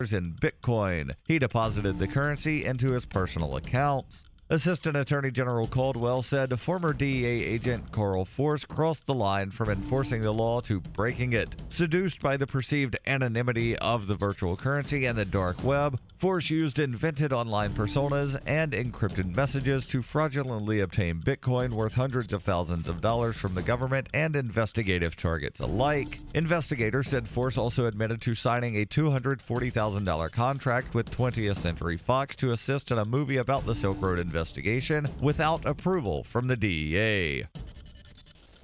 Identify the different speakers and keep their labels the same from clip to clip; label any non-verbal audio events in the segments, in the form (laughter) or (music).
Speaker 1: in Bitcoin. He deposited the currency into his personal accounts. Assistant Attorney General Caldwell said former DEA agent Carl Force crossed the line from enforcing the law to breaking it. Seduced by the perceived anonymity of the virtual currency and the dark web, Force used invented online personas and encrypted messages to fraudulently obtain Bitcoin worth hundreds of thousands of dollars from the government and investigative targets alike. Investigators said Force also admitted to signing a $240,000 contract with 20th Century Fox to assist in a movie about the Silk Road investigation without approval from the DEA.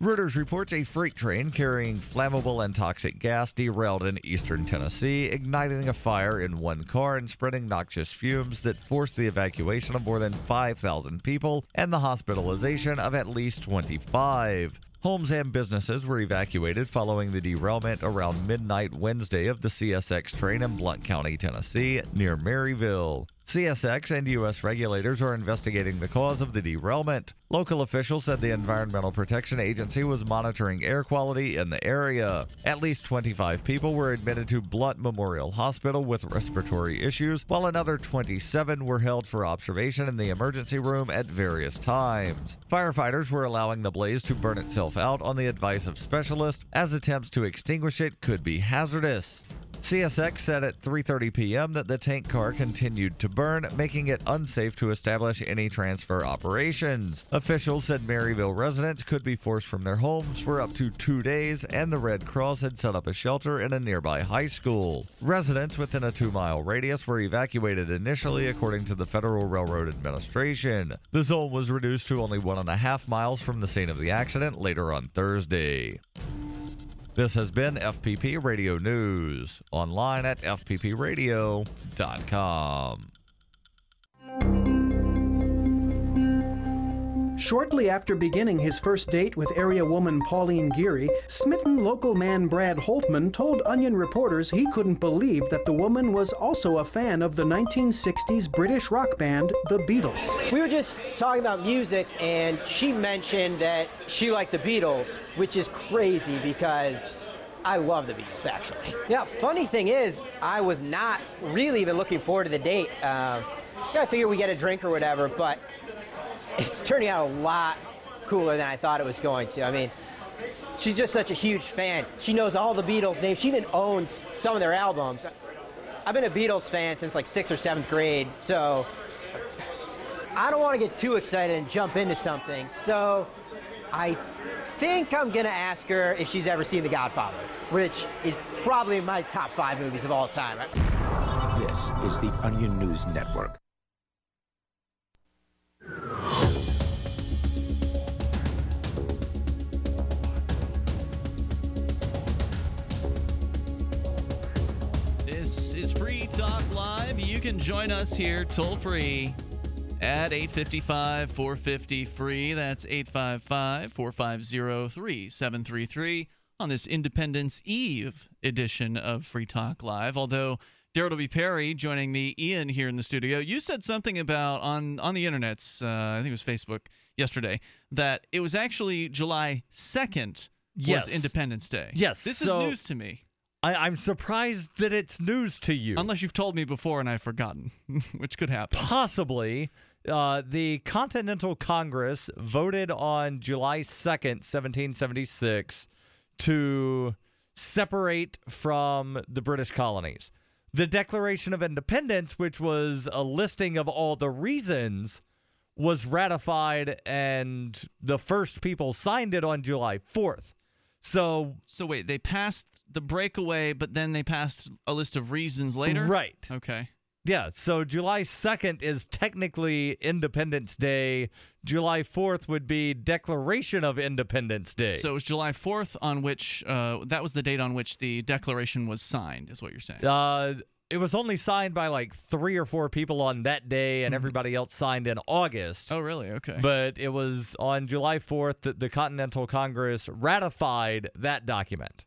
Speaker 1: Reuters reports a freight train carrying flammable and toxic gas derailed in eastern Tennessee, igniting a fire in one car and spreading noxious fumes that forced the evacuation of more than 5,000 people and the hospitalization of at least 25. Homes and businesses were evacuated following the derailment around midnight Wednesday of the CSX train in Blount County, Tennessee, near Maryville. CSX and U.S. regulators are investigating the cause of the derailment. Local officials said the Environmental Protection Agency was monitoring air quality in the area. At least 25 people were admitted to Blount Memorial Hospital with respiratory issues, while another 27 were held for observation in the emergency room at various times. Firefighters were allowing the blaze to burn itself out on the advice of specialists, as attempts to extinguish it could be hazardous. CSX said at 3:30 p.m. that the tank car continued to burn, making it unsafe to establish any transfer operations. Officials said Maryville residents could be forced from their homes for up to 2 days and the Red Cross had set up a shelter in a nearby high school. Residents within a 2-mile radius were evacuated initially according to the Federal Railroad Administration. The zone was reduced to only one and a half miles from the scene of the accident later on Thursday. This has been FPP Radio News, online at fppradio.com.
Speaker 2: Shortly after beginning his first date with area woman Pauline Geary, smitten local man Brad Holtman told Onion reporters he couldn't believe that the woman was also a fan of the 1960s British rock band, the Beatles.
Speaker 3: We were just talking about music, and she mentioned that she liked the Beatles, which is crazy because I love the Beatles, actually. Yeah, funny thing is, I was not really even looking forward to the date. Uh, I figured we'd get a drink or whatever, but it's turning out a lot cooler than I thought it was going to. I mean, she's just such a huge fan. She knows all the Beatles names. She even owns some of their albums. I've been a Beatles fan since like sixth or seventh grade, so I don't want to get too excited and jump into something. So I think I'm going to ask her if she's ever seen The Godfather, which is probably my top five movies of all time.
Speaker 4: This is the Onion News Network.
Speaker 5: This is Free Talk Live. You can join us here toll free at 855 450 free. That's 855 450 3733 on this Independence Eve edition of Free Talk Live. Although Darryl W. Perry joining me, Ian here in the studio. You said something about on on the internets, uh, I think it was Facebook yesterday, that it was actually July 2nd was
Speaker 6: Yes.
Speaker 5: Independence Day.
Speaker 6: Yes,
Speaker 5: This
Speaker 6: so-
Speaker 5: is news to me.
Speaker 6: I, I'm surprised that it's news to you.
Speaker 5: Unless you've told me before and I've forgotten, (laughs) which could happen.
Speaker 6: Possibly. Uh, the Continental Congress voted on July 2nd, 1776, to separate from the British colonies. The Declaration of Independence, which was a listing of all the reasons, was ratified, and the first people signed it on July 4th. So,
Speaker 5: So wait, they passed the breakaway, but then they passed a list of reasons later.
Speaker 6: right.
Speaker 5: Okay.
Speaker 1: Yeah, so July 2nd is technically Independence Day. July 4th would be Declaration of Independence Day.
Speaker 5: So it was July 4th on which uh, that was the date on which the declaration was signed, is what you're saying.
Speaker 1: uh, it was only signed by like three or four people on that day, and everybody else signed in August.
Speaker 5: oh, really? Okay.
Speaker 1: But it was on July 4th that the Continental Congress ratified that document.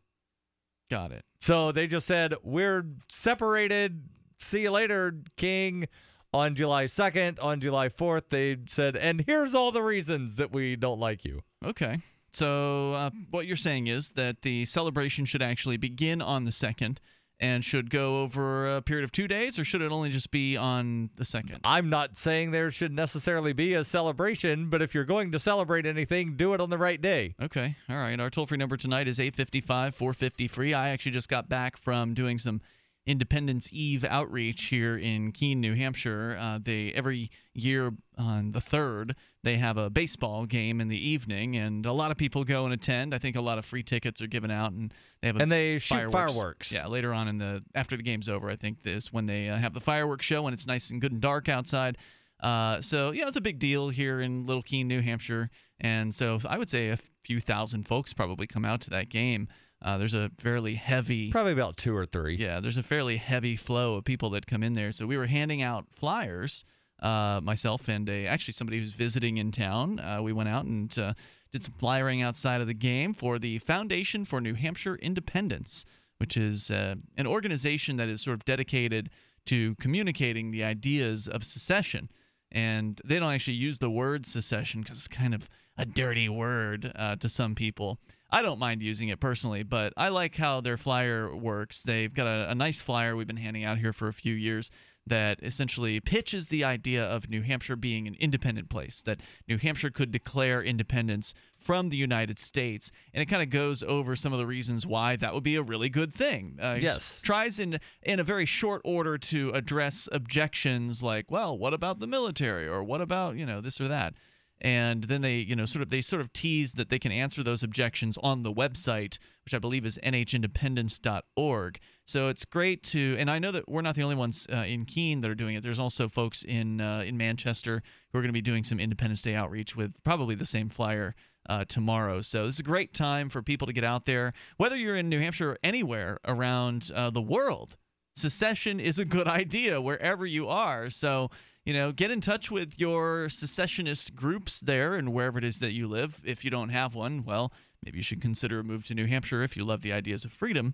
Speaker 5: Got it.
Speaker 1: So they just said, We're separated. See you later, King. On July 2nd, on July 4th, they said, And here's all the reasons that we don't like you.
Speaker 5: Okay. So uh, what you're saying is that the celebration should actually begin on the second and should go over a period of two days, or should it only just be on the second?
Speaker 1: I'm not saying there should necessarily be a celebration, but if you're going to celebrate anything, do it on the right day.
Speaker 5: Okay. All right. Our toll free number tonight is 855 450 free. I actually just got back from doing some Independence Eve outreach here in Keene, New Hampshire. Uh, they every year on the third they have a baseball game in the evening, and a lot of people go and attend. I think a lot of free tickets are given out, and they have a
Speaker 1: And they shoot fireworks.
Speaker 5: Yeah, later on in the after the game's over, I think this when they uh, have the fireworks show and it's nice and good and dark outside. Uh, so yeah, it's a big deal here in Little Keene, New Hampshire, and so I would say a few thousand folks probably come out to that game. Uh, there's a fairly heavy
Speaker 1: Probably about two or three.
Speaker 5: yeah, there's a fairly heavy flow of people that come in there. So we were handing out flyers, uh, myself and a, actually somebody who's visiting in town. Uh, we went out and uh, did some flyering outside of the game for the Foundation for New Hampshire Independence, which is uh, an organization that is sort of dedicated to communicating the ideas of secession. And they don't actually use the word secession because it's kind of a dirty word uh, to some people. I don't mind using it personally, but I like how their flyer works. They've got a, a nice flyer we've been handing out here for a few years that essentially pitches the idea of New Hampshire being an independent place, that New Hampshire could declare independence from the United States. And it kind of goes over some of the reasons why that would be a really good thing. Uh,
Speaker 1: Yes.
Speaker 5: Tries in, in a very short order to address objections like, well, what about the military? Or what about, you know, this or that? And then they you know sort of they sort of tease that they can answer those objections on the website which i believe is nhindependence.org so it's great to and i know that we're not the only ones uh, in keene that are doing it. There's also folks in uh, in manchester who are going to be doing some independence day outreach with probably the same flyer uh, tomorrow. So this is a great time for people to get out there. Whether you're in new hampshire or anywhere around uh, the world secession is a good idea wherever you are. So you know, get in touch with your secessionist groups there and wherever it is that you live. If you don't have one, well, maybe you should consider a move to New Hampshire if you love the ideas of freedom.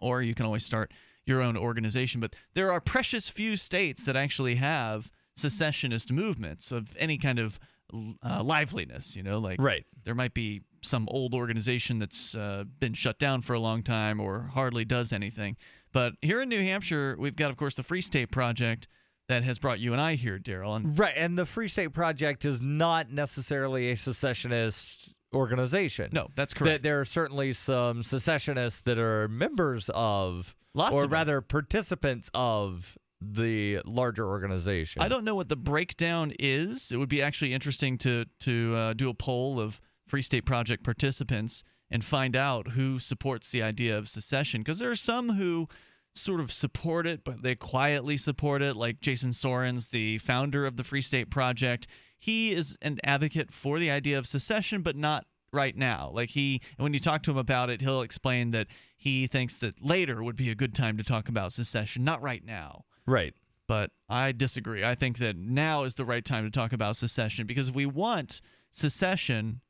Speaker 5: Or you can always start your own organization. But there are precious few states that actually have secessionist movements of any kind of uh, liveliness, you know, like
Speaker 1: Right.
Speaker 5: there might be some old organization that's uh, been shut down for a long time or hardly does anything. But here in New Hampshire, we've got, of course, the Free State Project that has brought you and I here, Darryl. And
Speaker 1: Right, and the Free State Project is not necessarily a secessionist organization.
Speaker 5: no, that's
Speaker 1: That
Speaker 5: correct.
Speaker 1: there are certainly some secessionists that are members of,
Speaker 5: Lots
Speaker 1: or
Speaker 5: of them.
Speaker 1: rather participants of the larger organization.
Speaker 5: I don't know what the breakdown is. It would be actually interesting to to uh, do a poll of Free State Project participants and find out who supports the idea of secession because there are some who sort of support it, but they quietly support it, like Jason Sorens, the founder of the Free State Project. He is an advocate for the idea of secession, but not right now. Like he, and when you talk to him about it, he'll explain that he thinks that later would be a good time to talk about secession, not right now
Speaker 1: Right.
Speaker 5: but I disagree. I think that now is the right time to talk about secession because if we want secession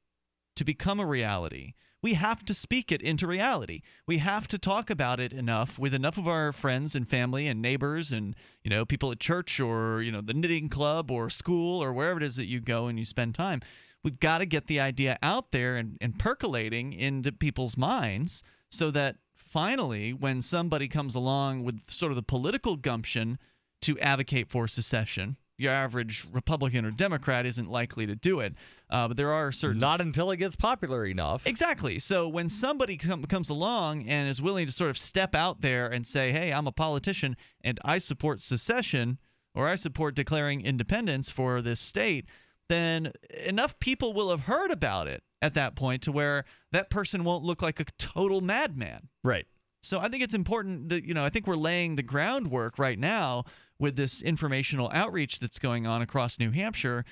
Speaker 5: to become a reality, we have to speak it into reality. We have to talk about it enough with enough of our friends and family and neighbors and you know people at church or you know the knitting club or school or wherever it is that you go and you spend time. We've got to get the idea out there and, and percolating into people's minds so that finally, when somebody comes along with sort of the political gumption to advocate for secession, your average Republican or Democrat isn't likely to do it. Uh, but there are certain
Speaker 1: Not until it gets popular enough.
Speaker 5: Exactly. So when somebody com- comes along and is willing to sort of step out there and say, "Hey, I'm a politician and I support secession or I support declaring independence for this state," then enough people will have heard about it at that point to where that person won't look like a total madman.
Speaker 1: Right.
Speaker 5: So I think it's important that you know I think we're laying the groundwork right now with this informational outreach that's going on across New Hampshire.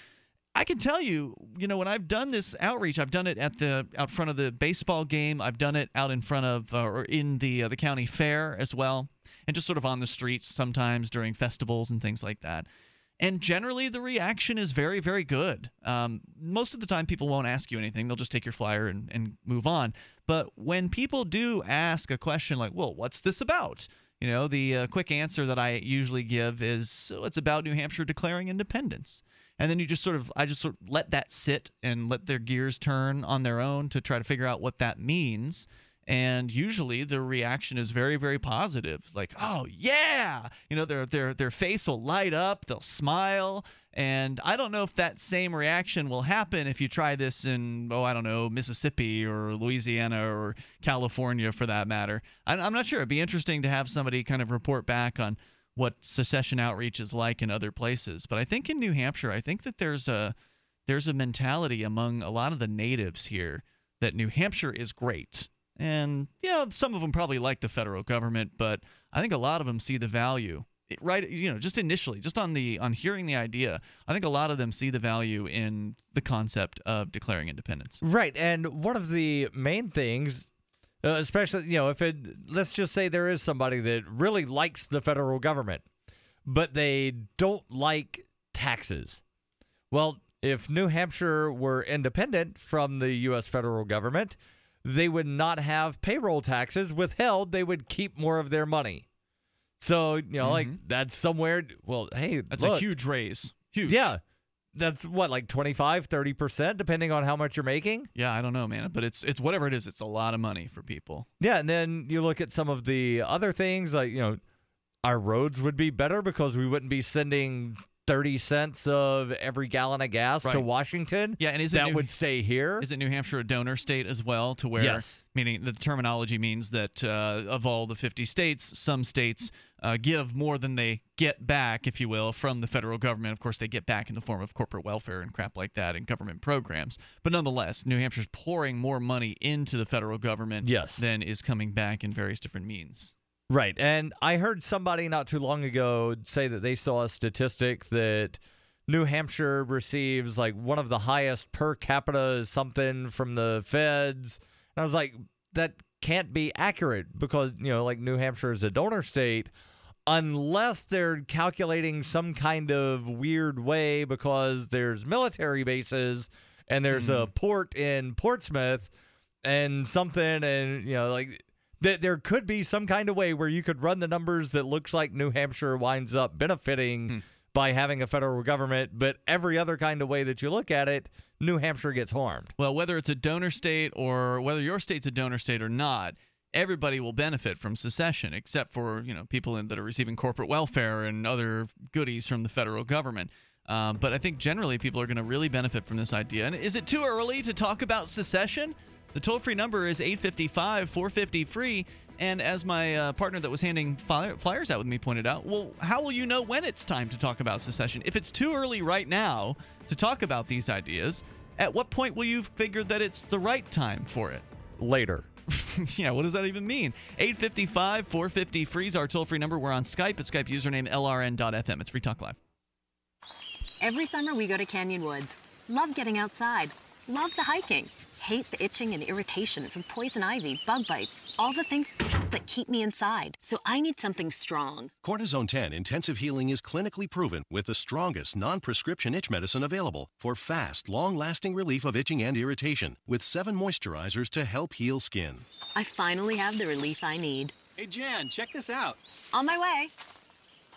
Speaker 5: I can tell you, you know, when I've done this outreach, I've done it at the out front of the baseball game. I've done it out in front of uh, or in the uh, the county fair as well, and just sort of on the streets sometimes during festivals and things like that. And generally, the reaction is very, very good. Um, most of the time, people won't ask you anything; they'll just take your flyer and, and move on. But when people do ask a question like, "Well, what's this about?" You know, the uh, quick answer that I usually give is, "So it's about New Hampshire declaring independence." and then you just sort of i just sort of let that sit and let their gears turn on their own to try to figure out what that means and usually the reaction is very very positive like oh yeah you know their their their face will light up they'll smile and i don't know if that same reaction will happen if you try this in oh i don't know mississippi or louisiana or california for that matter i'm not sure it'd be interesting to have somebody kind of report back on what secession outreach is like in other places. But I think in New Hampshire, I think that there's a there's a mentality among a lot of the natives here that New Hampshire is great. And yeah, some of them probably like the federal government, but I think a lot of them see the value. Right, you know, just initially, just on the on hearing the idea, I think a lot of them see the value in the concept of declaring independence.
Speaker 1: Right, and one of the main things uh, especially, you know, if it, let's just say there is somebody that really likes the federal government, but they don't like taxes. Well, if New Hampshire were independent from the U.S. federal government, they would not have payroll taxes withheld. They would keep more of their money. So, you know, mm-hmm. like that's somewhere. Well, hey,
Speaker 5: that's
Speaker 1: look,
Speaker 5: a huge raise. Huge.
Speaker 1: Yeah that's what like 25 30% depending on how much you're making
Speaker 5: yeah i don't know man but it's it's whatever it is it's a lot of money for people
Speaker 1: yeah and then you look at some of the other things like you know our roads would be better because we wouldn't be sending 30 cents of every gallon of gas right. to Washington.
Speaker 5: Yeah, and is
Speaker 1: that
Speaker 5: New,
Speaker 1: would stay here?
Speaker 5: Is it New Hampshire a donor state as well to where
Speaker 1: yes.
Speaker 5: meaning the terminology means that uh, of all the 50 states, some states uh, give more than they get back, if you will, from the federal government. Of course, they get back in the form of corporate welfare and crap like that and government programs. But nonetheless, New Hampshire's pouring more money into the federal government
Speaker 1: yes.
Speaker 5: than is coming back in various different means.
Speaker 1: Right. And I heard somebody not too long ago say that they saw a statistic that New Hampshire receives like one of the highest per capita something from the feds. And I was like, that can't be accurate because, you know, like New Hampshire is a donor state unless they're calculating some kind of weird way because there's military bases and there's mm. a port in Portsmouth and something and you know like that there could be some kind of way where you could run the numbers that looks like New Hampshire winds up benefiting hmm. by having a federal government, but every other kind of way that you look at it, New Hampshire gets harmed.
Speaker 5: Well, whether it's a donor state or whether your state's a donor state or not, everybody will benefit from secession except for, you know, people in, that are receiving corporate welfare and other goodies from the federal government. Um, but I think generally people are going to really benefit from this idea. And is it too early to talk about secession? The toll free number is 855 450 free. And as my uh, partner that was handing flyers out with me pointed out, well, how will you know when it's time to talk about secession? If it's too early right now to talk about these ideas, at what point will you figure that it's the right time for it?
Speaker 1: Later. (laughs)
Speaker 5: yeah, what does that even mean? 855 450 free is our toll free number. We're on Skype at Skype username LRN.FM. It's Free Talk Live.
Speaker 7: Every summer we go to Canyon Woods. Love getting outside Love the hiking. Hate the itching and irritation from poison ivy, bug bites, all the things that keep me inside. So I need something strong.
Speaker 8: Cortizone 10 Intensive Healing is clinically proven with the strongest non prescription itch medicine available for fast, long lasting relief of itching and irritation with seven moisturizers to help heal skin.
Speaker 7: I finally have the relief I need.
Speaker 9: Hey, Jan, check this out.
Speaker 7: On my way.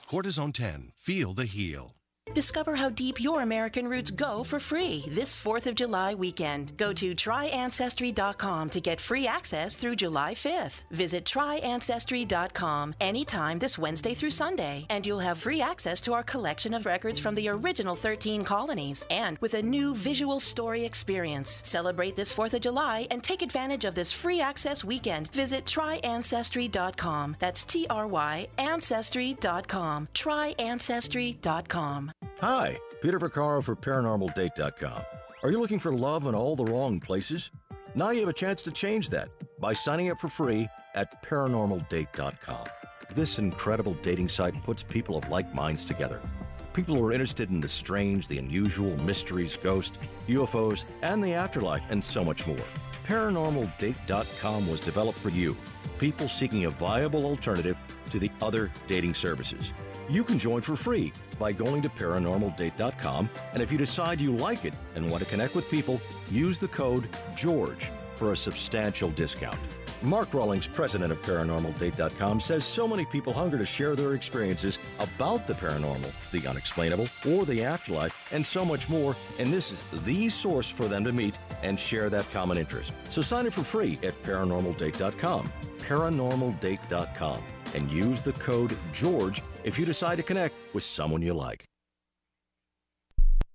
Speaker 8: Cortizone 10. Feel the heal.
Speaker 10: Discover how deep your American roots go for free this 4th of July weekend. Go to tryancestry.com to get free access through July 5th. Visit tryancestry.com anytime this Wednesday through Sunday, and you'll have free access to our collection of records from the original 13 colonies and with a new visual story experience. Celebrate this 4th of July and take advantage of this free access weekend. Visit tryancestry.com. That's T R Y ancestry.com. Tryancestry.com.
Speaker 11: Hi, Peter Vaccaro for ParanormalDate.com. Are you looking for love in all the wrong places? Now you have a chance to change that by signing up for free at ParanormalDate.com. This incredible dating site puts people of like minds together. People who are interested in the strange, the unusual, mysteries, ghosts, UFOs, and the afterlife, and so much more. ParanormalDate.com was developed for you, people seeking a viable alternative to the other dating services. You can join for free by going to paranormaldate.com, and if you decide you like it and want to connect with people, use the code GEORGE for a substantial discount. Mark Rawlings, president of ParanormalDate.com, says so many people hunger to share their experiences about the paranormal, the unexplainable, or the afterlife, and so much more, and this is the source for them to meet and share that common interest. So sign up for free at ParanormalDate.com, ParanormalDate.com, and use the code GEORGE if you decide to connect with someone you like.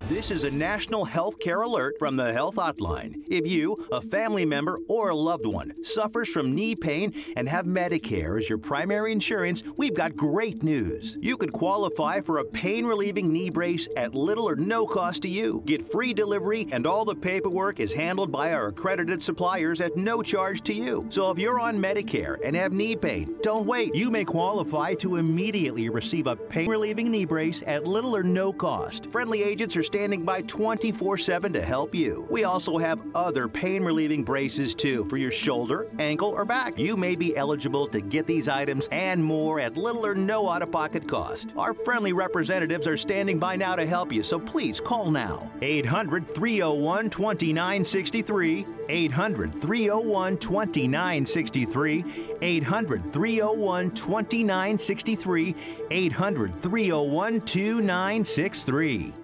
Speaker 4: This is a national health care alert from the Health Hotline. If you, a family member, or a loved one suffers from knee pain and have Medicare as your primary insurance, we've got great news. You could qualify for a pain relieving knee brace at little or no cost to you. Get free delivery, and all the paperwork is handled by our accredited suppliers at no charge to you. So if you're on Medicare and have knee pain, don't wait. You may qualify to immediately receive a pain relieving knee brace at little or no cost. Friendly agents are standing by 24 7 to help you. We also have other pain relieving braces too for your shoulder, ankle, or back. You may be eligible to get these items and more at little or no out of pocket cost. Our friendly representatives are standing by now to help you, so please call now. 800 301 2963. 800 301 2963. 800 301 2963. 800 301 2963.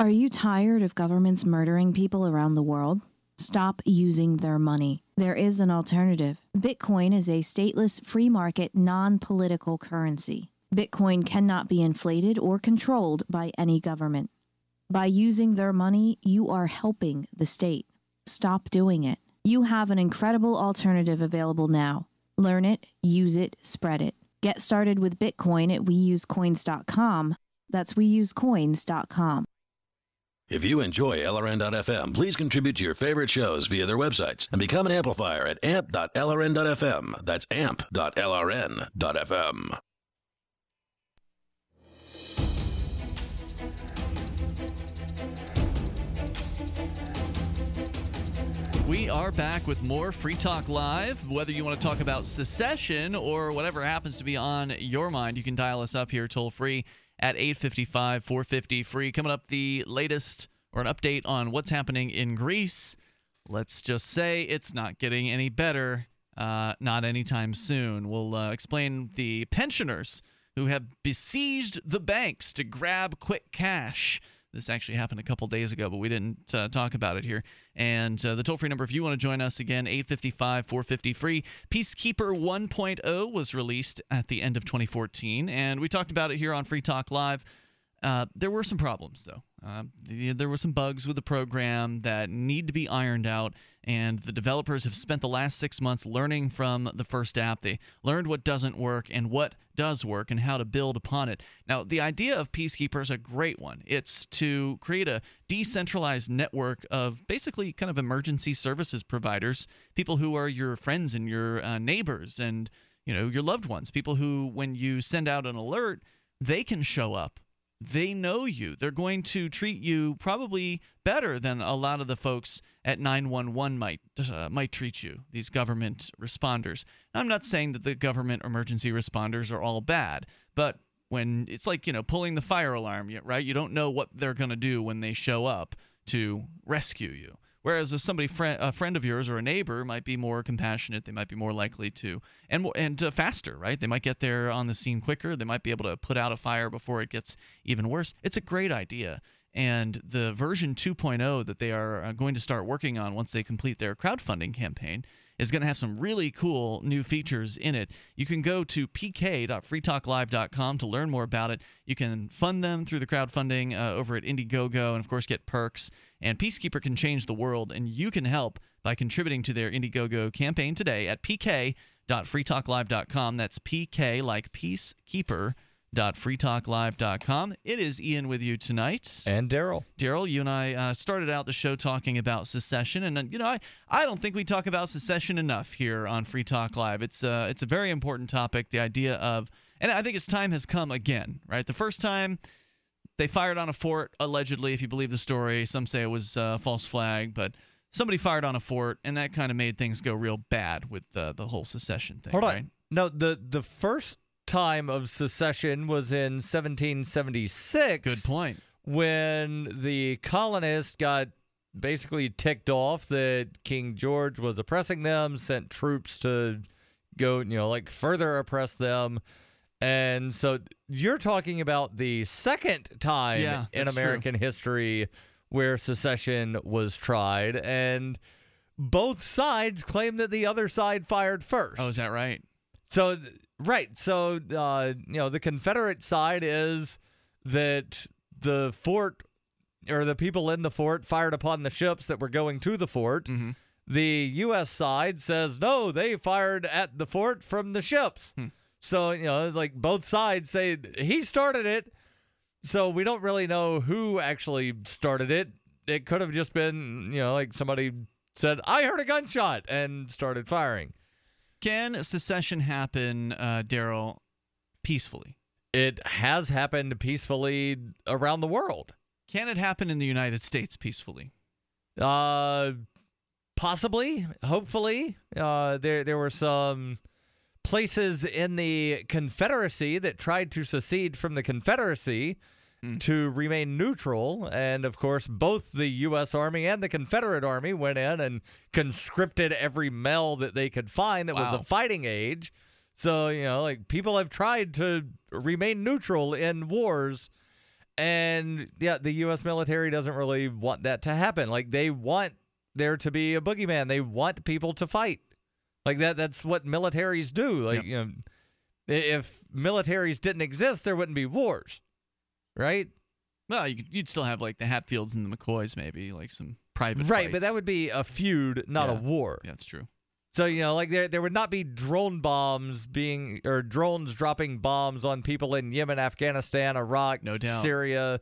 Speaker 12: Are you tired of governments murdering people around the world? Stop using their money. There is an alternative. Bitcoin is a stateless, free market, non political currency. Bitcoin cannot be inflated or controlled by any government. By using their money, you are helping the state. Stop doing it. You have an incredible alternative available now. Learn it, use it, spread it. Get started with Bitcoin at weusecoins.com. That's weusecoins.com.
Speaker 13: If you enjoy LRN.FM, please contribute to your favorite shows via their websites and become an amplifier at amp.lrn.fm. That's amp.lrn.fm.
Speaker 5: We are back with more Free Talk Live. Whether you want to talk about secession or whatever happens to be on your mind, you can dial us up here toll free at 855 450 free. Coming up, the latest or an update on what's happening in Greece. Let's just say it's not getting any better, uh, not anytime soon. We'll uh, explain the pensioners who have besieged the banks to grab quick cash. This actually happened a couple days ago, but we didn't uh, talk about it here. And uh, the toll free number, if you want to join us again, 855 450 free. Peacekeeper 1.0 was released at the end of 2014, and we talked about it here on Free Talk Live. Uh, there were some problems, though. Uh, the, there were some bugs with the program that need to be ironed out, and the developers have spent the last six months learning from the first app. They learned what doesn't work and what does work and how to build upon it. Now, the idea of Peacekeeper is a great one. It's to create a decentralized network of basically kind of emergency services providers, people who are your friends and your uh, neighbors and you know your loved ones, people who, when you send out an alert, they can show up they know you. They're going to treat you probably better than a lot of the folks at 911 might uh, might treat you. These government responders. I'm not saying that the government emergency responders are all bad, but when it's like you know pulling the fire alarm, right? You don't know what they're going to do when they show up to rescue you. Whereas if somebody a friend of yours or a neighbor might be more compassionate, they might be more likely to and and uh, faster, right? They might get there on the scene quicker. They might be able to put out a fire before it gets even worse. It's a great idea. And the version 2.0 that they are uh, going to start working on once they complete their crowdfunding campaign is going to have some really cool new features in it. You can go to pk.freetalklive.com to learn more about it. You can fund them through the crowdfunding uh, over at Indiegogo and, of course, get perks. And Peacekeeper can change the world, and you can help by contributing to their Indiegogo campaign today at pk.freetalklive.com. That's PK like Peacekeeper freetalklive.com. It is Ian with you tonight.
Speaker 1: And Darryl.
Speaker 5: Darryl, you and I uh, started out the show talking about secession. And, uh, you know, I, I don't think we talk about secession enough here on Free Talk Live. It's, uh, it's a very important topic, the idea of, and I think its time has come again, right? The first time they fired on a fort, allegedly, if you believe the story. Some say it was a false flag, but somebody fired on a fort, and that kind of made things go real bad with uh, the whole secession thing.
Speaker 1: Hold
Speaker 5: right?
Speaker 1: on. No, the the first time of secession was in 1776.
Speaker 5: Good point.
Speaker 1: When the colonists got basically ticked off that King George was oppressing them, sent troops to go, you know, like further oppress them. And so you're talking about the second time
Speaker 5: Yeah,
Speaker 1: in
Speaker 5: that's true.
Speaker 1: American history where secession was tried. And both sides claim that the other side fired first.
Speaker 5: Oh, is that right?
Speaker 1: So right, so uh, you know the Confederate side is that the fort or the people in the fort fired upon the ships that were going to the fort.
Speaker 5: Mm-hmm.
Speaker 1: The U.S. side says no, they fired at the fort from the ships.
Speaker 5: Hmm.
Speaker 1: So you know, like both sides say he started it. So we don't really know who actually started it. It could have just been you know like somebody said I heard a gunshot and started firing.
Speaker 5: Can secession happen, uh, Darryl, peacefully?
Speaker 1: It has happened peacefully around the world.
Speaker 5: Can it happen in the United States peacefully?
Speaker 1: Uh, possibly, hopefully. Uh, there there were some places in the Confederacy that tried to secede from the Confederacy Hmm. to remain neutral, and of course, both the U.S. Army and the Confederate Army went in and conscripted every male that they could find that was
Speaker 5: Wow.
Speaker 1: of fighting age. So you know, like people have tried to remain neutral in wars. And yeah, the U.S. military doesn't really want that to happen. Like they want there to be a boogeyman. They want people to fight. Like that. That's what militaries do. Like you know, if militaries didn't exist, there wouldn't be wars, right?
Speaker 5: Well, you could, you'd still have like the Hatfields and the McCoys, maybe like some private.
Speaker 1: Right, but that would be a feud, not a war.
Speaker 5: Yeah, that's true.
Speaker 1: So you know, like there there would not be drone bombs being or drones dropping bombs on people in Yemen, Afghanistan, Iraq,
Speaker 5: No doubt.
Speaker 1: Syria,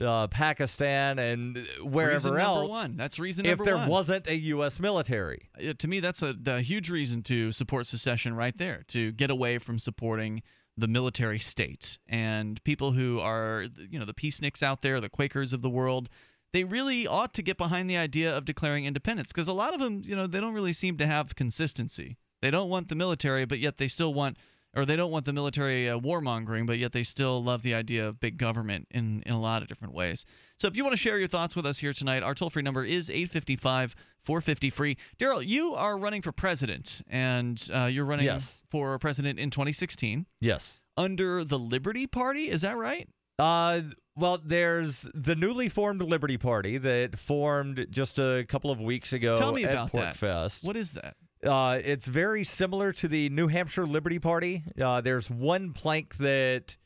Speaker 1: uh, Pakistan, and wherever
Speaker 5: reason
Speaker 1: else.
Speaker 5: number one. That's reason
Speaker 1: if there
Speaker 5: one.
Speaker 1: wasn't a U.S. military.
Speaker 5: Uh, to me, that's a, a huge reason to support secession right there, to get away from supporting the military state. And people who are, you know, the peaceniks out there, the Quakers of the world, they really ought to get behind the idea of declaring independence because a lot of them, you know, they don't really seem to have consistency. They don't want the military, but yet they still want, or they don't want the military uh, warmongering, but yet they still love the idea of big government in, in a lot of different ways. So if you want to share your thoughts with us here tonight, our toll free number is 855 450 free. Darryl, you are running for president, and uh, you're running
Speaker 1: Yes.
Speaker 5: for president in 2016
Speaker 1: Yes.
Speaker 5: under the Liberty Party. Is that right?
Speaker 1: Uh, well, there's the newly formed Liberty Party that formed just a couple of weeks ago
Speaker 5: Tell me
Speaker 1: at
Speaker 5: about that.
Speaker 1: PorcFest.
Speaker 5: What is that?
Speaker 1: Uh, it's very similar to the New Hampshire Liberty Party. Uh, there's one plank that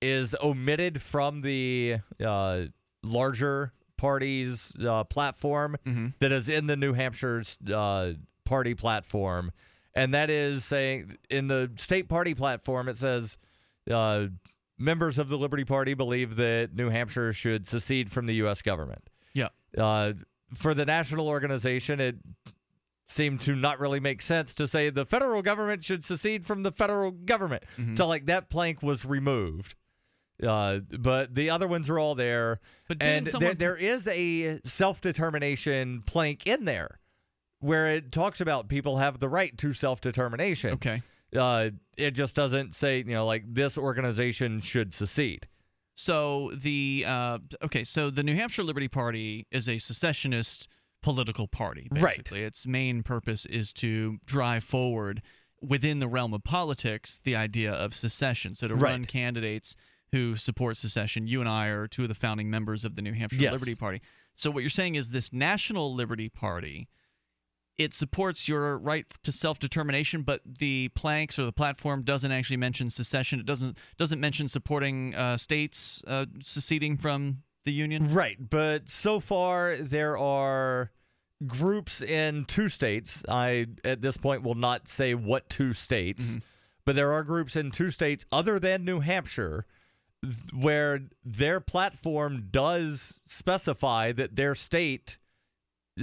Speaker 1: is omitted from the uh, larger party's uh, platform that is in the New Hampshire's uh, party platform, and that is saying in the state party platform it says uh, members of the Liberty Party believe that New Hampshire should secede from the U.S. government.
Speaker 5: Yeah.
Speaker 1: Uh, for the national organization, it seemed to not really make sense to say the federal government should secede from the federal government.
Speaker 5: Mm-hmm.
Speaker 1: So, like, that plank was removed. Uh, but the other ones are all there.
Speaker 5: But
Speaker 1: and there, there is a self determination plank in there where it talks about people have the right to self determination.
Speaker 5: Okay.
Speaker 1: Uh, it just doesn't say, you know, like this organization should secede.
Speaker 5: So the uh, okay, so the New Hampshire Liberty Party is a secessionist political party.
Speaker 1: Right.
Speaker 5: Basically, its main purpose is to drive forward within the realm of politics the idea of secession. So to run candidates who support secession. You and I are two of the founding members of the New Hampshire
Speaker 1: Yes.
Speaker 5: Liberty Party. So what you're saying is this National Liberty Party it supports your right to self-determination, but the planks or the platform doesn't actually mention secession. It doesn't doesn't mention supporting uh, states uh, seceding from the union.
Speaker 1: Right, but so far there are groups in two states. I at this point will not say what two states,
Speaker 5: Mm-hmm.
Speaker 1: but there are groups in two states other than New Hampshire where their platform does specify that their state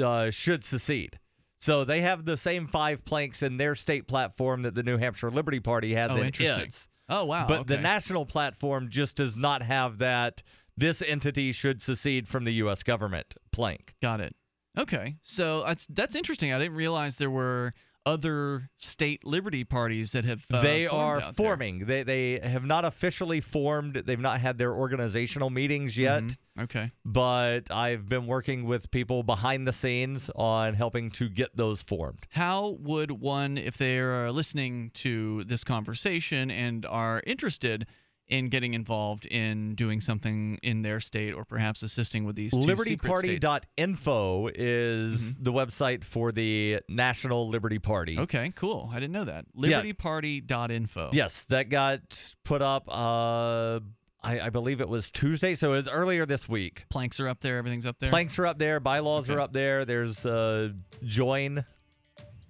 Speaker 1: uh, should secede. So they have the same five planks in their state platform that the New Hampshire Liberty Party has
Speaker 5: Oh,
Speaker 1: in
Speaker 5: interesting.
Speaker 1: its.
Speaker 5: Oh, wow,
Speaker 1: But the national platform just does not have that. This entity should secede from the U.S. government plank.
Speaker 5: Got it. Okay, so that's that's interesting. I didn't realize there were other state liberty parties that have. Uh,
Speaker 1: they are
Speaker 5: out there.
Speaker 1: forming. They they have not officially formed. They've not had their organizational meetings yet.
Speaker 5: Mhm. Okay.
Speaker 1: But I've been working with people behind the scenes on helping to get those formed.
Speaker 5: How would one, if they are listening to this conversation and are interested in getting involved in doing something in their state or perhaps assisting with these states?
Speaker 1: LibertyParty.info is the website for the National Liberty Party.
Speaker 5: Mm-hmm. Okay, cool. I didn't know that.
Speaker 1: Yeah.
Speaker 5: LibertyParty.info.
Speaker 1: Yes, that got put up. Uh, I, I believe it was Tuesday, so it was earlier this week.
Speaker 5: Planks are up there. Everything's up there.
Speaker 1: Planks are up there. Bylaws
Speaker 5: Okay.
Speaker 1: are up there. There's uh, join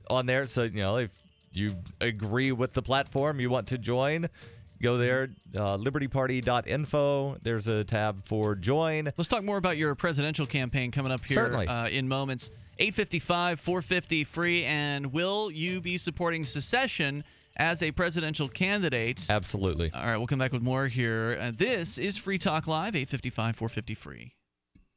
Speaker 1: on there. So you know if you agree with the platform, you want to join. Go there, uh, libertyparty.info. There's a tab for join.
Speaker 5: Let's talk more about your presidential campaign coming up here Uh, in moments. 855 450 free. And will you be supporting secession as a presidential candidate?
Speaker 1: Absolutely.
Speaker 5: All right, we'll come back with more here. Uh, this is Free Talk Live, 855 450 free.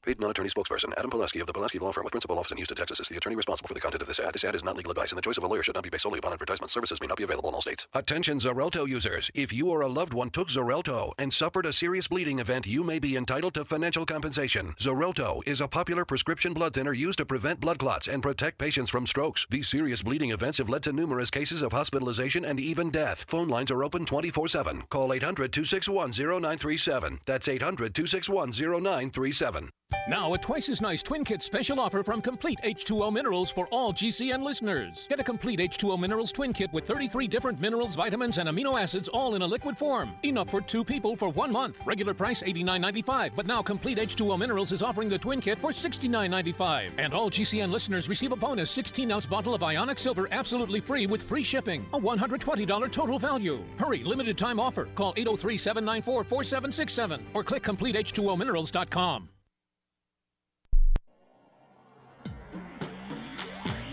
Speaker 14: Paid non-attorney spokesperson Adam Pulaski of the Pulaski Law Firm with principal office in Houston, Texas is the attorney responsible for the content of this ad. This ad is not legal advice, and the choice of a lawyer should not be based solely upon advertisement. Services may not be available in all states. Attention Xarelto users. If you or a loved one took Xarelto and suffered a serious bleeding event, you may be entitled to financial compensation. Xarelto is a popular prescription blood thinner used to prevent blood clots and protect patients from strokes. These serious bleeding events have led to numerous cases of hospitalization and even death. Phone lines are open 24-7. Call 800-261-0937. That's 800-261-0937.
Speaker 15: Now, a twice as nice Twin Kit special offer from Complete H2O Minerals for all GCN listeners. Get a Complete H2O Minerals Twin Kit with 33 different minerals, vitamins, and amino acids all in a liquid form. Enough for two people for one month. Regular price $89.95, but now Complete H2O Minerals is offering the Twin Kit for $69.95. And all GCN listeners receive a bonus 16 ounce bottle of Ionic Silver absolutely free with free shipping. A $120 total value. Hurry, limited time offer. Call 803 794 4767 or click CompleteH2OMinerals.com.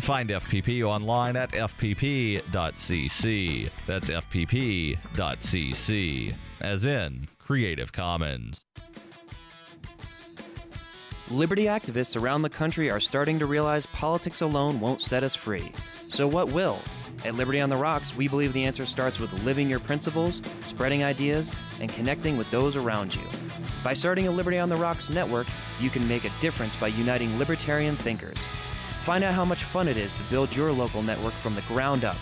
Speaker 16: Find FPP online at fpp.cc. That's fpp.cc, as in Creative Commons.
Speaker 17: Liberty activists around the country are starting to realize politics alone won't set us free. So, what will? At Liberty on the Rocks, we believe the answer starts with living your principles, spreading ideas, and connecting with those around you. By starting a Liberty on the Rocks network, you can make a difference by uniting libertarian thinkers. Find out how much fun it is to build your local network from the ground up.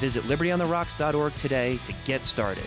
Speaker 17: Visit libertyontherocks.org today to get started.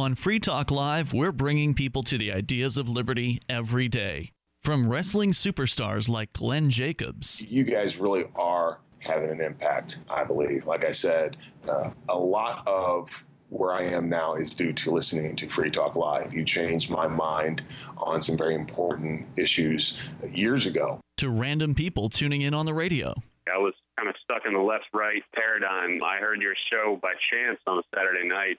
Speaker 5: On Free Talk Live, we're bringing people to the ideas of liberty every day. from wrestling superstars like Glenn Jacobs.
Speaker 18: You guys really are having an impact, I believe. Like I said, uh, a lot of where I am now is due to listening to Free Talk Live. You changed my mind on some very important issues years ago.
Speaker 5: To random people tuning in on the radio.
Speaker 19: I was kind of stuck in the left right paradigm. I heard your show by chance on a Saturday night.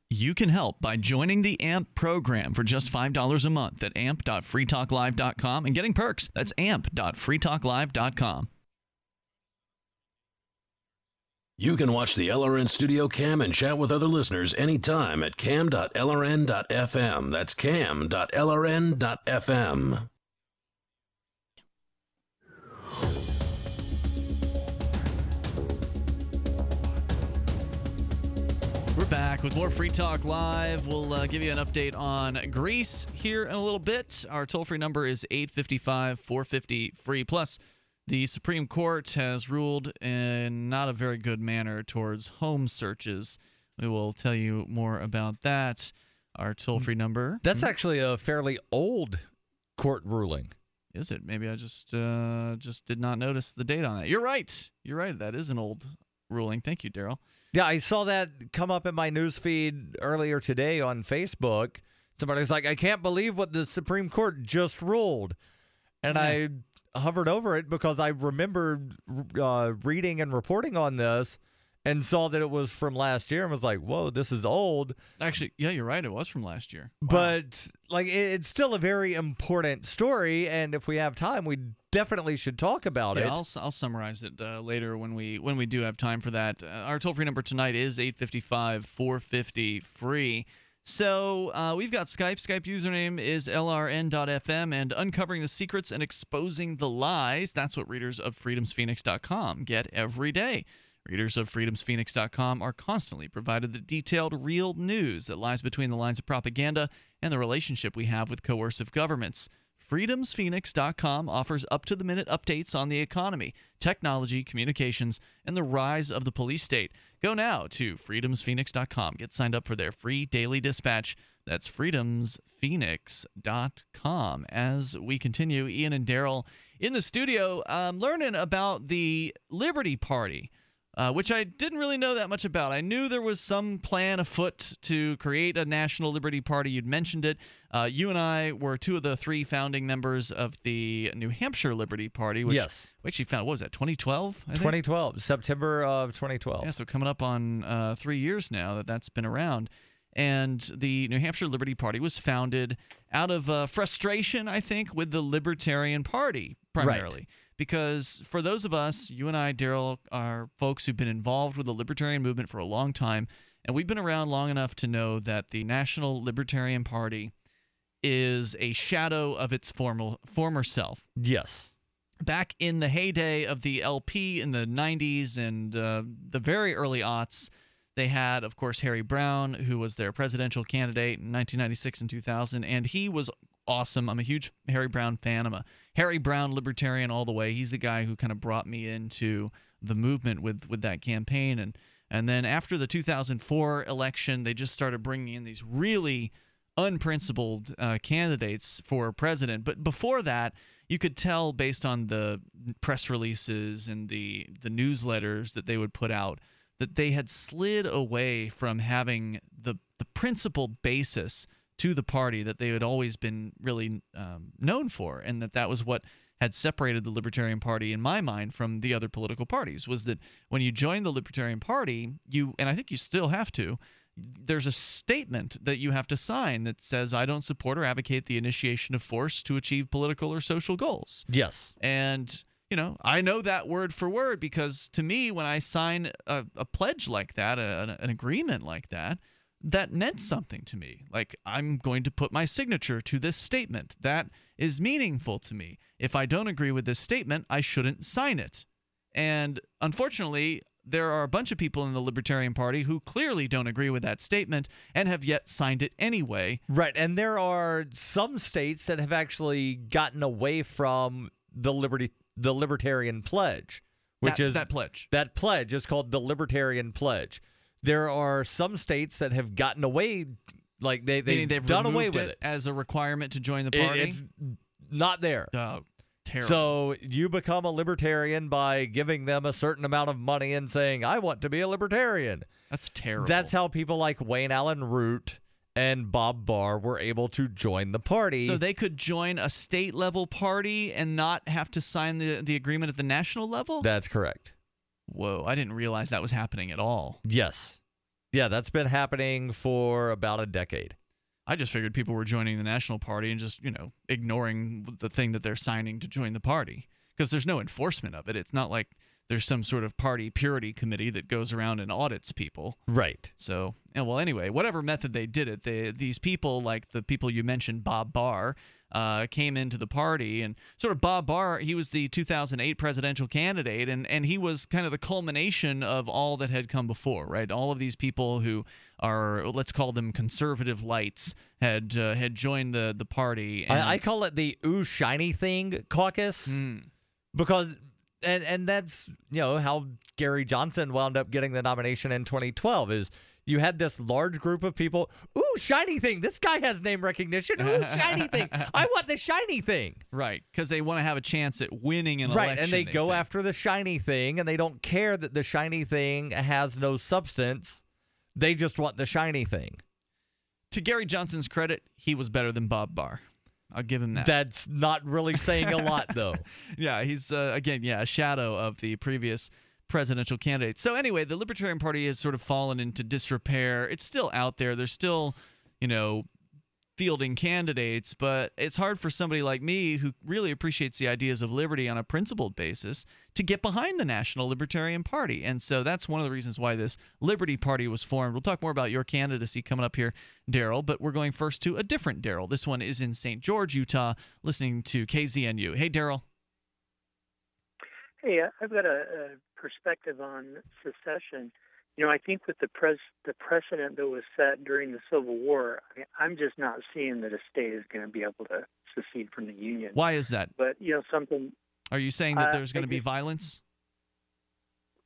Speaker 5: You can help by joining the AMP program for just $5 a month at amp.freetalklive.com and getting perks. That's amp.freetalklive.com.
Speaker 13: You can watch the LRN Studio Cam and chat with other listeners anytime at cam.lrn.fm. That's cam.lrn.fm.
Speaker 5: back with more Free Talk Live. We'll uh, give you an update on Greece here in a little bit. Our toll free number is 855 450 free. Plus, the Supreme Court has ruled in not a very good manner towards home searches. We will tell you more about that. Our toll free number.
Speaker 1: That's actually a fairly old court ruling.
Speaker 5: Is it? Maybe I just uh, just did not notice the date on that. You're right. You're right. That is an old ruling. Thank you, Darryl.
Speaker 1: Yeah, I saw that come up in my news feed earlier today on Facebook. Somebody's like, I can't believe what the Supreme Court just ruled. And I hovered over it because I remembered uh, reading and reporting on this and saw that it was from last year and was like, whoa, this is old.
Speaker 5: Actually, yeah, you're right. It was from last year.
Speaker 1: But like, it, it's still a very important story, and if we have time, we definitely should talk about
Speaker 5: yeah,
Speaker 1: it.
Speaker 5: I'll, I'll summarize it uh, later when we when we do have time for that. Uh, our toll free number tonight is 855 450 free. So uh, we've got Skype. Skype username is lrn.fm and uncovering the secrets and exposing the lies. That's what readers of freedomsphoenix.com get every day. Readers of freedomsphoenix.com are constantly provided the detailed, real news that lies between the lines of propaganda and the relationship we have with coercive governments. FreedomsPhoenix.com offers up to the minute updates on the economy, technology, communications, and the rise of the police state. Go now to FreedomsPhoenix.com. Get signed up for their free daily dispatch. That's FreedomsPhoenix.com. As we continue, Ian and Darryl in the studio um, learning about the Liberty Party uh, which I didn't really know that much about. I knew there was some plan afoot to create a national liberty party. You'd mentioned it. Uh, you and I were two of the three founding members of the New Hampshire Liberty Party, which
Speaker 1: Yes.
Speaker 5: we actually found, what was that, 2012?
Speaker 1: 2012, September of 2012.
Speaker 5: Yeah, so coming up on uh, three years now that that's been around. And the New Hampshire Liberty Party was founded out of uh, frustration, I think, with the Libertarian Party primarily. Because for those of us, you and I, Darryl, are folks who've been involved with the libertarian movement for a long time. And we've been around long enough to know that the National Libertarian Party is a shadow of its formal, former self
Speaker 1: Yes.
Speaker 5: back in the heyday of the LP in the 90s and uh, the very early aughts, they had, of course, Harry Browne, who was their presidential candidate in 1996 and 2000, and he was awesome. I'm a huge Harry Browne fan. I'm a Harry Browne libertarian all the way. He's the guy who kind of brought me into the movement with with that campaign, and and then after the 2004 election, they just started bringing in these really unprincipled uh, candidates for president. But before that, you could tell based on the press releases and the the newsletters that they would put out that they had slid away from having the the principled basis to the party that they had always been really um, known for, and that that was what had separated the Libertarian Party, in my mind, from the other political parties. Was that when you join the Libertarian Party, you and I think you still have to. There's a statement that you have to sign that says, "I don't support or advocate the initiation of force to achieve political or social goals."
Speaker 1: Yes.
Speaker 5: And you know, I know that word for word because to me, when I sign a, a pledge like that, a, an agreement like that, that meant something to me. Like, I'm going to put my signature to this statement. That is meaningful to me. If I don't agree with this statement, I shouldn't sign it. And unfortunately, there are a bunch of people in the Libertarian Party who clearly don't agree with that statement and have yet signed it anyway.
Speaker 1: Right, and there are some states that have actually gotten away from the liberty the libertarian pledge, which
Speaker 5: That-
Speaker 1: is
Speaker 5: that pledge.
Speaker 1: That pledge is called the libertarian pledge. There are some states that have gotten away like they they've,
Speaker 5: they've
Speaker 1: done away with
Speaker 5: it
Speaker 1: it.
Speaker 5: as a requirement to join the
Speaker 1: It-
Speaker 5: party.
Speaker 1: it's not there.
Speaker 5: Oh, terrible.
Speaker 1: So you become a libertarian by giving them a certain amount of money and saying, "I want to be a libertarian."
Speaker 5: That's terrible.
Speaker 1: That's how people like Wayne Allyn Root and Bob Barr were able to join the party.
Speaker 5: So they could join a state level party and not have to sign the, the agreement at the national level?
Speaker 1: That's correct.
Speaker 5: Whoa, I didn't realize that was happening at all.
Speaker 1: Yes. Yeah, that's been happening for about a decade.
Speaker 5: I just figured people were joining the national party and just, you know, ignoring the thing that they're signing to join the party because there's no enforcement of it. It's not like there's some sort of party purity committee that goes around and audits people.
Speaker 1: Right.
Speaker 5: So, well, anyway, whatever method they did it, they, these people, like the people you mentioned, Bob Barr, uh, came into the party. And sort of Bob Barr, he was the 2008 presidential candidate, and, and he was kind of the culmination of all that had come before, right? All of these people who are, let's call them conservative lights, had uh, had joined the, the party. And,
Speaker 1: I, I call it the ooh shiny thing caucus
Speaker 5: Hmm.
Speaker 1: because and and that's you know how Gary Johnson wound up getting the nomination in 2012 is you had this large group of people ooh shiny thing this guy has name recognition ooh shiny thing (laughs) I want the shiny thing
Speaker 5: right, because they want to have a chance at winning an
Speaker 1: right
Speaker 5: election.
Speaker 1: and they, go
Speaker 5: think.
Speaker 1: after the shiny thing and they don't care that the shiny thing has no substance they just want the shiny thing
Speaker 5: To Gary Johnson's credit, he was better than Bob Barr. I'll give him that.
Speaker 1: that's not really saying a lot though (laughs)
Speaker 5: yeah, he's uh, again, yeah, a shadow of the previous presidential candidates. So anyway, the Libertarian Party has sort of fallen into disrepair. It's still out there. There's still, you know, fielding candidates, but it's hard for somebody like me who really appreciates the ideas of liberty on a principled basis to get behind the National Libertarian Party. And so that's one of the reasons why this Liberty Party was formed. We'll talk more about your candidacy coming up here, Darryl, but we're going first to a different Daryl. This one is in St. George, Utah, listening to KZNU. Hey, Daryl.
Speaker 20: Hey, I've got a, a perspective on secession. You know, I think with the pres the precedent that was set during the Civil War, I mean, I'm just not seeing that a state is going to be able to secede from the Union.
Speaker 5: Why is that?
Speaker 20: But you know, something
Speaker 5: Are you saying that
Speaker 20: Uh,
Speaker 5: there's going to be
Speaker 20: just-
Speaker 5: violence?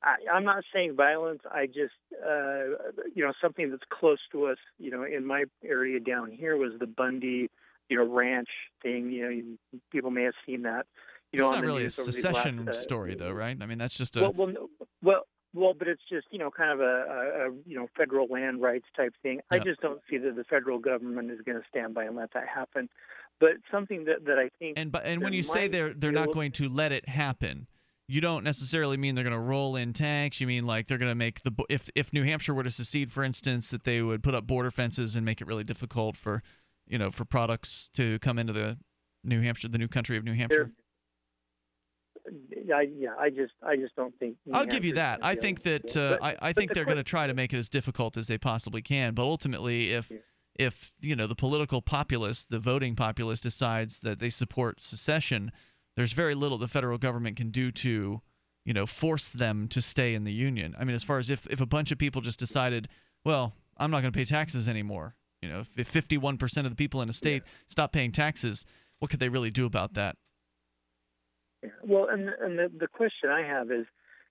Speaker 20: I, I'm not saying violence. I just, uh, you know, something that's close to us. You know, in my area down here was the Bundy, you know, ranch thing. You know, you, people may have seen that. You know,
Speaker 5: it's not really a
Speaker 20: news over these
Speaker 5: secession
Speaker 20: last, uh,
Speaker 5: story, though, right? I mean, that's just a.
Speaker 20: Well, well, no, well, well, but it's just you know kind of a, a, you know federal land rights type thing. I just don't see that the federal government is going to stand by and let that happen. But something that, that I think
Speaker 5: and but and when you say they're they're not going to let it happen, you don't necessarily mean they're going to roll in tanks. You mean like they're going to make the if if New Hampshire were to secede, for instance, that they would put up border fences and make it really difficult for you know for products to come into the New Hampshire, the new country of New Hampshire.
Speaker 20: I, yeah, I just I just don't think. New
Speaker 5: I'll give you that. I think that uh,
Speaker 20: But-
Speaker 5: I, I think
Speaker 20: the
Speaker 5: they're going to try to make it as difficult as they possibly can. But ultimately, if if you know the political populace, the voting populace decides that they support secession, there's very little the federal government can do to you know force them to stay in the union. I mean, as far as if if a bunch of people just decided, well, I'm not going to pay taxes anymore. You know, if 51% of the people in a state stop paying taxes, what could they really do about that?
Speaker 20: Yeah. Well, and and the the question I have is,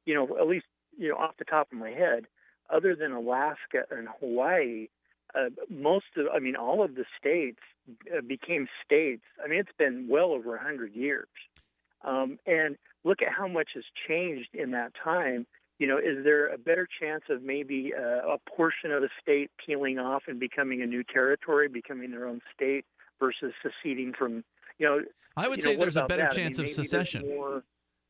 Speaker 20: you know, at least you know off the top of my head, other than Alaska and Hawaii, uh, most of I mean all of the states uh, became states. I mean it's been well over a hundred years, um, and look at how much has changed in that time. You know, is there a better chance of maybe uh, a portion of a state peeling off and becoming a new territory, becoming their own state, versus seceding from? You know,
Speaker 5: I would say
Speaker 20: know,
Speaker 5: there's a better
Speaker 20: that? I
Speaker 5: chance
Speaker 20: mean,
Speaker 5: of secession.
Speaker 20: more-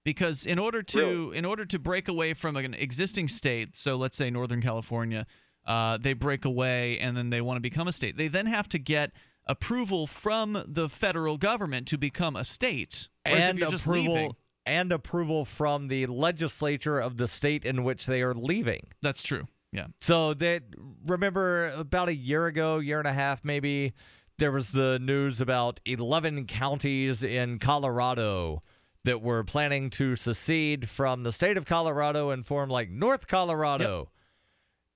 Speaker 5: because in order to in order to break away from an existing state so let's say northern california uh, they break away and then they want to become a state they then have to get approval from the federal government to become a state Whereas
Speaker 1: and approval
Speaker 5: leaving,
Speaker 1: and approval from the legislature of the state in which they are leaving.
Speaker 5: That's true. Yeah.
Speaker 1: So that remember about a year ago, year and a half maybe, there was the news about 11 counties in Colorado that were planning to secede from the state of Colorado and form like North Colorado.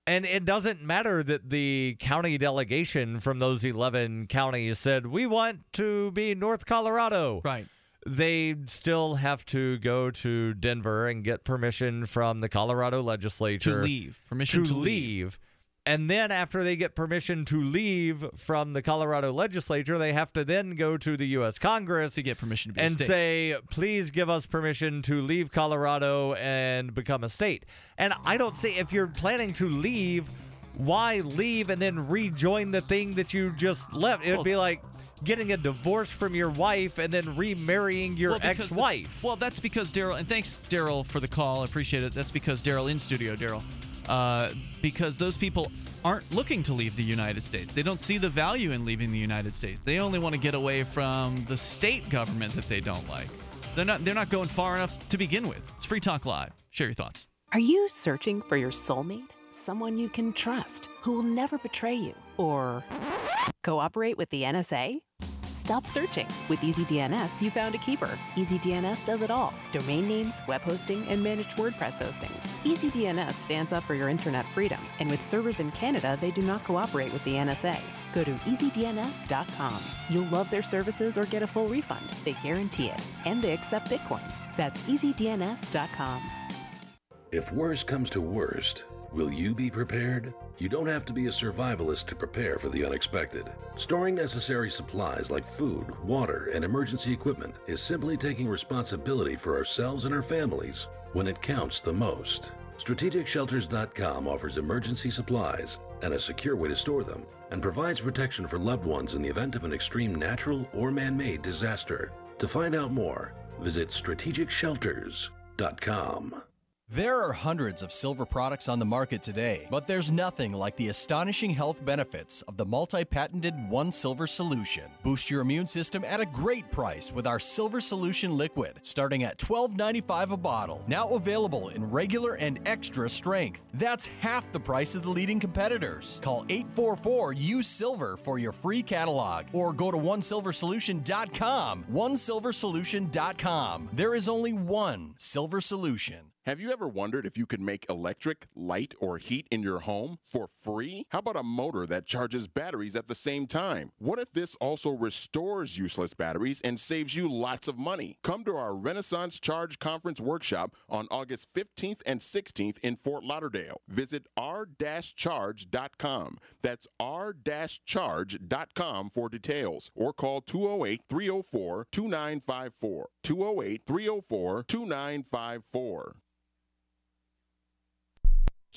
Speaker 1: And it doesn't matter that the county delegation from those 11 counties said, we want to be North Colorado.
Speaker 5: Right.
Speaker 1: They still have to go to Denver and get permission from the Colorado legislature
Speaker 5: To leave. Permission to leave.
Speaker 1: leave. And then after they get permission to leave from the Colorado legislature, they have to then go to the U.S. Congress
Speaker 5: to get permission to be a
Speaker 1: and say, please give us permission to leave Colorado and become a state. And I don't see if you're planning to leave, why leave and then rejoin the thing that you just left? It would be like getting a divorce from your wife and then remarrying your
Speaker 5: Well,
Speaker 1: ex-wife.
Speaker 5: well, that's because Daryl, and thanks Daryl for the call. I appreciate it. That's because Darryl in studio, Darryl, uh, because those people aren't looking to leave the United States. They don't see the value in leaving the United States. They only want to get away from the state government that they don't like. They're not. They're not going far enough to begin with. It's Free Talk Live. Share your thoughts.
Speaker 21: Are you searching for your soulmate? Someone you can trust, who will never betray you? Or cooperate with the NSA? Stop searching. With EasyDNS, you found a keeper. EasyDNS does it all domain names, web hosting, and managed WordPress hosting. EasyDNS stands up for your internet freedom, and with servers in Canada, they do not cooperate with the NSA. Go to easydns.com. You'll love their services or get a full refund. They guarantee it. And they accept Bitcoin. That's easydns.com.
Speaker 13: If worst comes to worst, will you be prepared? You don't have to be a survivalist to prepare for the unexpected. Storing necessary supplies like food, water, and emergency equipment is simply taking responsibility for ourselves and our families when it counts the most. StrategicShelters.com offers emergency supplies and a secure way to store them, and provides protection for loved ones in the event of an extreme natural or man made disaster. To find out more, visit StrategicShelters.com.
Speaker 22: There are hundreds of silver products on the market today, but there's nothing like the astonishing health benefits of the multi patented One Silver solution. Boost your immune system at a great price with our Silver Solution liquid, starting at $12.95 a bottle. Now available in regular and extra strength. That's half the price of the leading competitors. Call 844 U Silver for your free catalog or go to onesilversolution.com. Onesilversolution.com. There is only one Silver Solution.
Speaker 23: Have you ever wondered if you could make electric, light, or heat in your home for free? How about a motor that charges batteries at the same time? What if this also restores useless batteries and saves you lots of money? Come to our Renaissance Charge Conference workshop on August 15th and 16th in Fort Lauderdale. Visit r-charge.com. That's r-charge.com for details or call 208 304 2954. 208 304 2954.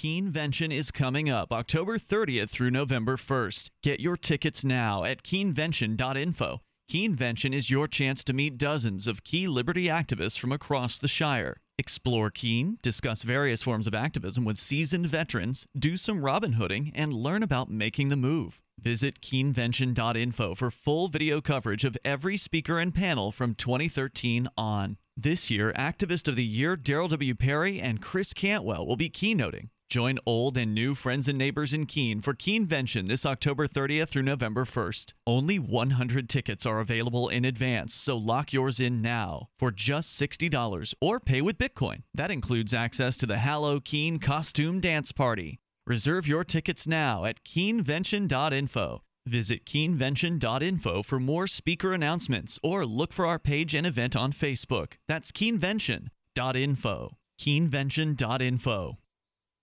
Speaker 5: Keenvention is coming up October 30th through November 1st. Get your tickets now at keenvention.info. Keenvention is your chance to meet dozens of key liberty activists from across the Shire. Explore Keene, discuss various forms of activism with seasoned veterans, do some Robin Hooding, and learn about making the move. Visit keenvention.info for full video coverage of every speaker and panel from 2013 on. This year, Activist of the Year Darryl W. Perry and Chris Cantwell will be keynoting. Join old and new friends and neighbors in Keene for Keenvention this October 30th through November 1st. Only 100 tickets are available in advance, so lock yours in now for just $60 or pay with Bitcoin. That includes access to the Hallow Keen Costume Dance Party. Reserve your tickets now at keenvention.info. Visit keenvention.info for more speaker announcements or look for our page and event on Facebook. That's keenvention.info. Keenvention.info.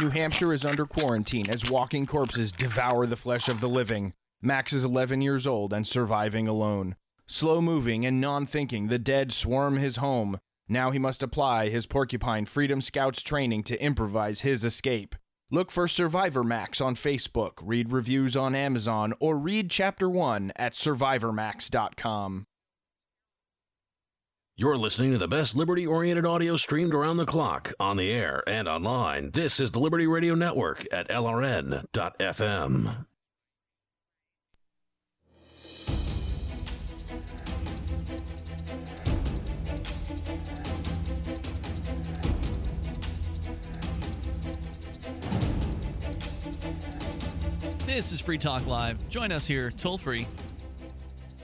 Speaker 24: New Hampshire is under quarantine as walking corpses devour the flesh of the living. Max is 11 years old and surviving alone. Slow moving and non thinking, the dead swarm his home. Now he must apply his Porcupine Freedom Scouts training to improvise his escape. Look for Survivor Max on Facebook, read reviews on Amazon, or read Chapter 1 at survivormax.com.
Speaker 14: You're listening to the best liberty oriented audio streamed around the clock, on the air, and online. This is the Liberty Radio Network at LRN.FM.
Speaker 5: This is Free Talk Live. Join us here toll free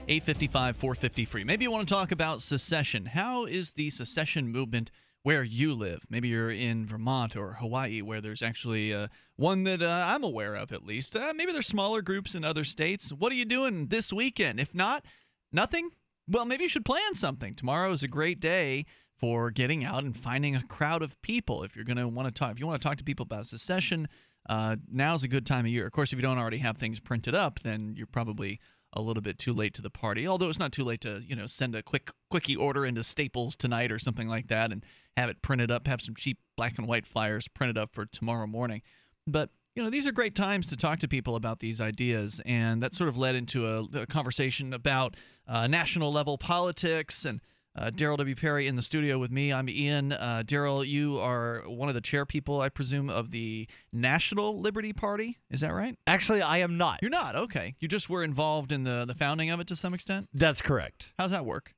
Speaker 5: 855 450 free. Maybe you want to talk about secession. How is the secession movement where you live? Maybe you're in Vermont or Hawaii, where there's actually uh, one that uh, I'm aware of at least. Uh, maybe there's smaller groups in other states. What are you doing this weekend? If not, nothing? Well, maybe you should plan something. Tomorrow is a great day for getting out and finding a crowd of people. If you're going to want to talk, if you want to talk to people about secession, uh, now's a good time of year. Of course, if you don't already have things printed up, then you're probably a little bit too late to the party. Although it's not too late to you know send a quick quickie order into Staples tonight or something like that and have it printed up. Have some cheap black and white flyers printed up for tomorrow morning. But you know these are great times to talk to people about these ideas, and that sort of led into a, a conversation about uh, national level politics and. Uh, Darryl W. Perry in the studio with me. I'm Ian. Uh, Darryl, you are one of the chair people, I presume, of the National Liberty Party. Is that right?
Speaker 1: Actually, I am not.
Speaker 5: You're not. Okay. You just were involved in the the founding of it to some extent.
Speaker 1: That's correct.
Speaker 5: How's that work?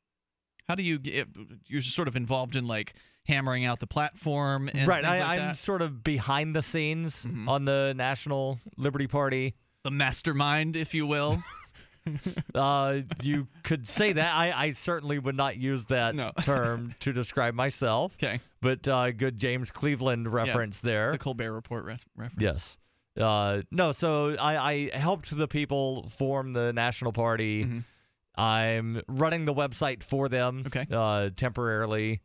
Speaker 5: How do you get? You're sort of involved in like hammering out the platform. And
Speaker 1: right. I,
Speaker 5: like
Speaker 1: I'm
Speaker 5: that?
Speaker 1: sort of behind the scenes on the National Liberty Party.
Speaker 5: The mastermind, if you will. (laughs) (laughs)
Speaker 1: uh, you could say that. I, I certainly would not use that
Speaker 5: No. (laughs)
Speaker 1: term to describe myself.
Speaker 5: Okay.
Speaker 1: But uh, good James Cleveland reference there.
Speaker 5: It's a Colbert Report re- reference.
Speaker 1: Yes. Uh, no, so I, I helped the people form the National Party.
Speaker 5: Mm-hmm.
Speaker 1: I'm running the website for them
Speaker 5: okay.
Speaker 1: uh, temporarily.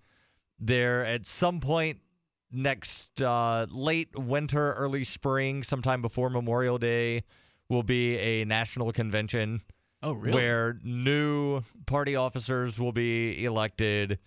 Speaker 1: There at some point next uh, late winter, early spring, sometime before Memorial Day, will be a national convention.
Speaker 5: Oh, really?
Speaker 1: Where new party officers will be elected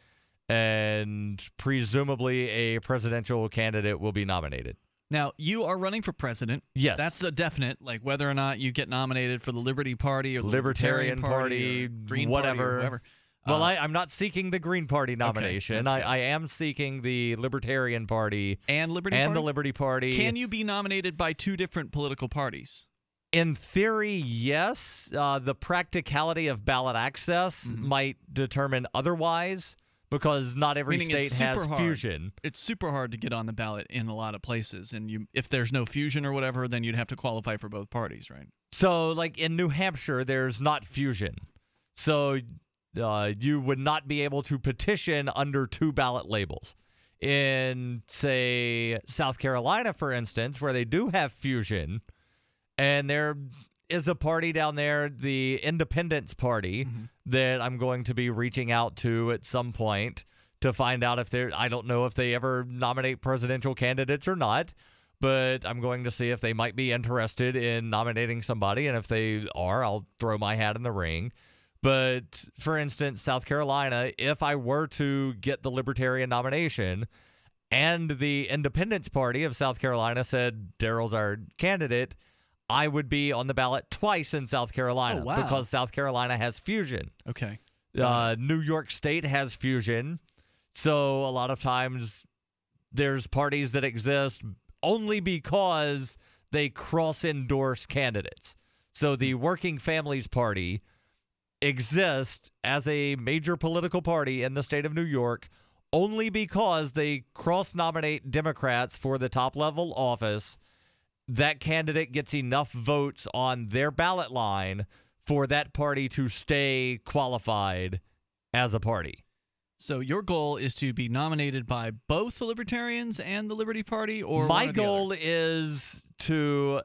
Speaker 1: and presumably a presidential candidate will be nominated.
Speaker 5: Now you are running for president.
Speaker 1: Yes.
Speaker 5: that's a definite. Like whether or not you get nominated for the Liberty Party or the
Speaker 1: Libertarian, Party,
Speaker 5: or Green
Speaker 1: whatever.
Speaker 5: Party whatever.
Speaker 1: Well,
Speaker 5: Uh,
Speaker 1: I, I'm not seeking the Green Party nomination.
Speaker 5: that's
Speaker 1: I. I am seeking the Libertarian Party
Speaker 5: and Liberty
Speaker 1: and the Liberty Party.
Speaker 5: Can you be nominated by two different political parties?
Speaker 1: In theory, yes. Uh, the practicality of ballot access
Speaker 5: Mm-hmm.
Speaker 1: might determine otherwise because not every
Speaker 5: Meaning
Speaker 1: state has
Speaker 5: hard.
Speaker 1: fusion.
Speaker 5: It's super hard to get on the ballot in a lot of places, and you if there's no fusion or whatever, then you'd have to qualify for both parties, right?
Speaker 1: So, like in New Hampshire, there's not fusion. So, uh, you would not be able to petition under two ballot labels. In, say, South Carolina, for instance, where they do have fusion, and there is a party down there, the Independence Party, mm-hmm. that I'm going to be reaching out to at some point to find out if they're, I don't know if they ever nominate presidential candidates or not but I'm going to see if they might be interested in nominating somebody. And if they are, I'll throw my hat in the ring. But for instance, South Carolina, if I were to get the Libertarian nomination and the Independence Party of South Carolina said Darryl's our candidate, I would be on the ballot twice in South Carolina
Speaker 5: Oh, wow.
Speaker 1: because South Carolina has fusion.
Speaker 5: Okay.
Speaker 1: Uh, New York State has fusion. So a lot of times there's parties that exist only because they cross endorse candidates. So the Working Families Party exists as a major political party in the state of New York only because they cross nominate Democrats for the top level office. That candidate gets enough votes on their ballot line for that party to stay qualified as a party.
Speaker 5: So your goal is to be nominated by both the Libertarians and the Liberty Party, or
Speaker 1: my
Speaker 5: one or the
Speaker 1: goal is to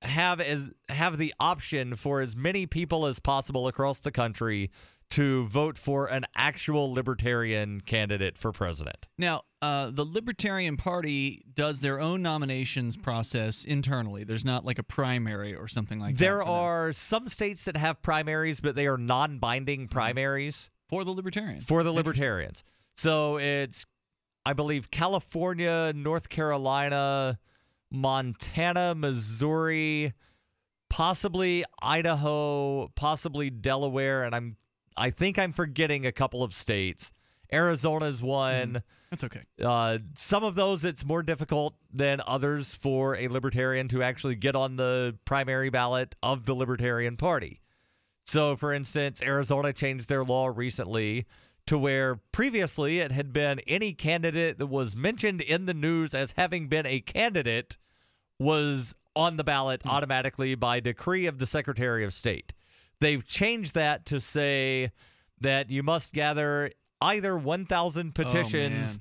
Speaker 1: have as have the option for as many people as possible across the country to vote for an actual libertarian candidate for president.
Speaker 5: Now, uh, the Libertarian Party does their own nominations process internally. There's not like a primary or something like that.
Speaker 1: there
Speaker 5: for them.
Speaker 1: are some states that have primaries, but they are non-binding primaries
Speaker 5: for the Libertarians.
Speaker 1: For the Libertarians. So it's, I believe, California, North Carolina, Montana, Missouri, possibly Idaho, possibly Delaware, and I'm I think I'm forgetting a couple of states. Arizona's one.
Speaker 5: That's okay.
Speaker 1: Uh, some of those it's more difficult than others for a libertarian to actually get on the primary ballot of the Libertarian Party. So, for instance, Arizona changed their law recently to where previously it had been any candidate that was mentioned in the news as having been a candidate was on the ballot automatically by decree of the Secretary of State. They've changed that to say that you must gather either 1,000 petitions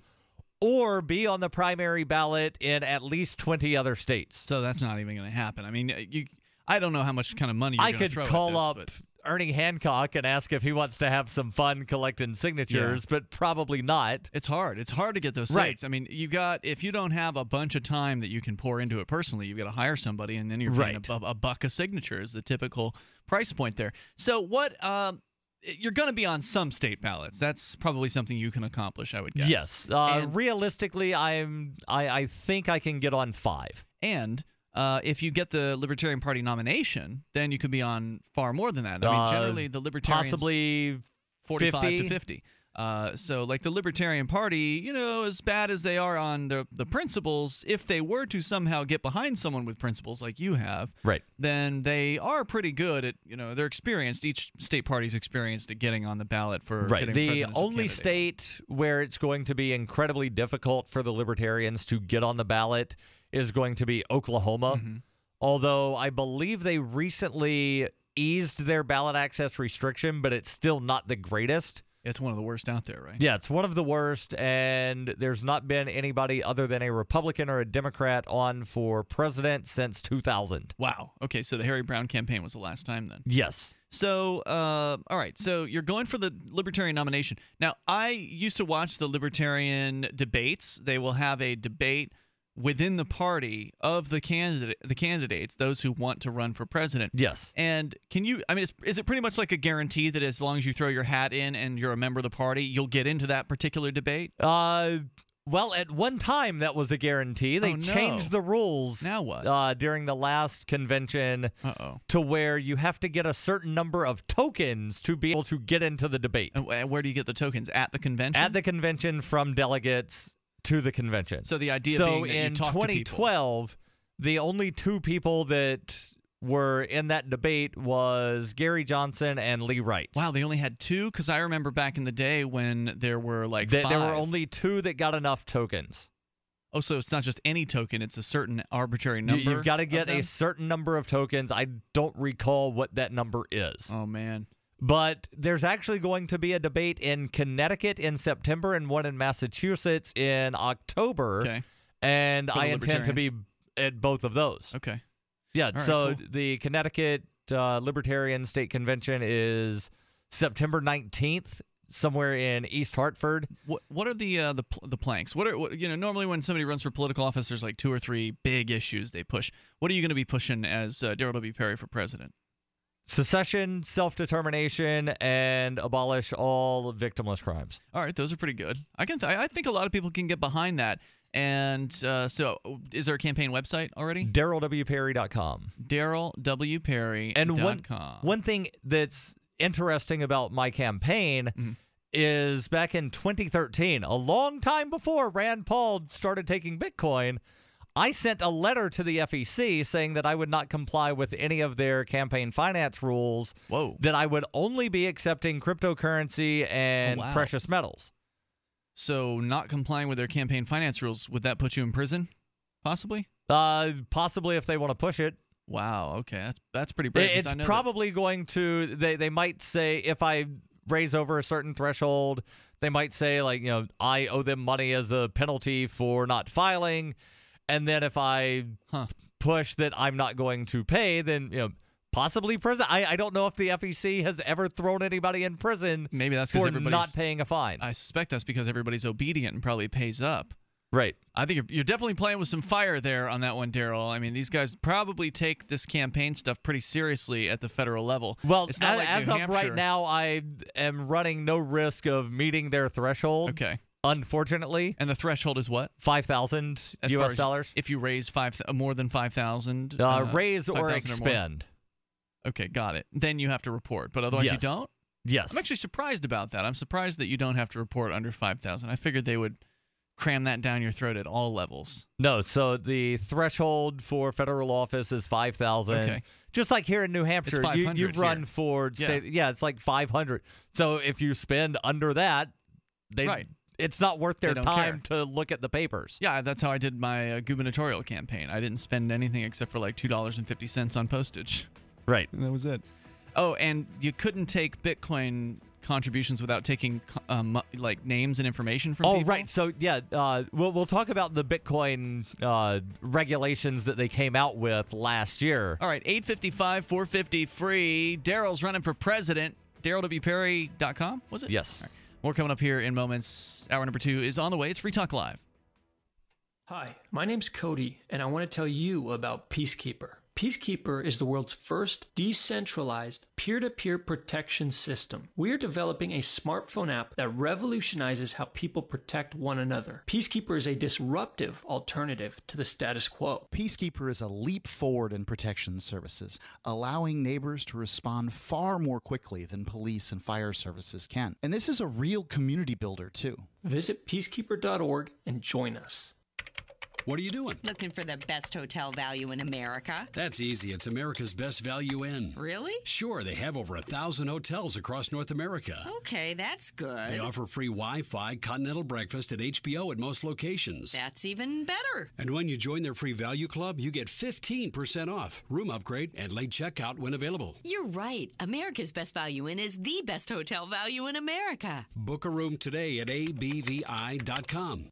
Speaker 1: or be on the primary ballot in at least 20 other states.
Speaker 5: So that's not even going to happen. I mean, you. I don't know how much kind of money you're
Speaker 1: I could
Speaker 5: throw at
Speaker 1: call
Speaker 5: this,
Speaker 1: up
Speaker 5: but-
Speaker 1: Ernie Hancock and ask if he wants to have some fun collecting signatures, but probably not.
Speaker 5: It's hard. It's hard to get those
Speaker 1: Right.
Speaker 5: sites. I mean, you got if you don't have a bunch of time that you can pour into it personally, you've got to hire somebody, and then you're paying
Speaker 1: Right.
Speaker 5: a, a buck a signature is the typical price point there. So what? Um, you're going to be on some state ballots. That's probably something you can accomplish, I would guess.
Speaker 1: Yes. Uh, realistically, I'm. I, I think I can get on five.
Speaker 5: And uh, if you get the Libertarian Party nomination, then you could be on far more than that. I mean,
Speaker 1: Uh,
Speaker 5: generally the Libertarians
Speaker 1: possibly
Speaker 5: 45
Speaker 1: 50.
Speaker 5: to 50. Uh, so, like the Libertarian Party, you know, as bad as they are on the the principles, if they were to somehow get behind someone with principles like you have,
Speaker 1: right,
Speaker 5: then they are pretty good at, you know, they're experienced. Each state party's experienced at getting on the ballot for
Speaker 1: Right. The only
Speaker 5: candidate.
Speaker 1: state where it's going to be incredibly difficult for the Libertarians to get on the ballot is going to be Oklahoma.
Speaker 5: Mm-hmm.
Speaker 1: Although I believe they recently eased their ballot access restriction, but it's still not the greatest.
Speaker 5: It's one of the worst out there, right?
Speaker 1: Yeah, it's one of the worst, and there's not been anybody other than a Republican or a Democrat on for president since 2000.
Speaker 5: Wow. Okay, so the Harry Browne campaign was the last time then.
Speaker 1: Yes.
Speaker 5: So, uh, all right. So you're going for the Libertarian nomination. Now, I used to watch the Libertarian debates. They will have a debate within the party of the candidate, the candidates, those who want to run for president.
Speaker 1: Yes.
Speaker 5: And can you? I mean, is, is it pretty much like a guarantee that as long as you throw your hat in and you're a member of the party, you'll get into that particular debate?
Speaker 1: Uh, well, at one time that was a guarantee. They
Speaker 5: Oh, no.
Speaker 1: changed the rules.
Speaker 5: Now what?
Speaker 1: Uh, during the last convention,
Speaker 5: Uh-oh.
Speaker 1: to where you have to get a certain number of tokens to be able to get into the debate.
Speaker 5: And where do you get the tokens at the convention?
Speaker 1: At the convention from delegates to the convention.
Speaker 5: So the idea
Speaker 1: so
Speaker 5: being that you
Speaker 1: in
Speaker 5: talk to people.
Speaker 1: 2012, the only two people that were in that debate was Gary Johnson and Lee Wrights.
Speaker 5: Wow, they only had two because I remember back in the day when there were like
Speaker 1: Th- there were only two that got enough tokens.
Speaker 5: Oh, so it's not just any token; it's a certain arbitrary number.
Speaker 1: You've got to get a certain number of tokens. I don't recall what that number is.
Speaker 5: Oh man.
Speaker 1: But there's actually going to be a debate in Connecticut in September and one in Massachusetts in October.
Speaker 5: Okay.
Speaker 1: And I intend to be at both of those.
Speaker 5: Okay.
Speaker 1: Yeah.
Speaker 5: Right,
Speaker 1: so
Speaker 5: cool.
Speaker 1: the Connecticut uh, Libertarian State Convention is September 19th, somewhere in East Hartford.
Speaker 5: What What are the uh, the pl- the planks? What are what, you know? Normally, when somebody runs for political office, there's like two or three big issues they push. What are you going to be pushing as uh, Darryl W. Perry for president?
Speaker 1: Secession, self determination, and abolish all victimless crimes.
Speaker 5: All right, those are pretty good. I can th- I think a lot of people can get behind that. And uh, so, is there a campaign website already?
Speaker 1: DarrylWPerry.com.
Speaker 5: Darryl W. Perry.
Speaker 1: And one, one thing that's interesting about my campaign
Speaker 5: Mm-hmm.
Speaker 1: is back in 2013, a long time before Rand Paul started taking Bitcoin, I sent a letter to the FEC saying that I would not comply with any of their campaign finance rules.
Speaker 5: Whoa.
Speaker 1: That I would only be accepting cryptocurrency and
Speaker 5: Oh, wow.
Speaker 1: precious metals.
Speaker 5: So, not complying with their campaign finance rules would that put you in prison? Possibly.
Speaker 1: Uh, possibly if they want to push it.
Speaker 5: Wow. Okay, that's that's pretty brave.
Speaker 1: It's
Speaker 5: I know that-
Speaker 1: probably going to. They they might say if I raise over a certain threshold, they might say like you know I owe them money as a penalty for not filing, and then if I push that I'm not going to pay, then you know possibly prison. I I don't know if the FEC has ever thrown anybody in prison.
Speaker 5: Maybe that's 'cause
Speaker 1: for
Speaker 5: everybody's-
Speaker 1: not paying a fine.
Speaker 5: I suspect that's because everybody's obedient and probably pays up.
Speaker 1: Right.
Speaker 5: I think you're, you're definitely playing with some fire there on that one, Darryl. I mean, these guys probably take this campaign stuff pretty seriously at the federal level.
Speaker 1: Well,
Speaker 5: it's not
Speaker 1: as,
Speaker 5: like
Speaker 1: as of right now, I am running no risk of meeting their threshold.
Speaker 5: Okay.
Speaker 25: Unfortunately,
Speaker 5: And the threshold is what?
Speaker 25: five thousand U.S. dollars.
Speaker 5: If you raise five th- more than five thousand,
Speaker 25: Uh, raise or
Speaker 5: 5,000 more?
Speaker 25: expend.
Speaker 5: Okay, got it. Then you have to report, but otherwise you don't.
Speaker 25: Yes.
Speaker 5: I'm actually surprised about that. I'm surprised that you don't have to report under five thousand. I figured they would cram that down your throat at all levels.
Speaker 25: No, so the threshold for federal office is five thousand.
Speaker 5: Okay.
Speaker 25: Just like here in New Hampshire, you,
Speaker 5: 500
Speaker 25: you've run
Speaker 5: here.
Speaker 25: for
Speaker 5: Yeah.
Speaker 25: state. Yeah. it's like five hundred. So if you spend under that, they
Speaker 5: Right.
Speaker 25: It's not worth their time
Speaker 5: care.
Speaker 25: to look at the papers.
Speaker 5: Yeah, that's how I did my uh, gubernatorial campaign. I didn't spend anything except for like two dollars and fifty cents on postage.
Speaker 25: Right.
Speaker 5: And that was it. Oh, and you couldn't take Bitcoin contributions without taking um, like names and information from
Speaker 25: Oh,
Speaker 5: people.
Speaker 25: right. So yeah, uh, we'll we'll talk about the Bitcoin uh, regulations that they came out with last year.
Speaker 5: All right, 855 450 free. Darryl's running for president. DarrylWPerry.com, was it?
Speaker 25: Yes.
Speaker 5: All right. More coming up here in moments. Hour number two is on the way. It's Free Talk Live.
Speaker 26: Hi, my name's Cody, and I want to tell you about Peacekeeper. Peacekeeper is the world's first decentralized peer to peer protection system. We are developing a smartphone app that revolutionizes how people protect one another. Peacekeeper is a disruptive alternative to the status quo.
Speaker 27: Peacekeeper is a leap forward in protection services, allowing neighbors to respond far more quickly than police and fire services can. And this is a real community builder, too.
Speaker 26: Visit peacekeeper.org and join us.
Speaker 28: What are you doing?
Speaker 29: Looking for the best hotel value in America?
Speaker 28: That's easy. It's America's Best Value Inn.
Speaker 29: Really?
Speaker 28: Sure, they have over a thousand hotels across North America.
Speaker 29: Okay, that's good.
Speaker 28: They offer free Wi Fi, continental breakfast, and HBO at most locations.
Speaker 29: That's even better.
Speaker 28: And when you join their free value club, you get 15% off, room upgrade, and late checkout when available.
Speaker 29: You're right. America's Best Value Inn is the best hotel value in America.
Speaker 28: Book a room today at abvi.com.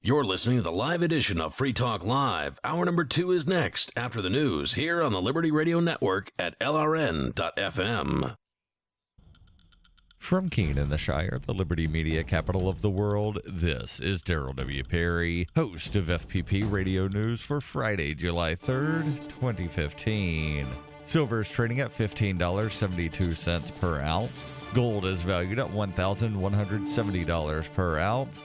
Speaker 13: You're listening to the live edition of Free Talk Live. Hour number two is next after the news here on the Liberty Radio Network at LRN.FM.
Speaker 1: From Keene in the Shire, the Liberty Media capital of the world, this is Darryl W. Perry, host of FPP Radio News for Friday, July 3rd, 2015. Silver is trading at $15.72 per ounce. Gold is valued at $1,170 per ounce.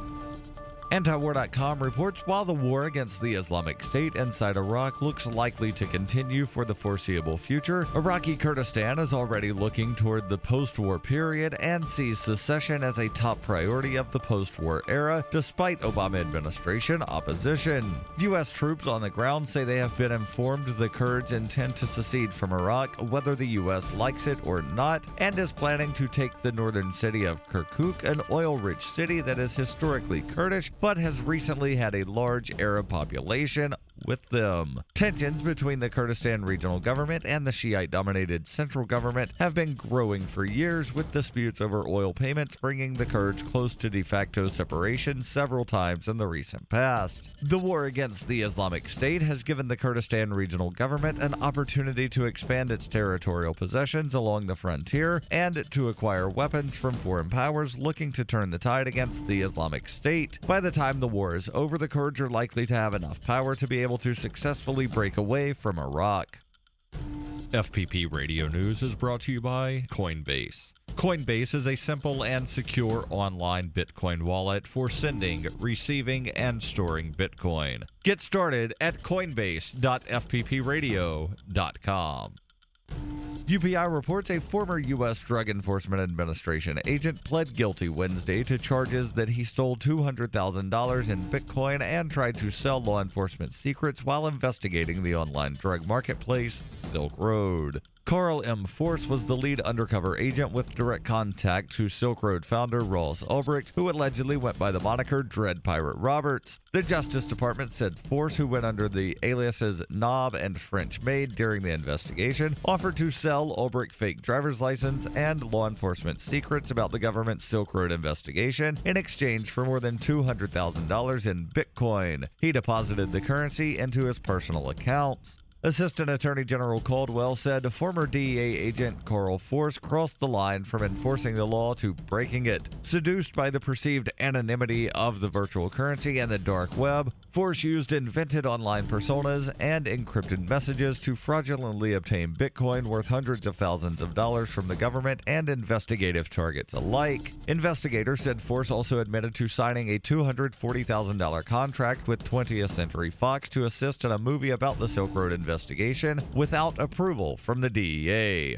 Speaker 1: Antiwar.com reports while the war against the Islamic State inside Iraq looks likely to continue for the foreseeable future, Iraqi Kurdistan is already looking toward the post war period and sees secession as a top priority of the post war era, despite Obama administration opposition. U.S. troops on the ground say they have been informed the Kurds intend to secede from Iraq, whether the U.S. likes it or not, and is planning to take the northern city of Kirkuk, an oil rich city that is historically Kurdish but has recently had a large Arab population with them. Tensions between the Kurdistan regional government and the Shiite dominated central government have been growing for years, with disputes over oil payments bringing the Kurds close to de facto separation several times in the recent past. The war against the Islamic State has given the Kurdistan regional government an opportunity to expand its territorial possessions along the frontier and to acquire weapons from foreign powers looking to turn the tide against the Islamic State. By the time the war is over, the Kurds are likely to have enough power to be able to successfully break away from Iraq. FPP Radio News is brought to you by Coinbase. Coinbase is a simple and secure online Bitcoin wallet for sending, receiving, and storing Bitcoin. Get started at coinbase.fppradio.com. UPI reports a former U.S. Drug Enforcement Administration agent pled guilty Wednesday to charges that he stole $200,000 in Bitcoin and tried to sell law enforcement secrets while investigating the online drug marketplace Silk Road. Carl M. Force was the lead undercover agent with direct contact to Silk Road founder Ross Ulbricht, who allegedly went by the moniker Dread Pirate Roberts. The Justice Department said Force, who went under the aliases Nob and French Maid during the investigation, offered to sell Ulbricht fake driver's license and law enforcement secrets about the government's Silk Road investigation in exchange for more than $200,000 in Bitcoin. He deposited the currency into his personal accounts. Assistant Attorney General Caldwell said former DEA agent Carl Force crossed the line from enforcing the law to breaking it. Seduced by the perceived anonymity of the virtual currency and the dark web, Force used invented online personas and encrypted messages to fraudulently obtain Bitcoin worth hundreds of thousands of dollars from the government and investigative targets alike. Investigators said Force also admitted to signing a $240,000 contract with 20th Century Fox to assist in a movie about the Silk Road investigation investigation without approval from the DEA.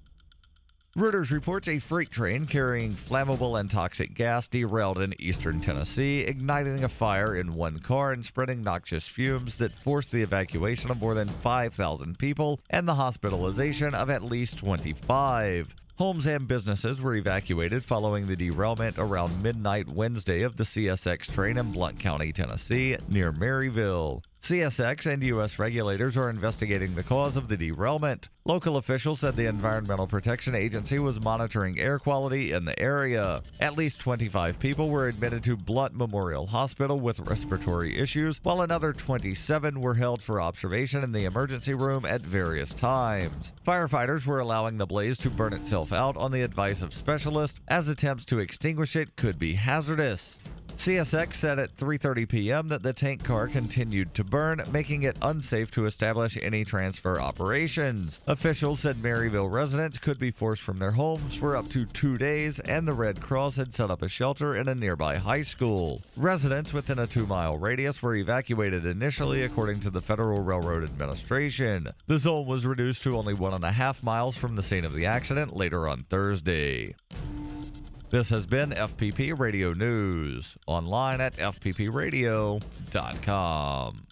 Speaker 1: Reuters reports a freight train carrying flammable and toxic gas derailed in eastern Tennessee, igniting a fire in one car and spreading noxious fumes that forced the evacuation of more than 5,000 people and the hospitalization of at least 25. Homes and businesses were evacuated following the derailment around midnight Wednesday of the CSX train in Blount County, Tennessee, near Maryville. CSX and U.S. regulators are investigating the cause of the derailment. Local officials said the Environmental Protection Agency was monitoring air quality in the area. At least 25 people were admitted to Blount Memorial Hospital with respiratory issues, while another 27 were held for observation in the emergency room at various times. Firefighters were allowing the blaze to burn itself out on the advice of specialists, as attempts to extinguish it could be hazardous. CSX said at 3:30 p.m. that the tank car continued to burn, making it unsafe to establish any transfer operations. Officials said Maryville residents could be forced from their homes for up to 2 days and the Red Cross had set up a shelter in a nearby high school. Residents within a 2-mile radius were evacuated initially according to the Federal Railroad Administration. The zone was reduced to only one and a half miles from the scene of the accident later on Thursday. This has been FPP Radio News, online at fppradio.com.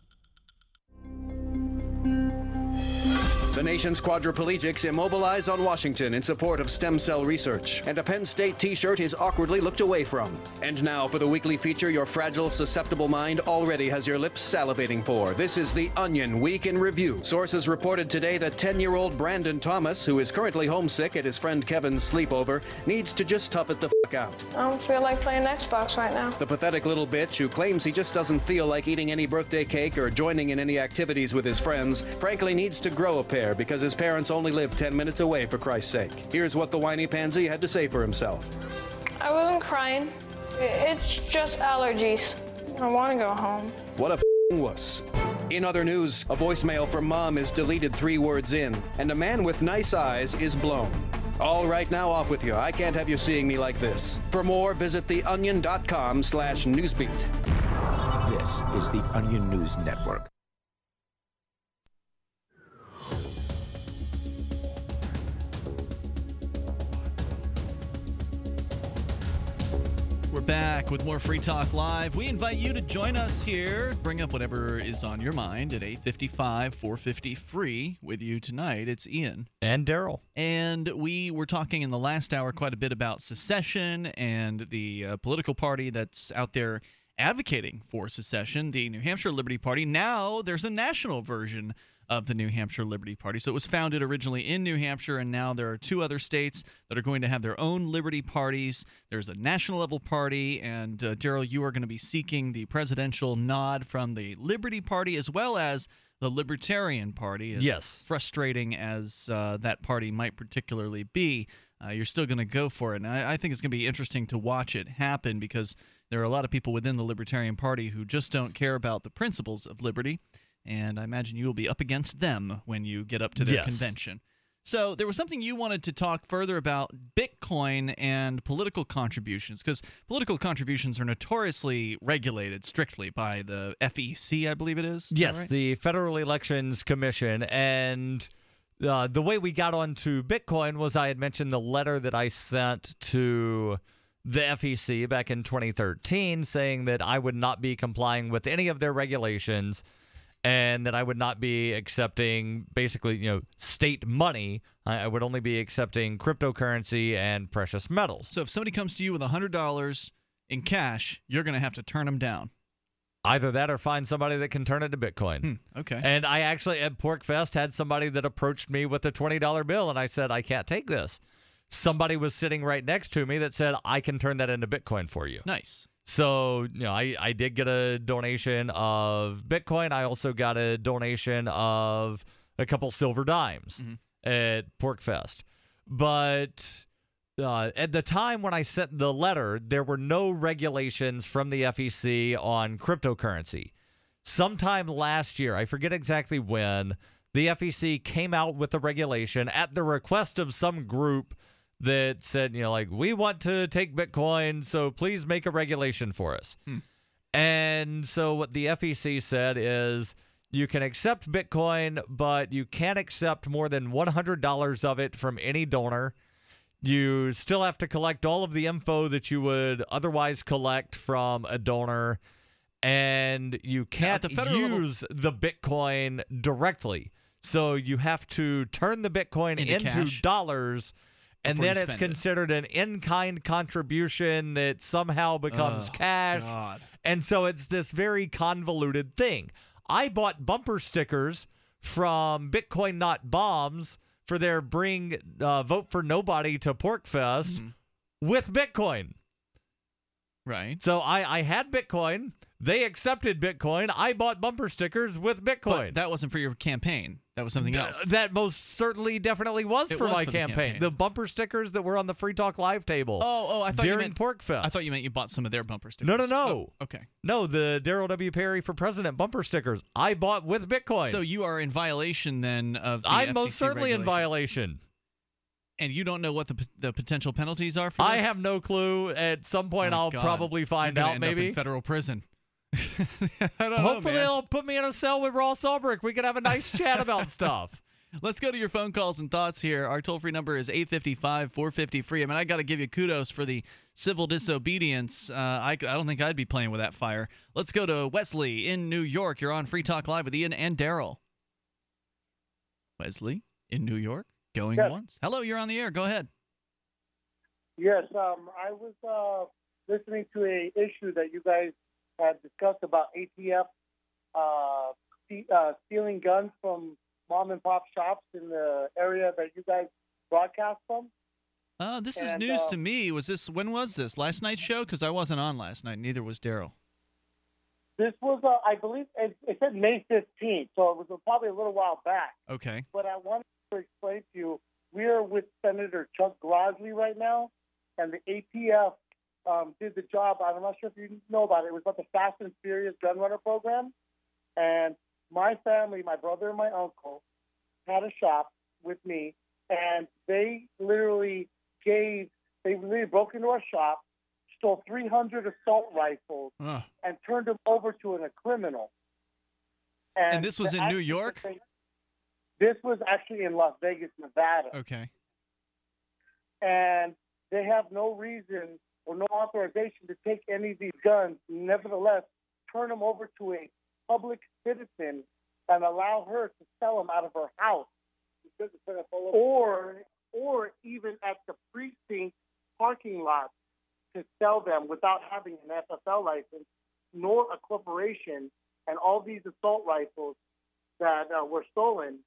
Speaker 30: The nation's quadriplegics immobilized on Washington in support of stem cell research, and a Penn State t shirt is awkwardly looked away from. And now for the weekly feature your fragile, susceptible mind already has your lips salivating for. This is the Onion Week in Review. Sources reported today that 10 year old Brandon Thomas, who is currently homesick at his friend Kevin's sleepover, needs to just tough it the fuck out.
Speaker 31: I don't feel like playing Xbox right now.
Speaker 30: The pathetic little bitch who claims he just doesn't feel like eating any birthday cake or joining in any activities with his friends, frankly needs to grow a pair because his parents only live 10 minutes away for Christ's sake. Here's what the whiny pansy had to say for himself.
Speaker 31: I wasn't crying. It's just allergies. I want to go home.
Speaker 30: What a f***ing wuss. In other news, a voicemail from mom is deleted three words in, and a man with nice eyes is blown. All right, now off with you. I can't have you seeing me like this. For more, visit theonion.com slash newsbeat.
Speaker 32: This is the Onion News Network.
Speaker 5: We're back with more Free Talk Live. We invite you to join us here. Bring up whatever is on your mind at 855 450 free. With you tonight, it's Ian.
Speaker 33: And Darryl.
Speaker 5: And we were talking in the last hour quite a bit about secession and the uh, political party that's out there advocating for secession, the New Hampshire Liberty Party. Now there's a national version of the New Hampshire Liberty Party. So it was founded originally in New Hampshire, and now there are two other states that are going to have their own Liberty parties. There's a national level party, and uh, Darryl, you are going to be seeking the presidential nod from the Liberty Party as well as the Libertarian Party. As
Speaker 1: Yes.
Speaker 5: frustrating as uh, that party might particularly be, uh, you're still going to go for it. And I, I think it's going to be interesting to watch it happen because there are a lot of people within the Libertarian Party who just don't care about the principles of liberty. And I imagine you will be up against them when you get up to their
Speaker 1: Yes.
Speaker 5: convention. So there was something you wanted to talk further about Bitcoin and political contributions because political contributions are notoriously regulated strictly by the FEC, I believe it is. Is
Speaker 1: Yes,
Speaker 5: right?
Speaker 1: the Federal Elections Commission. And uh, the way we got onto Bitcoin was I had mentioned the letter that I sent to the FEC back in 2013 saying that I would not be complying with any of their regulations and that I would not be accepting basically, you know, state money. I, I would only be accepting cryptocurrency and precious metals.
Speaker 5: So if somebody comes to you with $100 in cash, you're going to have to turn them down.
Speaker 1: Either that or find somebody that can turn it to Bitcoin.
Speaker 5: Hmm, okay.
Speaker 1: And I actually at PorcFest had somebody that approached me with a $20 bill, and I said, I can't take this. Somebody was sitting right next to me that said, I can turn that into Bitcoin for you.
Speaker 5: Nice.
Speaker 1: So, you know, I, I did get a donation of Bitcoin. I also got a donation of a couple silver dimes at PorcFest. But uh, at the time when I sent the letter, there were no regulations from the FEC on cryptocurrency. Sometime last year, I forget exactly when, the FEC came out with a regulation at the request of some group that said, you know, like, we want to take Bitcoin, so please make a regulation for us. Hmm. And so what the FEC said is you can accept Bitcoin, but you can't accept more than $100 of it from any donor. You still have to collect all of the info that you would otherwise collect from a donor, and you can't
Speaker 5: the federal level-
Speaker 1: use the Bitcoin directly. So you have to turn the Bitcoin
Speaker 5: Into
Speaker 1: into, dollars, and then it's
Speaker 5: spend it.
Speaker 1: considered an in-kind contribution that somehow becomes
Speaker 5: Oh,
Speaker 1: cash.
Speaker 5: God.
Speaker 1: And so it's this very convoluted thing. I bought bumper stickers from Bitcoin Not Bombs for their bring uh, vote for nobody to PorcFest
Speaker 5: Mm-hmm.
Speaker 1: with Bitcoin.
Speaker 5: Right.
Speaker 1: So I, I had Bitcoin. They accepted Bitcoin. I bought bumper stickers with Bitcoin.
Speaker 5: But that wasn't for your campaign. That was something else.
Speaker 1: That most certainly definitely was
Speaker 5: It
Speaker 1: for
Speaker 5: was
Speaker 1: my
Speaker 5: for the
Speaker 1: campaign.
Speaker 5: campaign.
Speaker 1: The bumper stickers that were on the Free Talk Live table.
Speaker 5: Oh, oh, I thought you
Speaker 1: during
Speaker 5: meant
Speaker 1: PorcFest.
Speaker 5: I thought you meant you bought some of their bumper stickers.
Speaker 1: No, no, no.
Speaker 5: Oh, okay.
Speaker 1: No, the Darryl W. Perry for President bumper stickers I bought with Bitcoin.
Speaker 5: So you are in violation then of the
Speaker 1: I'm most certainly in violation.
Speaker 5: And you don't know what the the potential penalties are for this?
Speaker 1: I have no clue. At some point,
Speaker 5: Oh,
Speaker 1: I'll
Speaker 5: God.
Speaker 1: probably find out. maybe.
Speaker 5: in federal prison. (laughs) I don't know,
Speaker 1: Hopefully,
Speaker 5: man.
Speaker 1: they'll put me in a cell with Ross Ulbricht. We can have a nice chat about (laughs) stuff.
Speaker 5: Let's go to your phone calls and thoughts here. Our toll free number is 855 450 free. I mean, I got to give you kudos for the civil disobedience. Uh, I, I don't think I'd be playing with that fire. Let's go to Wesley in New York. You're on Free Talk Live with Ian and Darryl. Wesley in New York, going
Speaker 34: Yes.
Speaker 5: once. Hello, you're on the air. Go ahead.
Speaker 34: Yes, um, I was uh, listening to a issue that you guys had discussed about ATF uh, uh, stealing guns from mom and pop shops in the area that you guys broadcast from.
Speaker 5: Uh, this is news
Speaker 34: uh,
Speaker 5: to me. Was this when was this last night's show? Because I wasn't on last night. Neither was Daryl.
Speaker 34: This was, uh, I believe, it, it said May 15th, so it was probably a little while back.
Speaker 5: Okay.
Speaker 34: But I wanted to explain to you, we are with Senator Chuck Grassley right now, and the ATF um, did the job. I'm not sure if you know about it. It was about the Fast and Furious Gun Runner program, and my family, my brother and my uncle, had a shop with me, and they literally gave, they literally broke into our shop, stole 300 assault rifles,
Speaker 5: Ugh.
Speaker 34: and turned them over to an, a criminal.
Speaker 5: And this was in New York?
Speaker 34: This was actually in Las Vegas, Nevada
Speaker 5: Okay.
Speaker 34: and they have no reason or no authorization to take any of these guns. Nevertheless, turn them over to a public citizen and allow her to sell them out of her house, or or even at the precinct parking lot to sell them without having an FFL license nor a corporation. And all these assault rifles that uh, were stolen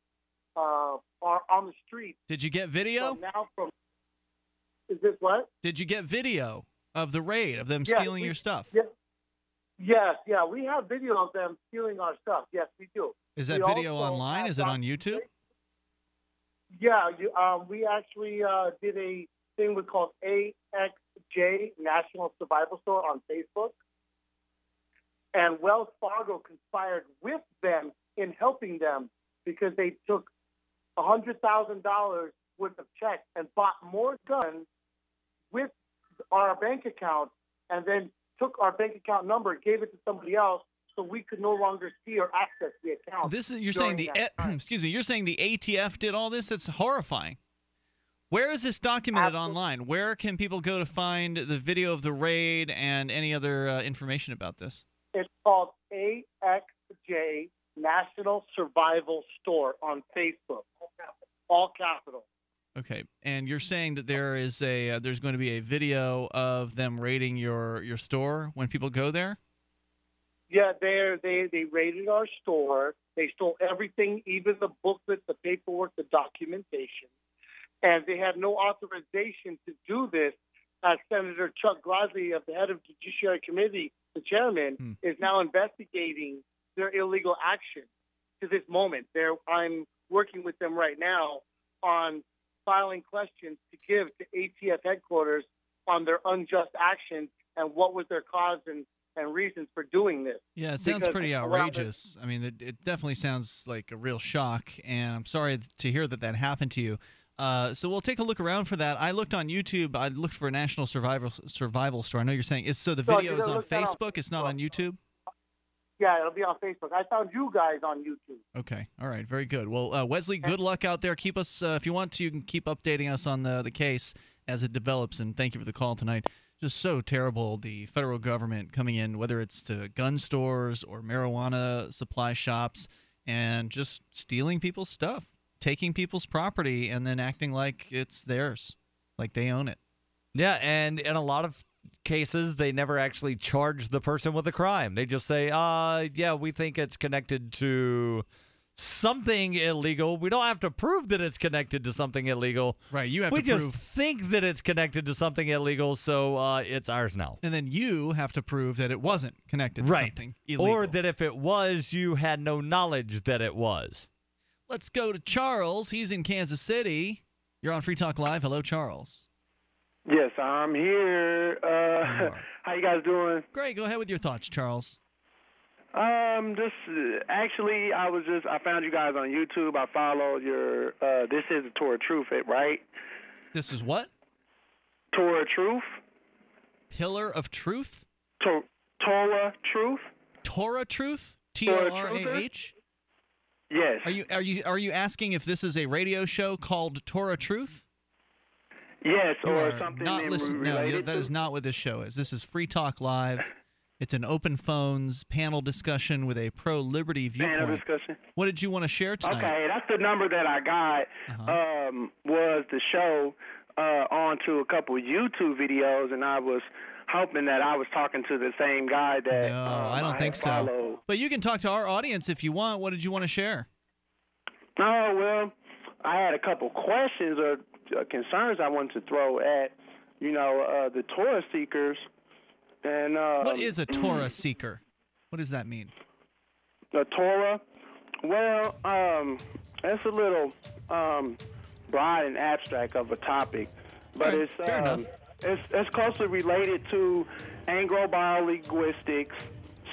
Speaker 34: uh, are on the street.
Speaker 5: Did you get video?
Speaker 34: Now from is this what?
Speaker 5: Did you get video of the raid of them
Speaker 34: Yes,
Speaker 5: stealing
Speaker 34: we-
Speaker 5: your stuff?
Speaker 34: Yes, yes, yeah. We have video of them stealing our stuff. Yes, we do.
Speaker 5: Is that
Speaker 34: We
Speaker 5: video online? Is it on YouTube?
Speaker 34: Yeah, you, um, we actually uh, did a thing we called AXJ National Survival Store on Facebook, and Wells Fargo conspired with them in helping them because they took a hundred thousand dollars worth of checks and bought more guns with our bank account, and then took our bank account number, gave it to somebody else, so we could no longer see or access the account.
Speaker 5: This is you're saying the A- (clears throat) excuse me. You're saying the ATF did all this. That's horrifying. Where is this documented online? Where can people go to find the video of the raid and any other uh, information about this?
Speaker 34: It's called AXJ National Survival Store on Facebook. All capital.
Speaker 5: Okay, and you're saying that there is a uh, there's going to be a video of them raiding your your store when people go there.
Speaker 34: Yeah, they they they raided our store. They stole everything, even the booklet, the paperwork, the documentation, and they had no authorization to do this. As Senator Chuck Grassley, of the head of the Judiciary Committee, the chairman, is now investigating their illegal action to this moment. They're, I'm working with them right now on filing questions to give to ATF headquarters on their unjust actions and what was their cause and, and reasons for doing this.
Speaker 5: Yeah, it sounds
Speaker 34: Because
Speaker 5: pretty outrageous. I mean, it, it definitely sounds like a real shock, and I'm sorry to hear that that happened to you. Uh, so we'll take a look around for that. I looked on YouTube. I looked for a national survival survival store. I know you're saying is so the video
Speaker 34: you
Speaker 5: is on
Speaker 34: look that up.
Speaker 5: Facebook. It's not on YouTube.
Speaker 34: Yeah, it'll be on Facebook. I found you guys on YouTube.
Speaker 5: Okay. All right. Very good. Well, uh, Wesley, good luck out there. Keep us, uh, if you want to, you can keep updating us on the, the case as it develops. And thank you for the call tonight. Just so terrible. The federal government coming in, whether it's to gun stores or marijuana supply shops, and just stealing people's stuff, taking people's property, and then acting like it's theirs, like they own it.
Speaker 1: Yeah, and and a lot of cases, they never actually charge the person with a crime. They just say, uh, yeah, we think it's connected to something illegal. We don't have to prove that it's connected to something illegal.
Speaker 5: Right. You have
Speaker 1: we
Speaker 5: to
Speaker 1: just
Speaker 5: prove.
Speaker 1: think that it's connected to something illegal, so uh, it's ours now.
Speaker 5: And then you have to prove that it wasn't connected to
Speaker 1: Right.
Speaker 5: something illegal.
Speaker 1: Or that if it was, you had no knowledge that it was.
Speaker 5: Let's go to Charles. He's in Kansas City. You're on Free Talk Live. Hello, Charles.
Speaker 31: Yes, I'm here. Uh, (laughs) how you guys doing?
Speaker 5: Great. Go ahead with your thoughts, Charles.
Speaker 31: Um, just uh, actually, I was just I found you guys on YouTube. I followed your. Uh, this is the Torah Truth, it right?
Speaker 5: This is what?
Speaker 31: Torah Truth.
Speaker 5: Pillar of Truth.
Speaker 31: To- Torah Truth.
Speaker 5: Torah Truth. T O R A H.
Speaker 31: Yes.
Speaker 5: Are you are you are you asking if this is a radio show called Torah Truth?
Speaker 31: Yes,
Speaker 5: You
Speaker 31: or something
Speaker 5: Not listen. No,
Speaker 31: related
Speaker 5: that
Speaker 31: to?
Speaker 5: is not what this show is. This is Free Talk Live. It's an open phones panel discussion with a pro liberty viewpoint.
Speaker 31: Panel discussion.
Speaker 5: What did you want to share tonight?
Speaker 31: Okay, that's the number that I got.
Speaker 5: Uh-huh.
Speaker 31: Um, was the show uh, onto a couple YouTube videos, and I was hoping that I was talking to the same guy that.
Speaker 5: No,
Speaker 31: um,
Speaker 5: I don't
Speaker 31: had
Speaker 5: think so.
Speaker 31: followed.
Speaker 5: But you can talk to our audience if you want. What did you want to share?
Speaker 31: Oh well, I had a couple questions or concerns I wanted to throw at, you know, uh, the Torah seekers. And uh,
Speaker 5: What is a Torah seeker? What does that mean?
Speaker 31: the Torah? Well, um, that's a little um, broad and abstract of a topic, but
Speaker 5: right,
Speaker 31: it's um, it's it's closely related to Anglo-biolinguistics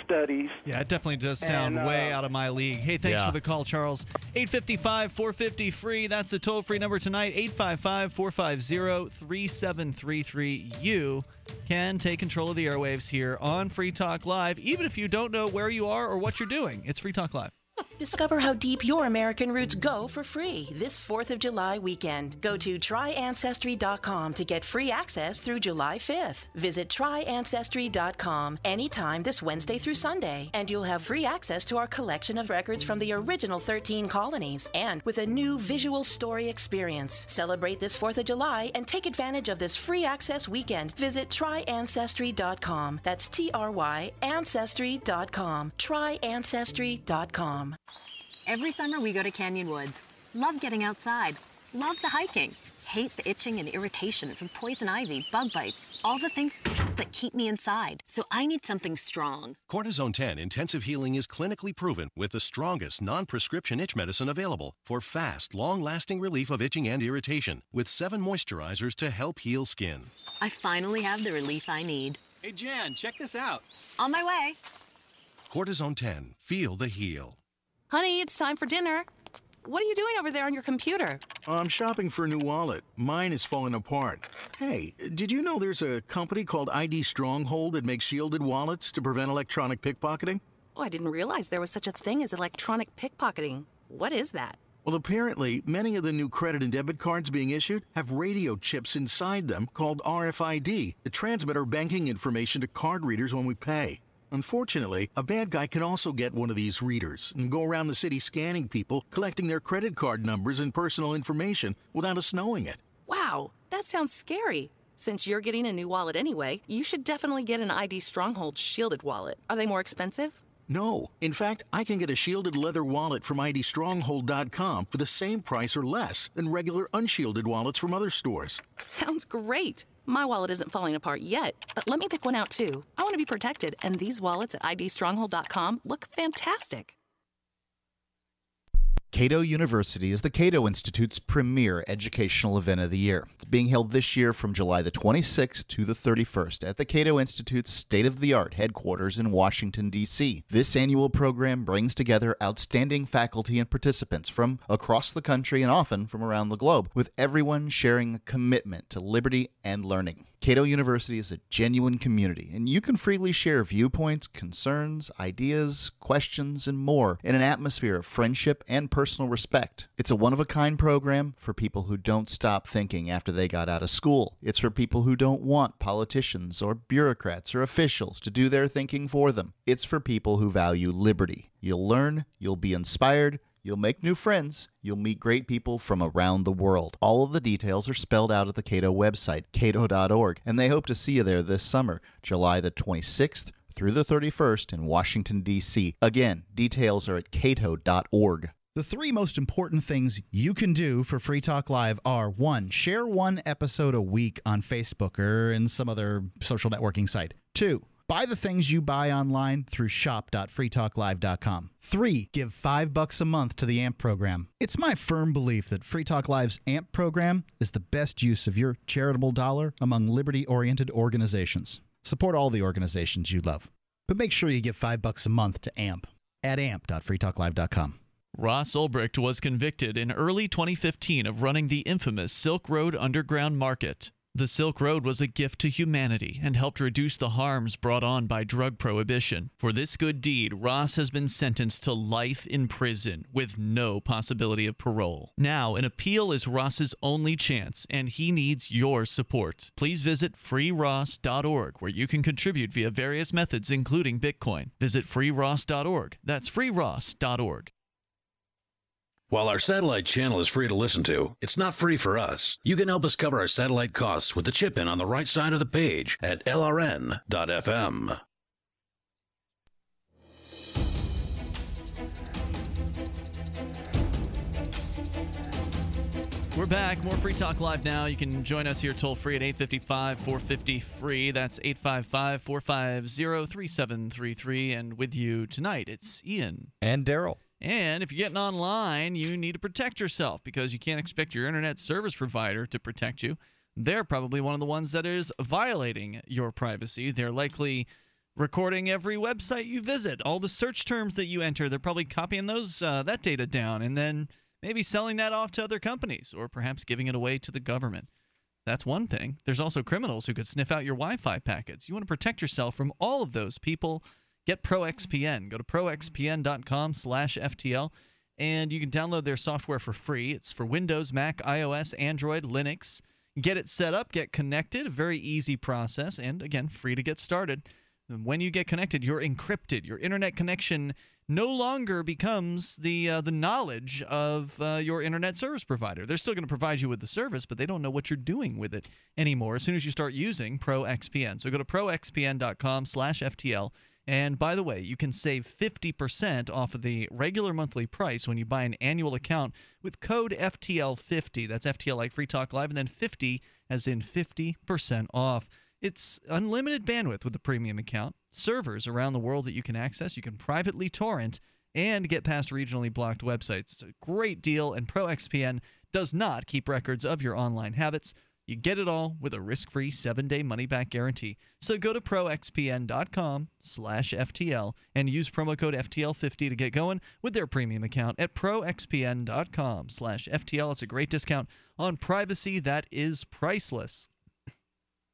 Speaker 31: studies.
Speaker 5: Yeah, it definitely does sound
Speaker 31: And, uh,
Speaker 5: way out of my league. Hey, thanks
Speaker 31: Yeah.
Speaker 5: for the call, Charles. 855 450 free. That's the toll free number tonight 855 450 3733. You can take control of the airwaves here on Free Talk Live, even if you don't know where you are or what you're doing. It's Free Talk Live.
Speaker 35: Discover how deep your American roots go for free this 4th of July weekend. Go to tryancestry.com to get free access through July 5th. Visit tryancestry.com anytime this Wednesday through Sunday, and you'll have free access to our collection of records from the original 13 colonies and with a new visual story experience. Celebrate this 4th of July and take advantage of this free access weekend. Visit tryancestry.com. That's T R Y ancestry.com. Tryancestry.com.
Speaker 7: Every summer we go to Canyon Woods. Love getting outside. Love the hiking. Hate the itching and irritation from poison ivy, bug bites, all the things that keep me inside. So I need something strong.
Speaker 36: Cortizone 10 Intensive Healing is clinically proven with the strongest non prescription itch medicine available for fast, long lasting relief of itching and irritation with seven moisturizers to help heal skin.
Speaker 7: I finally have the relief I need.
Speaker 37: Hey, Jan, check this out.
Speaker 7: On my way.
Speaker 36: Cortizone 10. Feel the heal.
Speaker 38: Honey, it's time for dinner. What are you doing over there on your computer?
Speaker 30: I'm shopping for a new wallet. Mine is falling apart. Hey, did you know there's a company called ID Stronghold that makes shielded wallets to prevent electronic pickpocketing?
Speaker 38: Oh, I didn't realize there was such a thing as electronic pickpocketing. What is that?
Speaker 30: Well, apparently, many of the new credit and debit cards being issued have radio chips inside them called RFID that transmit our banking information to card readers when we pay. Unfortunately, a bad guy can also get one of these readers and go around the city scanning people, collecting their credit card numbers and personal information without us knowing it.
Speaker 38: Wow, that sounds scary. Since you're getting a new wallet anyway, you should definitely get an ID Stronghold shielded wallet. Are they more expensive?
Speaker 30: No. In fact, I can get a shielded leather wallet from IDStronghold.com for the same price or less than regular unshielded wallets from other stores.
Speaker 38: Sounds great. My wallet isn't falling apart yet, but let me pick one out too. I want to be protected, and these wallets at IDStronghold.com look fantastic.
Speaker 39: Cato University is the Cato Institute's premier educational event of the year. It's being held this year from July the 26th to the 31st at the Cato Institute's state of the art headquarters in Washington, D.C. This annual program brings together outstanding faculty and participants from across the country and often from around the globe, with everyone sharing a commitment to liberty and learning. Cato University is a genuine community, and you can freely share viewpoints, concerns, ideas, questions, and more in an atmosphere of friendship and personal respect. It's a one of a kind program for people who don't stop thinking after they got out of school. It's for people who don't want politicians or bureaucrats or officials to do their thinking for them. It's for people who value liberty. You'll learn, you'll be inspired, You'll make new friends. You'll meet great people from around the world. All of the details are spelled out at the Cato website, cato.org, and they hope to see you there this summer, July the 26th through the 31st in Washington, D.C. Again, details are at cato.org.
Speaker 40: The three most important things you can do for Free Talk Live are one, share one episode a week on Facebook or in some other social networking site. Two, Buy the things you buy online through shop.freetalklive.com. Three, give five bucks a month to the AMP program. It's my firm belief that Free Talk Live's AMP program is the best use of your charitable dollar among liberty oriented organizations. Support all the organizations you love. But make sure you give five bucks a month to AMP at amp.freetalklive.com.
Speaker 5: Ross Ulbricht was convicted in early 2015 of running the infamous Silk Road Underground Market. The Silk Road was a gift to humanity and helped reduce the harms brought on by drug prohibition. For this good deed, Ross has been sentenced to life in prison with no possibility of parole. Now, an appeal is Ross's only chance, and he needs your support. Please visit freeross.org, where you can contribute via various methods, including Bitcoin. Visit freeross.org. That's freeross.org.
Speaker 13: While our satellite channel is free to listen to, it's not free for us. You can help us cover our satellite costs with the chip in on the right side of the page at lrn.fm.
Speaker 5: We're back. More Free Talk Live now. You can join us here toll free at 855 450 free. That's 855 450 3733. And with you tonight, it's Ian.
Speaker 1: And Darryl.
Speaker 5: And if you're getting online, you need to protect yourself because you can't expect your internet service provider to protect you. They're probably one of the ones that is violating your privacy. They're likely recording every website you visit, all the search terms that you enter. They're probably copying those uh, that data down and then maybe selling that off to other companies or perhaps giving it away to the government. That's one thing. There's also criminals who could sniff out your Wi-Fi packets. You want to protect yourself from all of those people Get ProXPN. Go to proxpn.com slash FTL, and you can download their software for free. It's for Windows, Mac, iOS, Android, Linux. Get it set up, get connected, a very easy process, and again, free to get started. When you get connected, you're encrypted. Your internet connection no longer becomes the uh, the knowledge of uh, your internet service provider. They're still going to provide you with the service, but they don't know what you're doing with it anymore as soon as you start using ProXPN. So go to proxpn.com/ftl And by the way, you can save 50% off of the regular monthly price when you buy an annual account with code FTL50. That's FTL like Free Talk Live, and then 50 as in 50% off. It's unlimited bandwidth with the premium account, servers around the world that you can access. You can privately torrent and get past regionally blocked websites. It's a great deal, and ProXPN does not keep records of your online habits. You get it all with a risk-free seven-day money-back guarantee. So go to proxpn.com slash FTL and use promo code FTL50 to get going with their premium account at proxpn.com slash FTL. It's a great discount on privacy that is priceless.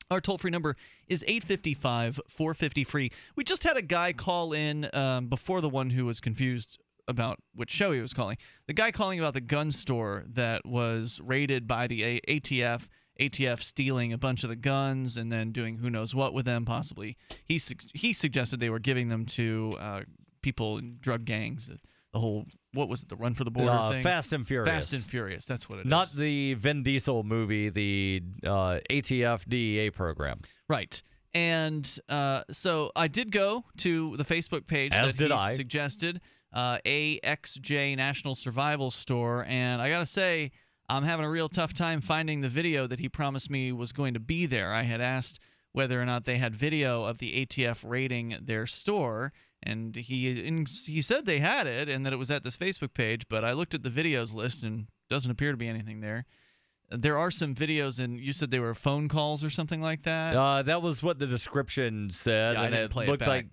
Speaker 5: Our toll free number is 855 450 free. We just had a guy call in um, before the one who was confused about which show he was calling. The guy calling about the gun store that was raided by the a- ATF. ATF stealing a bunch of the guns and then doing who knows what with them, possibly. He, su- he suggested they were giving them to uh, people in drug gangs. The whole, what was it, the Run for the Border
Speaker 1: Uh,
Speaker 5: thing?
Speaker 1: Fast and Furious.
Speaker 5: Fast and Furious, that's what it is.
Speaker 1: Not the Vin Diesel movie, the uh, ATF DEA program.
Speaker 5: Right. And uh, so I did go to the Facebook page
Speaker 1: As
Speaker 5: that
Speaker 1: did
Speaker 5: he
Speaker 1: I.
Speaker 5: suggested, uh, AXJ National Survival Store, and I gotta say, I'm having a real tough time finding the video that he promised me was going to be there. I had asked whether or not they had video of the ATF raiding their store, and he and he said they had it and that it was at this Facebook page. But I looked at the videos list and doesn't appear to be anything there. There are some videos, and you said they were phone calls or something like that.
Speaker 1: Uh, that was what the description said,
Speaker 5: Yeah, I
Speaker 1: and
Speaker 5: didn't
Speaker 1: it
Speaker 5: it
Speaker 1: looked
Speaker 5: back.
Speaker 1: like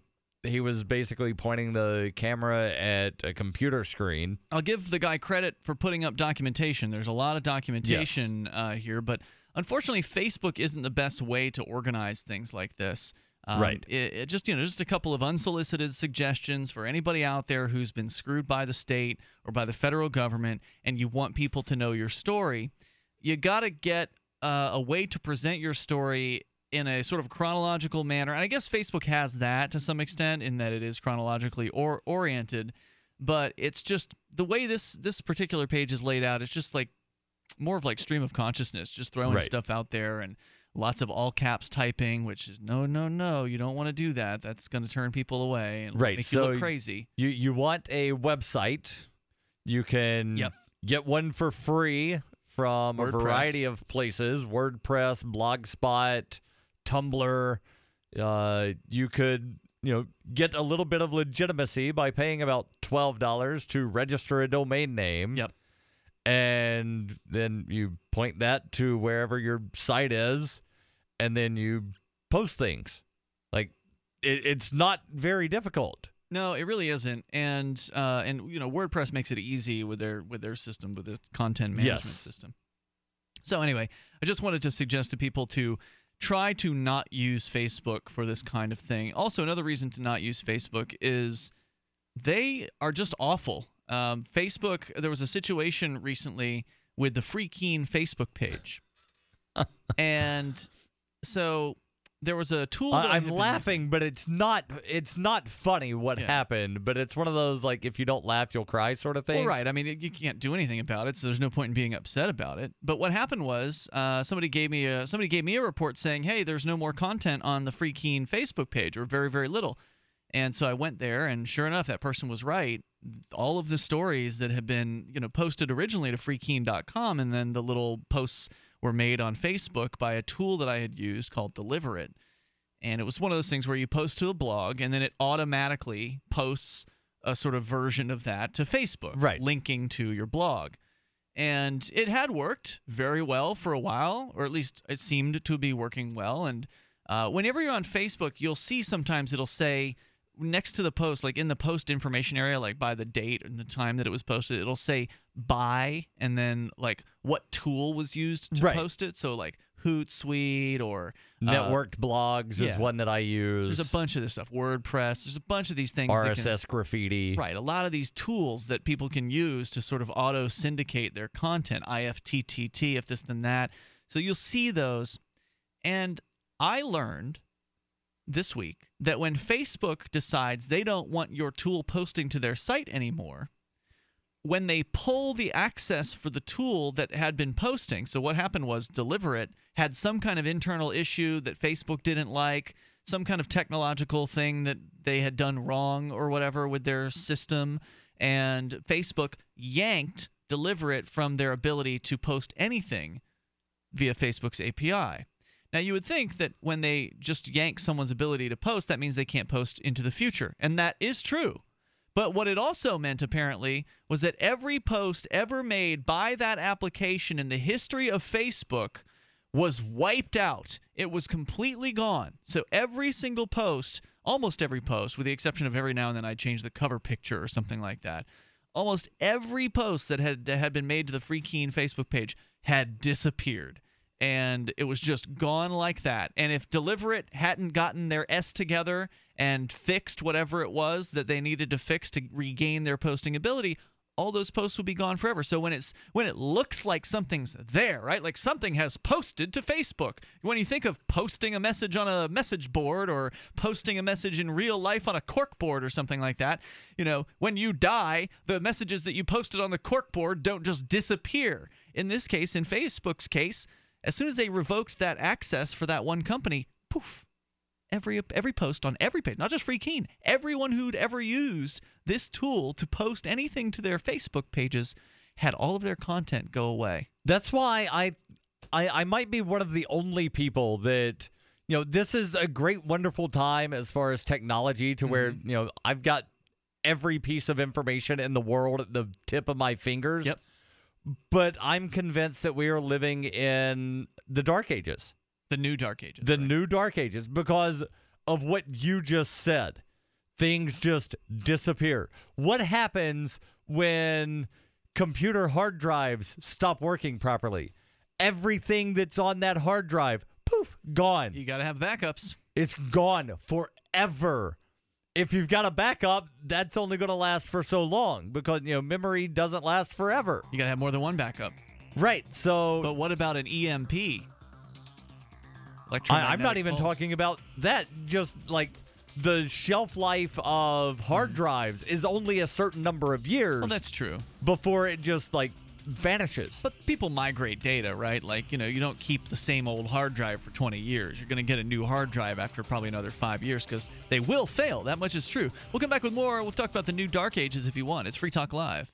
Speaker 1: he was basically pointing the camera at a computer screen.
Speaker 5: I'll give the guy credit for putting up documentation. There's a lot of documentation uh, here, but unfortunately, Facebook isn't the best way to organize things like this. Um,
Speaker 1: Right.
Speaker 5: It, it just you know just a couple of unsolicited suggestions for anybody out there who's been screwed by the state or by the federal government, and you want people to know your story. You got to get uh, a way to present your story in a sort of chronological manner. And I guess Facebook has that to some extent in that it is chronologically or oriented, but it's just the way this this particular page is laid out. It's just like more of like stream of consciousness, just throwing
Speaker 1: Right.
Speaker 5: stuff out there and lots of all caps typing, which is no, no, no, you don't want to do that. That's going to turn people away and
Speaker 1: Right.
Speaker 5: make
Speaker 1: so
Speaker 5: you look crazy.
Speaker 1: You you want a website? You can get one for free from a variety of places: WordPress, Blogspot, Tumblr. Uh, you could you know get a little bit of legitimacy by paying about twelve dollars to register a domain name.
Speaker 5: Yep.
Speaker 1: And then you point that to wherever your site is, and then you post things. Like it, it's not very difficult.
Speaker 5: No, it really isn't, and uh, and you know WordPress makes it easy with their with their system with its content management
Speaker 1: Yes.
Speaker 5: system. So anyway, I just wanted to suggest to people to try to not use Facebook for this kind of thing. Also, another reason to not use Facebook is they are just awful. Um, Facebook. There was a situation recently with the Free Keene Facebook page, (laughs) and so there was a tool. That I
Speaker 1: I,
Speaker 5: had
Speaker 1: am laughing, but it's not it's not funny what happened. But it's one of those like if you don't laugh, you'll cry sort of things.
Speaker 5: Well, right. I mean, you can't do anything about it, so there's no point in being upset about it. But what happened was, uh, somebody gave me a somebody gave me a report saying, "Hey, there's no more content on the Free Keene Facebook page, or very, very little." And so I went there, and sure enough, that person was right. All of the stories that had been, you know, posted originally to freekeene.com, and then the little posts were made on Facebook by a tool that I had used called Deliver It. And it was one of those things where you post to a blog, and then it automatically posts a sort of version of that to Facebook,
Speaker 1: Right.
Speaker 5: linking to your blog. And it had worked very well for a while, or at least it seemed to be working well. And uh, whenever you're on Facebook, you'll see sometimes it'll say next to the post, like in the post information area, like by the date and the time that it was posted, it'll say by and then like what tool was used to
Speaker 1: Right.
Speaker 5: post it. So like Hootsuite or uh,
Speaker 1: Networked blogs is
Speaker 5: yeah.
Speaker 1: one that I use.
Speaker 5: There's a bunch of this stuff. WordPress. There's a bunch of these things. that can-
Speaker 1: RSS graffiti.
Speaker 5: Right. A lot of these tools that people can use to sort of auto syndicate their content, IFTTT, if this then that. So you'll see those. And I learned this week that when Facebook decides they don't want your tool posting to their site anymore, when they pull the access for the tool that had been posting, so what happened was Deliver It had some kind of internal issue that Facebook didn't like. some kind of technological thing that they had done wrong or whatever with their system, and Facebook yanked Deliverit from their ability to post anything via Facebook's API. Now, you would think that when they just yank someone's ability to post, that means they can't post into the future. And that is true. But what it also meant, apparently, was that every post ever made by that application in the history of Facebook was wiped out. It was completely gone. So every single post, almost every post, with the exception of every now and then I change the cover picture or something like that, almost every post that had, that had been made to the Free Keene Facebook page had disappeared and it was just gone like that. And if Deliverit hadn't gotten their S together and fixed whatever it was that they needed to fix to regain their posting ability, all those posts would be gone forever. So when it's when it looks like something's there, right? Like something has posted to Facebook. When you think of posting a message on a message board or posting a message in real life on a cork board or something like that, you know, when you die, the messages that you posted on the cork board don't just disappear. In this case, in Facebook's case, as soon as they revoked that access for that one company, poof, every every post on every page, not just Free Keene, everyone who'd ever used this tool to post anything to their Facebook pages had all of their content go away.
Speaker 41: That's why I, I, I might be one of the only people that you know this is a great, wonderful time as far as technology to where mm-hmm. you know I've got every piece of information in the world at the tip of my fingers.
Speaker 5: Yep.
Speaker 41: But I'm convinced that we are living in the dark ages.
Speaker 5: The new dark ages.
Speaker 41: The new dark ages because of what you just said. Things just disappear. What happens when computer hard drives stop working properly? Everything that's on that hard drive, poof, gone.
Speaker 5: You got to have backups.
Speaker 41: It's gone forever. If you've got a backup, that's only going to last for so long because you know memory doesn't last forever.
Speaker 5: You got to have more than one backup.
Speaker 41: Right. So
Speaker 5: But what about an EMP?
Speaker 41: I, I'm not even
Speaker 5: pulse.
Speaker 41: talking about that. Just like the shelf life of hard mm-hmm. drives is only a certain number of years.
Speaker 5: Well, that's true.
Speaker 41: Before it just like vanishes.
Speaker 5: But people migrate data, right? Like, you know, you don't keep the same old hard drive for 20 years. You're going to get a new hard drive after probably another five years because they will fail. That much is true. We'll come back with more. We'll talk about the new Dark Ages if you want. It's Free Talk Live.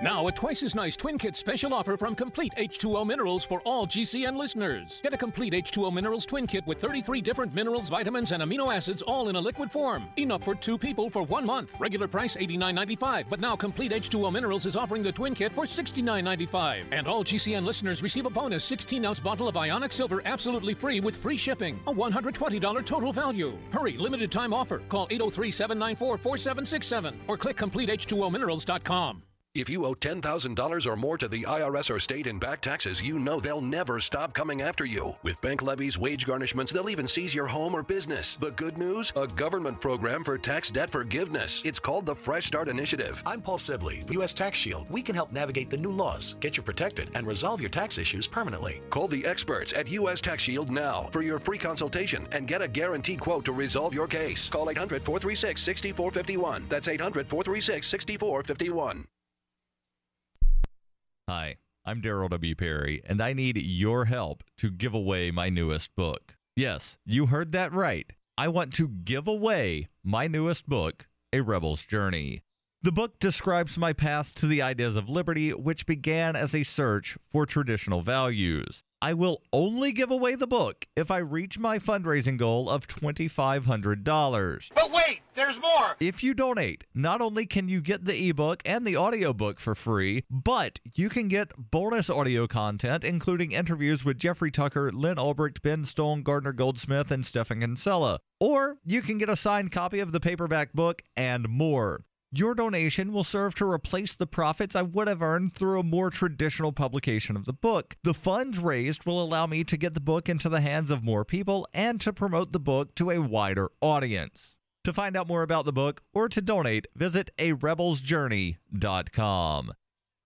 Speaker 42: Now, a twice as nice Twin Kit special offer from Complete H2O Minerals for all GCN listeners. Get a Complete H2O Minerals Twin Kit with 33 different minerals, vitamins, and amino acids all in a liquid form. Enough for two people for one month. Regular price $89.95, but now Complete H2O Minerals is offering the Twin Kit for $69.95. And all GCN listeners receive a bonus 16 ounce bottle of Ionic Silver absolutely free with free shipping. A $120 total value. Hurry, limited time offer. Call 803 794 4767 or click CompleteH2OMinerals.com.
Speaker 14: If you owe $10,000 or more to the IRS or state in back taxes, you know they'll never stop coming after you. With bank levies, wage garnishments, they'll even seize your home or business. The good news? A government program for tax debt forgiveness. It's called the Fresh Start Initiative.
Speaker 43: I'm Paul Sibley, U.S. Tax Shield. We can help navigate the new laws, get you protected, and resolve your tax issues permanently.
Speaker 14: Call the experts at U.S. Tax Shield now for your free consultation and get a guaranteed quote to resolve your case. Call 800 436 6451. That's 800 436 6451.
Speaker 1: Hi, I'm Darryl W. Perry, and I need your help to give away my newest book. Yes, you heard that right. I want to give away my newest book, A Rebel's Journey. The book describes my path to the ideas of liberty, which began as a search for traditional values. I will only give away the book if I reach my fundraising goal of $2,500.
Speaker 43: But wait, there's more!
Speaker 1: If you donate, not only can you get the ebook and the audiobook for free, but you can get bonus audio content, including interviews with Jeffrey Tucker, Lyn Ulbricht, Ben Stone, Gardner Goldsmith, and Stephan Kinsella. Or you can get a signed copy of the paperback book and more. Your donation will serve to replace the profits I would have earned through a more traditional publication of the book. The funds raised will allow me to get the book into the hands of more people and to promote the book to a wider audience. To find out more about the book or to donate, visit a rebelsjourney.com.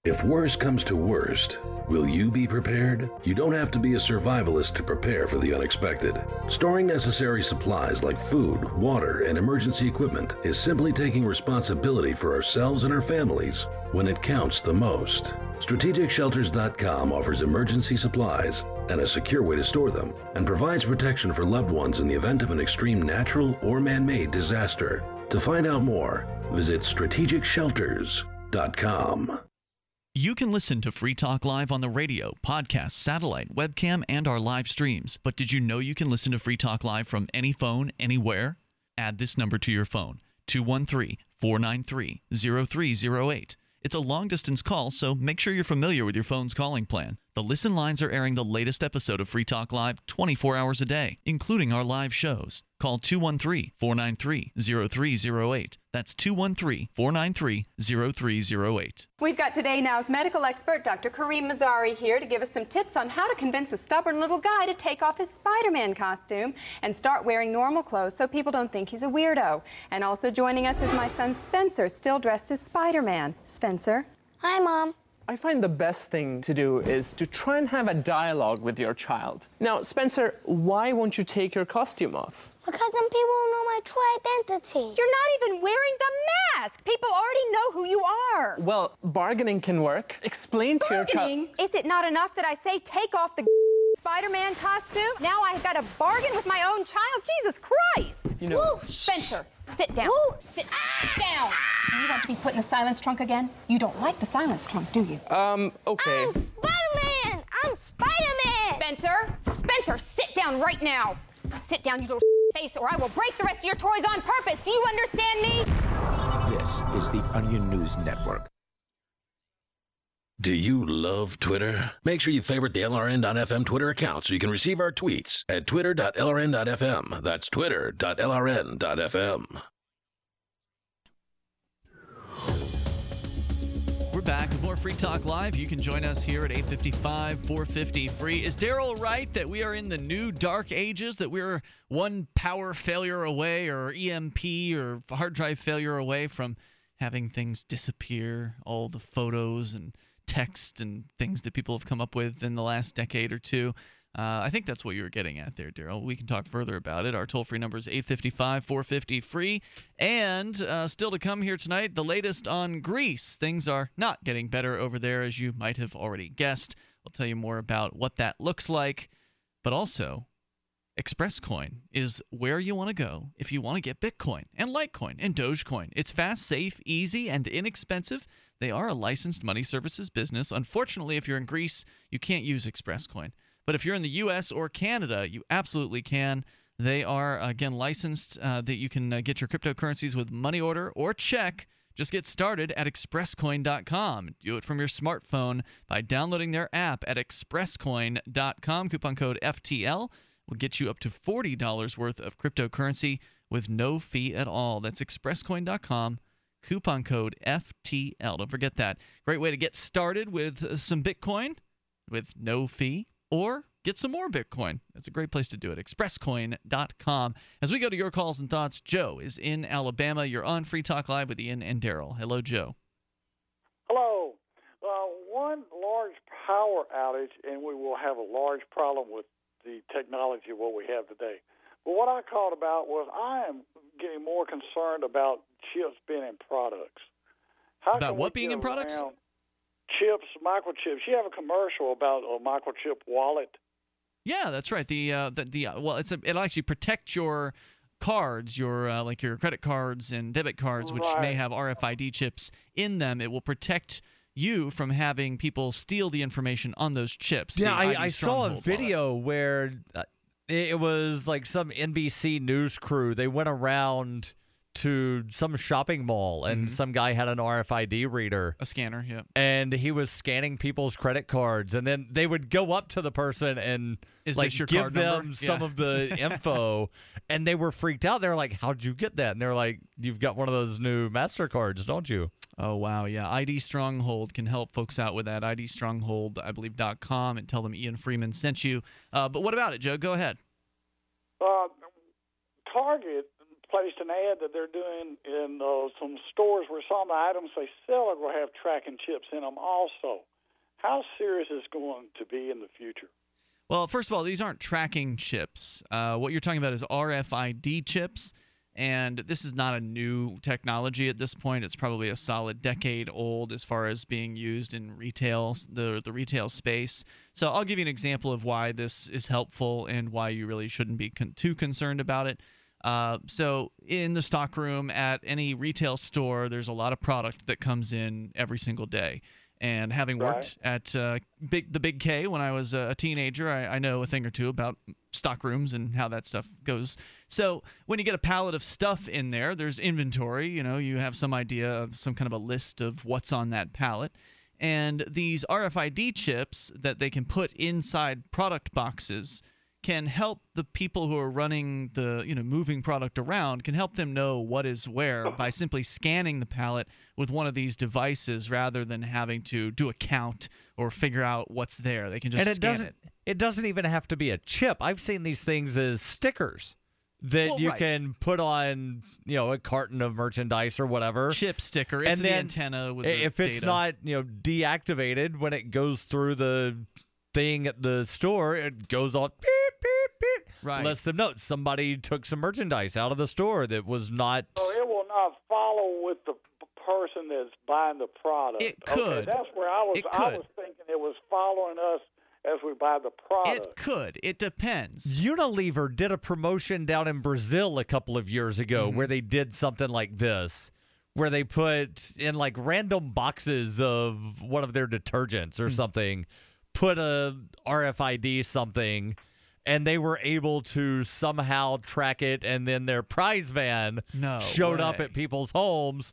Speaker 13: If worst comes to worst, will you be prepared? You don't have to be a survivalist to prepare for the unexpected. Storing necessary supplies like food, water, and emergency equipment is simply taking responsibility for ourselves and our families when it counts the most. StrategicShelters.com offers emergency supplies and a secure way to store them, and provides protection for loved ones in the event of an extreme natural or man made disaster. To find out more, visit StrategicShelters.com.
Speaker 5: You can listen to Free Talk Live on the radio, podcast, satellite, webcam, and our live streams. But did you know you can listen to Free Talk Live from any phone, anywhere? Add this number to your phone 213 493 0308. It's a long distance call, so make sure you're familiar with your phone's calling plan. The listen lines are airing the latest episode of Free Talk Live 24 hours a day, including our live shows. Call 213 493 0308. That's 213 493 0308.
Speaker 44: We've got Today Now's medical expert, Dr. Kareem Mazari, here to give us some tips on how to convince a stubborn little guy to take off his Spider Man costume and start wearing normal clothes so people don't think he's a weirdo. And also joining us is my son Spencer, still dressed as Spider Man. Spencer?
Speaker 45: Hi, Mom. I find the best thing to do is to try and have a dialogue with your child. Now, Spencer, why won't you take your costume off?
Speaker 46: Because then people will know my true identity.
Speaker 44: You're not even wearing the mask. People already know who you are.
Speaker 45: Well, bargaining can work. Explain to your child.
Speaker 44: Bargaining? Is it not enough that I say take off the Spider-Man costume? Now I've got to bargain with my own child? Jesus Christ!
Speaker 45: You know-
Speaker 44: Woo! Spencer, sit down. Sit down. Do you want to be put in the silence trunk again? You don't like the silence trunk, do you?
Speaker 45: Um, okay.
Speaker 46: I'm Spider-Man! I'm Spider-Man!
Speaker 44: Spencer, Spencer, sit down right now. Sit down, you little face, or I will break the rest of your toys on purpose. Do you understand me?
Speaker 47: This is the Onion News Network.
Speaker 13: Do you love Twitter? Make sure you favorite the LRN.FM Twitter account so you can receive our tweets at twitter.lrn.fm. That's twitter.lrn.fm.
Speaker 5: We're back with more Free Talk Live. You can join us here at 855 450 free. Is Darryl right that we are in the new dark ages, that we're one power failure away or EMP or hard drive failure away from having things disappear? All the photos and text and things that people have come up with in the last decade or two. Uh, I think that's what you were getting at there, Darryl. We can talk further about it. Our toll free number is 855 450 free. And uh, still to come here tonight, the latest on Greece. Things are not getting better over there, as you might have already guessed. We'll tell you more about what that looks like. But also, ExpressCoin is where you want to go if you want to get Bitcoin and Litecoin and Dogecoin. It's fast, safe, easy, and inexpensive. They are a licensed money services business. Unfortunately, if you're in Greece, you can't use ExpressCoin. But if you're in the US or Canada, you absolutely can. They are, again, licensed uh, that you can uh, get your cryptocurrencies with money order or check. Just get started at expresscoin.com. Do it from your smartphone by downloading their app at expresscoin.com. Coupon code FTL will get you up to $40 worth of cryptocurrency with no fee at all. That's expresscoin.com. Coupon code FTL. Don't forget that. Great way to get started with uh, some Bitcoin with no fee or get some more Bitcoin. That's a great place to do it. ExpressCoin.com. As we go to your calls and thoughts, Joe is in Alabama. You're on Free Talk Live with Ian and Darryl. Hello, Joe.
Speaker 48: Hello. Uh, one large power outage, and we will have a large problem with the technology of what we have today. But what I called about was I am getting more concerned about chips being in products. How
Speaker 5: About what being in products?
Speaker 48: Chips, microchips. You have a commercial about a microchip wallet.
Speaker 5: Yeah, that's right. The uh, the, the uh, well, it's a, it'll actually protect your cards, your uh, like your credit cards and debit cards, which may have RFID chips in them. It will protect you from having people steal the information on those chips.
Speaker 1: Yeah, I, I saw a
Speaker 5: Stronghold wallet.
Speaker 1: video where uh, it was like some NBC news crew. They went around to some shopping mall, and some guy had an RFID reader,
Speaker 5: Mm-hmm. a scanner, yeah.
Speaker 1: and he was scanning people's credit cards, and then they would go up to the person and
Speaker 5: Is
Speaker 1: like give them some of the (laughs) info, and they were freaked out. They're like, "How'd you get that?" And they're like, "You've got one of those new Mastercards, don't you?"
Speaker 5: Oh wow, yeah. ID Stronghold can help folks out with that. ID Stronghold, I believe .com, and tell them Ian Freeman sent you. Uh, but what about it, Joe? Go ahead.
Speaker 48: Uh, Target placed an ad that they're doing in uh, some stores where some of the items they sell are going to have tracking chips in them also. How serious is going to be in the future?
Speaker 5: Well, first of all, these aren't tracking chips. Uh, what you're talking about is RFID chips, and this is not a new technology at this point. It's probably a solid decade old as far as being used in retail, the the retail space. So I'll give you an example of why this is helpful and why you really shouldn't be con- too concerned about it. Uh, so in the stockroom at any retail store, there's a lot of product that comes in every single day. And having worked at uh, big the Big K when I was a teenager, I, I know a thing or two about stockrooms and how that stuff goes. So when you get a pallet of stuff in there, there's inventory. You know, you have some idea of some kind of a list of what's on that pallet. And these RFID chips that they can put inside product boxes can help the people who are running the you know moving product around can help them know what is where by simply scanning the pallet with one of these devices rather than having to do a count or figure out what's there they can just
Speaker 1: and it
Speaker 5: scan
Speaker 1: doesn't
Speaker 5: it
Speaker 1: it doesn't even have to be a chip. I've seen these things as stickers that
Speaker 5: Well,
Speaker 1: you
Speaker 5: right.
Speaker 1: can put on, you know, a carton of merchandise or whatever.
Speaker 5: chip sticker it's
Speaker 1: and
Speaker 5: the
Speaker 1: then
Speaker 5: antenna with the
Speaker 1: if it's
Speaker 5: data.
Speaker 1: not, you know, deactivated when it goes through the thing at the store, it goes off beep.
Speaker 5: Right.
Speaker 1: Lets them know somebody took some merchandise out of the store that was not
Speaker 48: So it will not follow with the person that's buying the product.
Speaker 5: It
Speaker 48: Okay,
Speaker 5: could.
Speaker 48: that's where I was.
Speaker 5: It
Speaker 48: I was thinking it was following us as we buy the product.
Speaker 5: it could it depends
Speaker 1: Unilever did a promotion down in Brazil a couple of years ago
Speaker 5: Mm-hmm.
Speaker 1: where they did something like this, where they put in like random boxes of one of their detergents or something, put a RFID something, and they were able to somehow track it, and then their prize van
Speaker 5: No
Speaker 1: showed up at people's homes.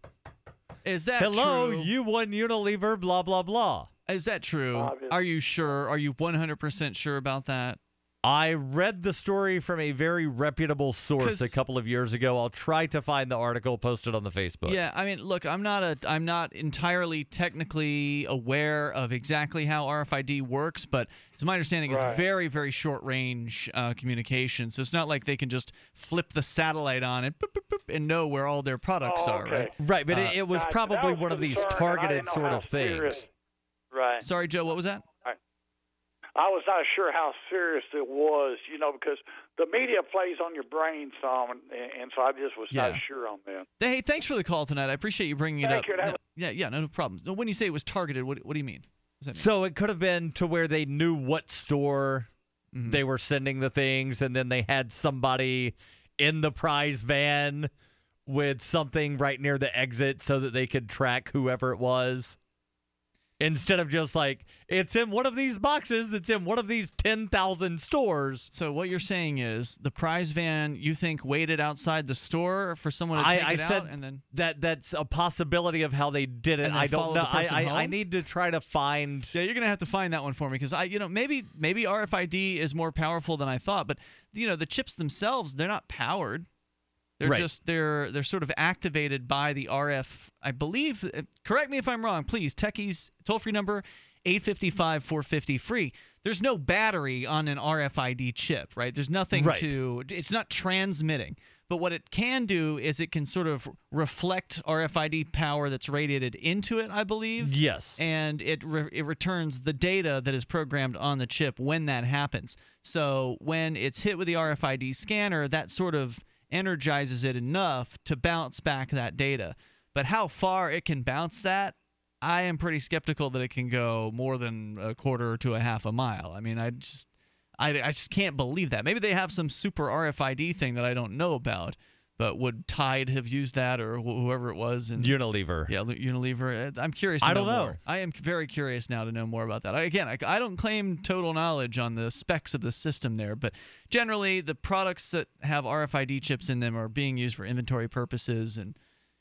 Speaker 5: is that
Speaker 1: Hello,
Speaker 5: true?
Speaker 1: you won Unilever, blah blah blah.
Speaker 5: is that true are you sure are you 100% sure about that
Speaker 1: I read the story from a very reputable source a couple of years ago. I'll try to find the article posted on the Facebook.
Speaker 5: Yeah, I mean, look, I'm not a I'm not entirely technically aware of exactly how RFID works, but it's my understanding
Speaker 48: Right.
Speaker 5: it's very very short range uh, communication. So it's not like they can just flip the satellite on and boop, boop, boop, and know where all their products
Speaker 48: Oh,
Speaker 5: are, right?
Speaker 1: Right, but
Speaker 5: Uh,
Speaker 1: it, it was
Speaker 48: Gotcha.
Speaker 1: Probably
Speaker 48: was
Speaker 1: one of these targeted sort of things.
Speaker 48: Right.
Speaker 5: Sorry, Joe, what was that?
Speaker 48: I was not sure how serious it was, you know, because the media plays on your brain some, and, and so I just was
Speaker 5: Yeah.
Speaker 48: not sure on that.
Speaker 5: Hey, thanks for the call tonight. I appreciate you bringing it up.
Speaker 48: you,
Speaker 5: No- yeah, yeah, no problem. When you say it was targeted, what what do you mean? What does that mean?
Speaker 1: So it could have been to where they knew what store
Speaker 5: Mm-hmm.
Speaker 1: they were sending the things, and then they had somebody in the prize van with something right near the exit so that they could track whoever it was. Instead of just like, it's in one of these boxes, it's in one of these 10,000 stores.
Speaker 5: So what you're saying is the prize van you think waited outside the store for someone to take
Speaker 1: I, I
Speaker 5: it
Speaker 1: said
Speaker 5: out and then
Speaker 1: that that's a possibility of how they did it.
Speaker 5: And
Speaker 1: I don't know. I, I, I need to try to find.
Speaker 5: Yeah, you're gonna have to find that one for me because I, you know, maybe maybe RFID is more powerful than I thought, but you know, the chips themselves they're not powered. They're
Speaker 1: Right.
Speaker 5: just they're they're sort of activated by the RF. I believe. uh, Correct me if I'm wrong, please. Techies toll free number 855 450 free. There's no battery on an RFID chip, right? There's nothing
Speaker 1: Right.
Speaker 5: to. It's not transmitting. But what it can do is it can sort of reflect RFID power that's radiated into it, I believe
Speaker 1: Yes.
Speaker 5: and it re- it returns the data that is programmed on the chip when that happens. So when it's hit with the RFID scanner, that sort of energizes it enough to bounce back that data. But how far it can bounce that, I am pretty skeptical that it can go more than a quarter to a half a mile. I mean, I just I, I just can't believe that. Maybe they have some super RFID thing that I don't know about. But would Tide have used that, or wh- whoever it was? And
Speaker 1: Unilever.
Speaker 5: yeah, Unilever. Uh, I'm curious. To
Speaker 1: I don't know.
Speaker 5: I am very curious now to know more about that. I, again, I, I don't claim total knowledge on the specs of the system there, but generally the products that have RFID chips in them are being used for inventory purposes, and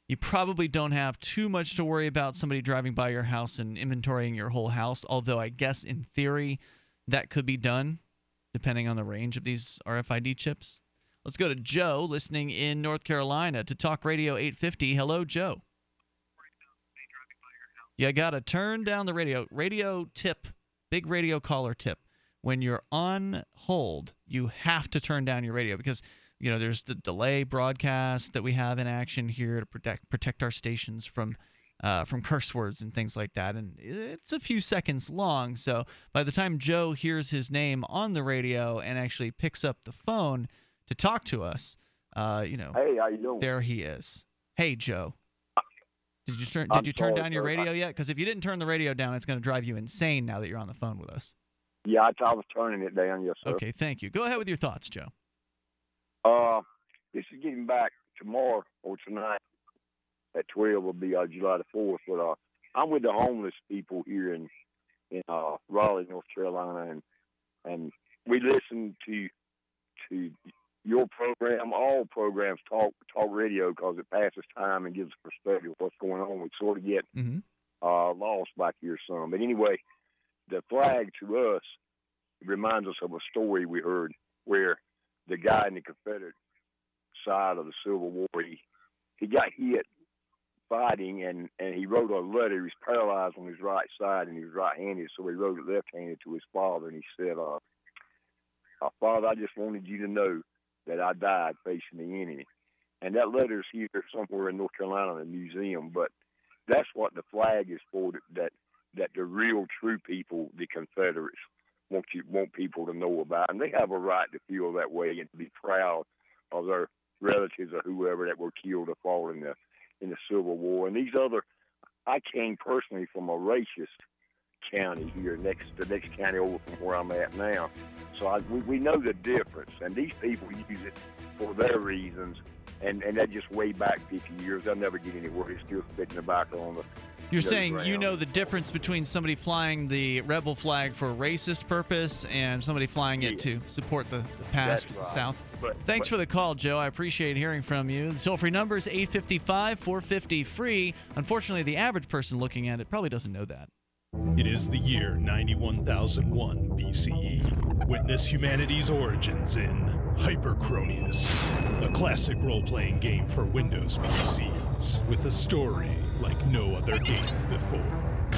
Speaker 5: you probably don't have too much to worry about somebody driving by your house and inventorying your whole house. Although I guess in theory that could be done, depending on the range of these RFID chips. Let's go to Joe, listening in North Carolina to Talk Radio 850. Hello, Joe. You got to turn down the radio. Radio tip, big radio caller tip. When you're on hold, you have to turn down your radio because you know, there's the delay broadcast that we have in action here to protect protect our stations from uh, from curse words and things like that. And it's a few seconds long. So by the time Joe hears his name on the radio and actually picks up the phone to talk to us, uh, you know,
Speaker 49: Hey, how you doing?
Speaker 5: there he is. Hey, Joe. Did you turn
Speaker 49: I'm
Speaker 5: Did you turn
Speaker 49: sorry,
Speaker 5: down your radio yet? Because if you didn't turn the radio down, it's going to drive you insane now that you're on the phone with us.
Speaker 49: Yeah, I, I was turning it down, yes, sir.
Speaker 5: Okay, thank you. Go ahead with your thoughts, Joe.
Speaker 49: Uh, this is getting back tomorrow or tonight at 12 will be uh, July the 4th. But uh, I'm with the homeless people here in in uh, Raleigh, North Carolina, and and we listen to to your program, all programs, talk talk radio, because it passes time and gives a perspective of what's going on. We sort of get
Speaker 5: Mm-hmm.
Speaker 49: uh, lost back here some. But anyway, the flag to us reminds us of a story we heard where the guy in the Confederate side of the Civil War, he, he got hit fighting and, and he wrote a letter. He was paralyzed on his right side and he was right-handed, so he wrote it left-handed to his father and he said, uh, uh, Father, I just wanted you to know that I died facing the enemy. And that letter's here somewhere in North Carolina in a museum, but that's what the flag is for, that that the real true people, the Confederates, want you want people to know about, and they have a right to feel that way and to be proud of their relatives or whoever that were killed or fought in the in the Civil War. And these other, I came personally from a racist county here next the next county over from where I'm at now, so I, we we know the difference, and these people use it for their reasons. And, and that just way back 50 years, they'll never get anywhere. They're still spitting tobacco on the
Speaker 5: You're saying you know the difference between somebody flying the rebel flag for a racist purpose and somebody flying it to support the, the past
Speaker 49: right.
Speaker 5: South.
Speaker 49: But-
Speaker 5: Thanks
Speaker 49: but-
Speaker 5: for the call, Joe. I appreciate hearing from you. The toll free number is 855 450 free. Unfortunately, the average person looking at it probably doesn't know that.
Speaker 50: It is the year 91001 BCE. Witness humanity's origins in Hypercronius, a classic role playing game for Windows PCs with a story like no other game before.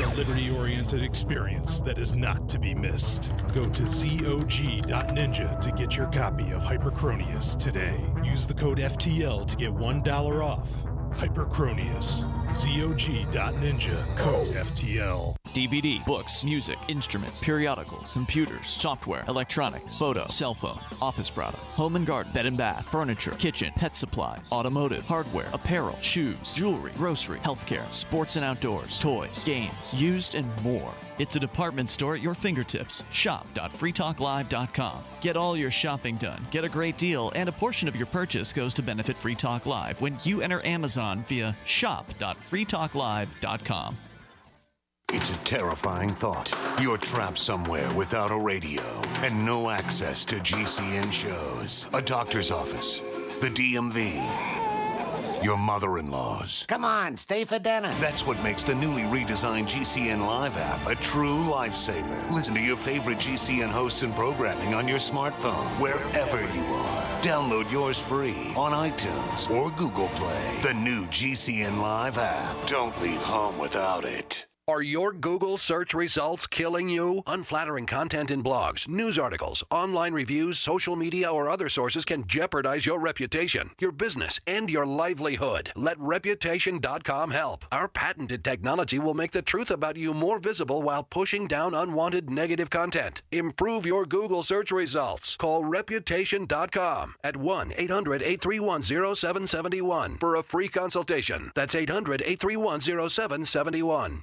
Speaker 50: The liberty oriented experience that is not to be missed. Go to ZOG.ninja to get your copy of Hypercronius today. Use the code FTL to get $1 off. Hypercronius. ZOG.ninja. Code FTL.
Speaker 5: DVD, books, music, instruments, periodicals, computers, software, electronics, photo, cell phone, office products, home and garden, bed and bath, furniture, kitchen, pet supplies, automotive, hardware, apparel, shoes, jewelry, grocery, healthcare, sports and outdoors, toys, games, used, and more. It's a department store at your fingertips. Shop.freetalklive.com. Get all your shopping done, get a great deal, and a portion of your purchase goes to benefit Free Talk Live when you enter Amazon via shop.freetalklive.com.
Speaker 51: It's a terrifying thought. You're trapped somewhere without a radio and no access to GCN shows, a doctor's office, the DMV, your mother in law's.
Speaker 52: Come on, stay for dinner.
Speaker 51: That's what makes the newly redesigned GCN Live app a true lifesaver. Listen to your favorite GCN hosts and programming on your smartphone, wherever you are. Download yours free on iTunes or Google Play. The new GCN Live app. Don't leave home without it.
Speaker 14: Are your Google search results killing you? Unflattering content in blogs, news articles, online reviews, social media, or other sources can jeopardize your reputation, your business, and your livelihood. Let Reputation.com help. Our patented technology will make the truth about you more visible while pushing down unwanted negative content. Improve your Google search results. Call Reputation.com at 1 800 831 0771 for a free consultation. That's 800 831 0771.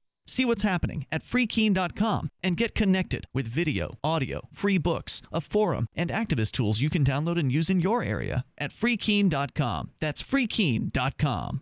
Speaker 5: See what's happening at freekeene.com and get connected with video, audio, free books, a forum, and activist tools you can download and use in your area at freekeene.com. That's freekeene.com.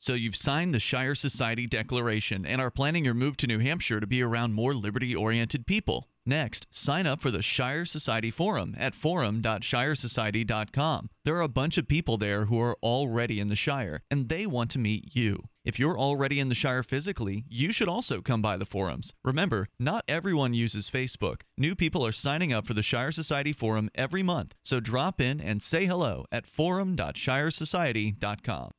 Speaker 5: So you've signed the Shire Society Declaration and are planning your move to New Hampshire to be around more liberty oriented people. Next, sign up for the Shire Society Forum at forum.shiresociety.com. There are a bunch of people there who are already in the Shire, and they want to meet you. If you're already in the Shire physically, you should also come by the forums. Remember, not everyone uses Facebook. New people are signing up for the Shire Society Forum every month, so drop in and say hello at forum.shiresociety.com.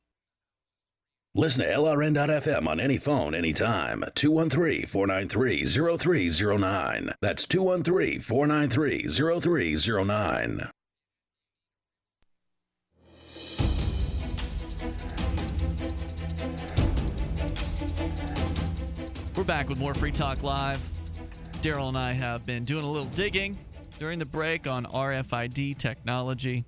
Speaker 13: Listen to LRN.FM on any phone, anytime. 213 493 0309. That's 213 493 0309.
Speaker 5: We're back with more Free Talk Live. Darryl and I have been doing a little digging during the break on RFID technology.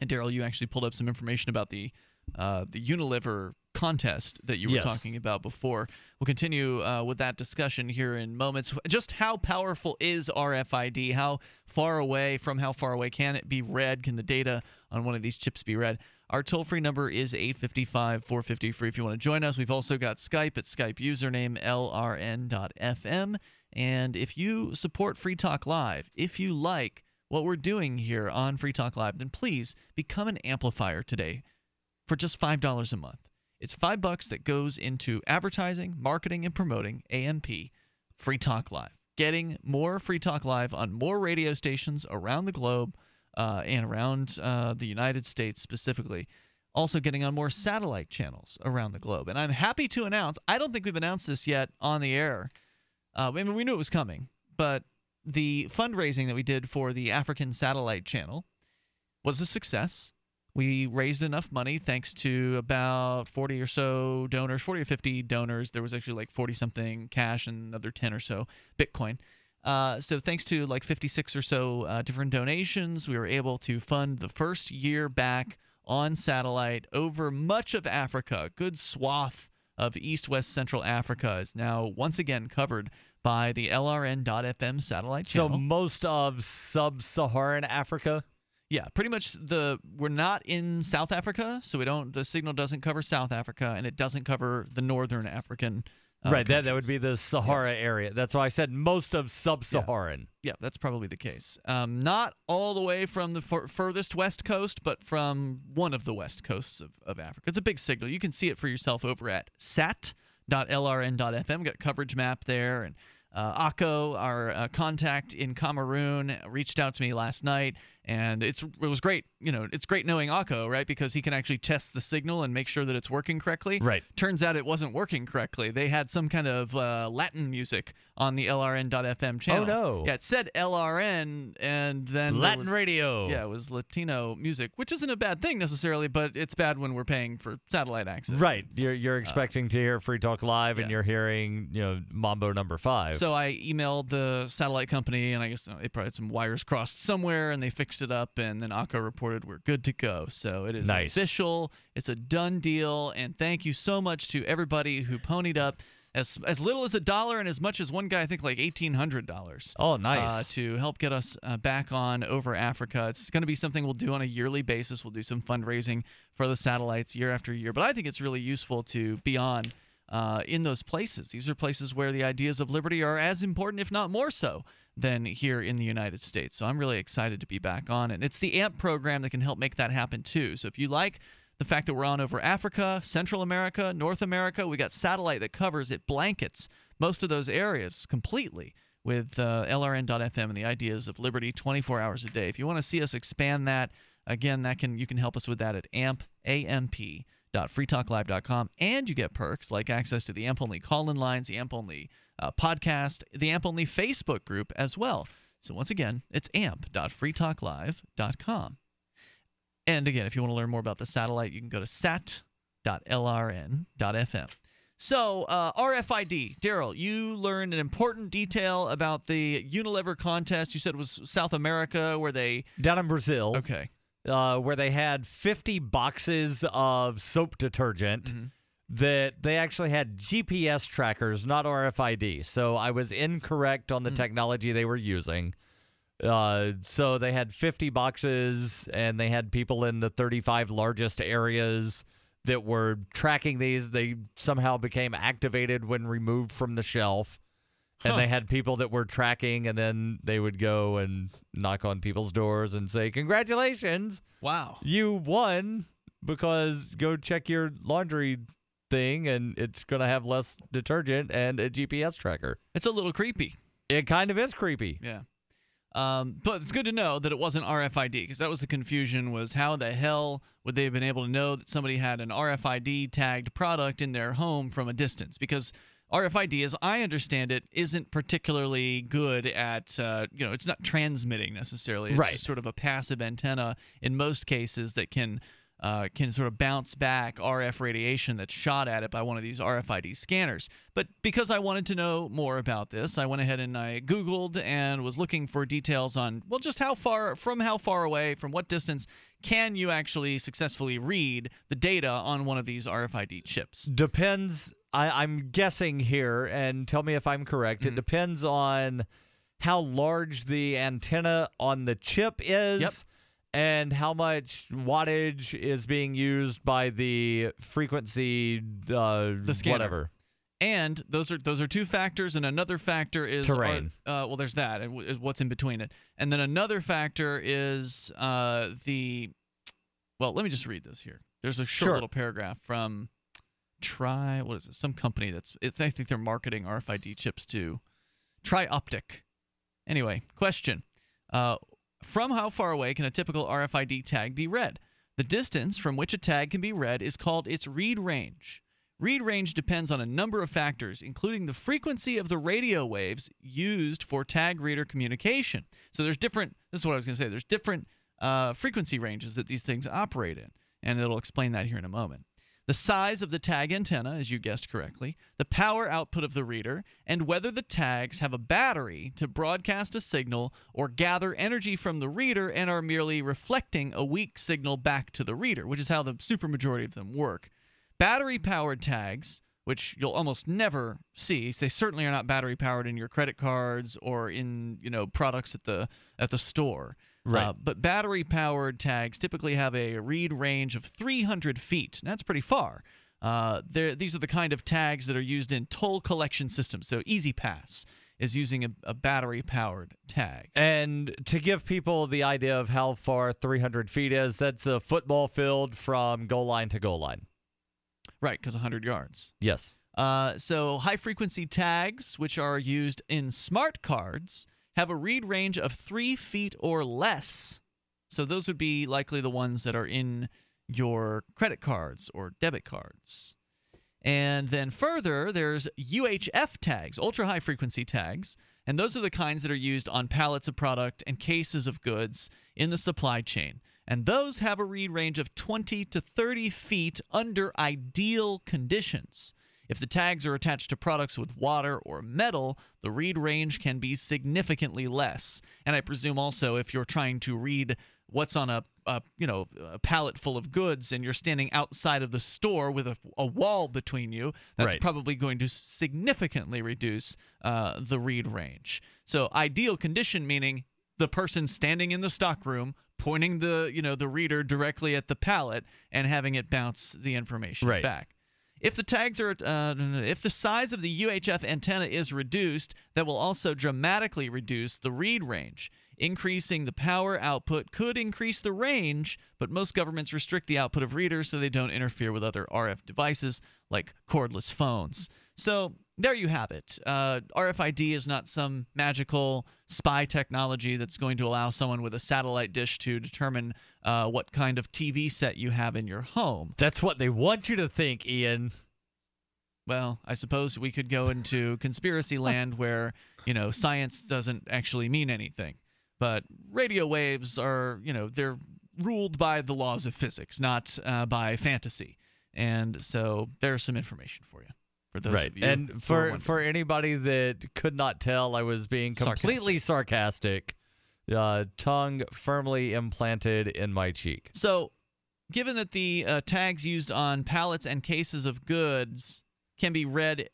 Speaker 5: And Darryl, you actually pulled up some information about the uh, the Unilever contest that you were
Speaker 1: Yes.
Speaker 5: talking about before. We'll continue uh, with that discussion here in moments. Just how powerful is RFID? How far away from how far away can it be read? Can the data on one of these chips be read? Our toll free number is 855 450 free if you want to join us. We've also got Skype at Skype username lrn.fm. And if you support Free Talk Live, if you like what we're doing here on Free Talk Live, then please become an amplifier today for just $5 a month. It's five bucks that goes into advertising, marketing, and promoting AMP Free Talk Live. Getting more Free Talk Live on more radio stations around the globe uh, and around uh, the United States specifically. Also, getting on more satellite channels around the globe. And I'm happy to announce, I don't think we've announced this yet on the air. Uh, I mean, we knew it was coming, but the fundraising that we did for the African Satellite Channel was a success. We raised enough money thanks to about 40 or so donors, 40 or 50 donors. There was actually like 40 something cash and another 10 or so Bitcoin. Uh, so thanks to like 56 or so uh, different donations, we were able to fund the first year back on satellite over much of Africa. A good swath of East West Central Africa is now once again covered by the LRN.FM satellite channel.
Speaker 1: So most of sub-Saharan Africa.
Speaker 5: Yeah, pretty much the we're not in South Africa, so we don't the signal doesn't cover South Africa and it doesn't cover the northern African uh,
Speaker 1: right, that, that would be the Sahara area. That's why I said most of sub-Saharan.
Speaker 5: Yeah, that's probably the case. Um, not all the way from the fur- furthest west coast, but from one of the west coasts of, of Africa. It's a big signal. You can see it for yourself over at sat.lrn.fm. Got coverage map there. And uh, Akko, our uh, contact in Cameroon, reached out to me last night, and it's it was great. You know, it's great knowing Akko, right? Because he can actually test the signal and make sure that it's working correctly.
Speaker 1: Right.
Speaker 5: Turns out it wasn't working correctly. They had some kind of uh, Latin music on the LRN.FM channel.
Speaker 1: Oh no.
Speaker 5: Yeah, it said LRN, and then
Speaker 1: Latin
Speaker 5: was-
Speaker 1: radio.
Speaker 5: Yeah, it was Latino music, which isn't a bad thing necessarily, but it's bad when we're paying for satellite access.
Speaker 1: Right. You're you're expecting to hear Free Talk Live, and you're hearing you know Mambo number five.
Speaker 5: So I emailed the satellite company, and I guess they probably had some wires crossed somewhere, and they fixed it up. And then Akko reported we're good to go. So it is
Speaker 1: Nice.
Speaker 5: official. It's a done deal. And thank you so much to everybody who ponied up. As, as little as a dollar and as much as one guy, I think like eighteen hundred dollars.
Speaker 1: Oh, nice.
Speaker 5: Uh, to help get us uh, back on over Africa. It's going to be something we'll do on a yearly basis. We'll do some fundraising for the satellites year after year. But I think it's really useful to be on uh, in those places. These are places where the ideas of liberty are as important, if not more so, than here in the United States. So I'm really excited to be back on. And it's the AMP program that can help make that happen too. So if you like the fact that we're on over Africa, Central America, North America, we got satellite that covers it, blankets most of those areas completely with uh, LRN.FM and the ideas of liberty 24 hours a day. If you want to see us expand that, again, that can you can help us with that at amp, amp.freetalklive.com, and you get perks like access to the AMP only call in lines, the AMP only uh, podcast, the AMP only Facebook group as well. So once again, it's amp.freetalklive.com. And again, if you want to learn more about the satellite, you can go to sat.lrn.fm. So, uh, RFID, Darryl, you learned an important detail about the Unilever contest. You said it was South America where they.
Speaker 1: Down in Brazil.
Speaker 5: Okay.
Speaker 1: Uh, where they had 50 boxes of soap detergent
Speaker 5: Mm-hmm.
Speaker 1: That they actually had GPS trackers, not RFID. So I was incorrect on the technology they were using. Uh, so they had 50 boxes and they had people in the 35 largest areas that were tracking these. They somehow became activated when removed from the shelf. And
Speaker 5: Huh.
Speaker 1: they had people that were tracking, and then they would go and knock on people's doors and say, Congratulations.
Speaker 5: Wow.
Speaker 1: You won because go check your laundry thing, and it's going to have less detergent and a GPS tracker.
Speaker 5: It's a little creepy.
Speaker 1: It kind of is creepy.
Speaker 5: Yeah. Um, but it's good to know that it wasn't RFID because that was the confusion was how the hell would they have been able to know that somebody had an RFID tagged product in their home from a distance? Because RFID, as I understand it, isn't particularly good at, uh, you know, it's not transmitting necessarily. It's
Speaker 1: Right.
Speaker 5: sort of a passive antenna in most cases that can uh, can sort of bounce back RF radiation that's shot at it by one of these RFID scanners. But because I wanted to know more about this, I went ahead and I Googled and was looking for details on, well, just how far, from how far away, from what distance can you actually successfully read the data on one of these RFID chips?
Speaker 1: Depends. I, I'm guessing here, and tell me if I'm correct.
Speaker 5: Mm-hmm.
Speaker 1: It depends on how large the antenna on the chip is.
Speaker 5: Yep.
Speaker 1: And how much wattage is being used by the frequency, uh,
Speaker 5: The scanner.
Speaker 1: whatever.
Speaker 5: And those are those are two factors, and another factor is
Speaker 1: Terrain.
Speaker 5: Uh, well, there's that, and what's in between it, and then another factor is uh, the. Well, let me just read this here. There's a short
Speaker 1: Sure.
Speaker 5: little paragraph from Try. What is it? Some company that's. I think they're marketing RFID chips to. Trioptic. Anyway, question. Uh, from how far away can a typical RFID tag be read? The distance from which a tag can be read is called its read range. Read range depends on a number of factors, including the frequency of the radio waves used for tag reader communication. So there's different. This is what I was going to say. There's different uh, frequency ranges that these things operate in, and it'll explain that here in a moment. The size of the tag antenna, as you guessed correctly, the power output of the reader, and whether the tags have a battery to broadcast a signal or gather energy from the reader and are merely reflecting a weak signal back to the reader, which is how the supermajority of them work. Battery powered tags, which you'll almost never see, they certainly are not battery powered in your credit cards or in you know products at the at the store.
Speaker 1: Right.
Speaker 5: Uh, but battery powered tags typically have a read range of 300 feet. And that's pretty far. Uh, these are the kind of tags that are used in toll collection systems. So E-ZPass is using a, a battery powered tag.
Speaker 1: And to give people the idea of how far 300 feet is, that's a football field from goal line to goal line.
Speaker 5: Right, because 100 yards.
Speaker 1: Yes.
Speaker 5: Uh, so high frequency tags, which are used in smart cards, have a read range of three feet or less. So those would be likely the ones that are in your credit cards or debit cards. And then further, there's UHF tags, ultra high frequency tags, and those are the kinds that are used on pallets of product and cases of goods in the supply chain. And those have a read range of 20 to 30 feet under ideal conditions. If the tags are attached to products with water or metal, the read range can be significantly less. And I presume also if you're trying to read what's on a, a you know a pallet full of goods and you're standing outside of the store with a, a wall between you, that's
Speaker 1: Right.
Speaker 5: probably going to significantly reduce uh, the read range. So ideal condition meaning the person standing in the stockroom pointing the you know the reader directly at the pallet and having it bounce the information
Speaker 1: Right.
Speaker 5: back. If the tags are, uh, if the size of the UHF antenna is reduced, that will also dramatically reduce the read range. increasing the power output could increase the range, but most governments restrict the output of readers so they don't interfere with other RF devices like cordless phones. So there you have it. Uh, RFID is not some magical spy technology that's going to allow someone with a satellite dish to determine uh, what kind of TV set you have in your home.
Speaker 1: That's what they want you to think, Ian.
Speaker 5: Well, I suppose we could go into (laughs) conspiracy land where, you know, science doesn't actually mean anything. But radio waves are, you know, they're ruled by the laws of physics, not uh, by fantasy. And so there's some information for you.
Speaker 1: Right. and for for anybody that could not tell, I was being completely sarcastic. Uh, tongue firmly implanted in my cheek.
Speaker 5: So, given that the uh, tags used on pallets and cases of goods can be read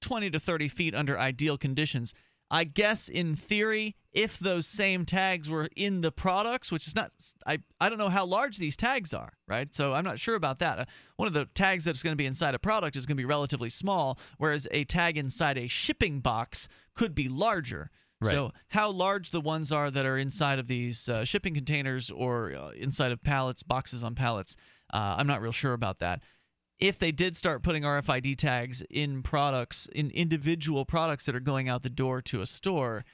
Speaker 5: 20 to 30 feet under ideal conditions, I guess in theory, if those same tags were in the products, which is not, I, I don't know how large these tags are, right? So I'm not sure about that. Uh, one of the tags that's going to be inside a product is going to be relatively small, whereas a tag inside a shipping box could be larger.
Speaker 1: Right.
Speaker 5: So, how large the ones are that are inside of these uh, shipping containers or uh, inside of pallets, boxes on pallets, uh, I'm not real sure about that. If they did start putting RFID tags in products, in individual products that are going out the door to a store,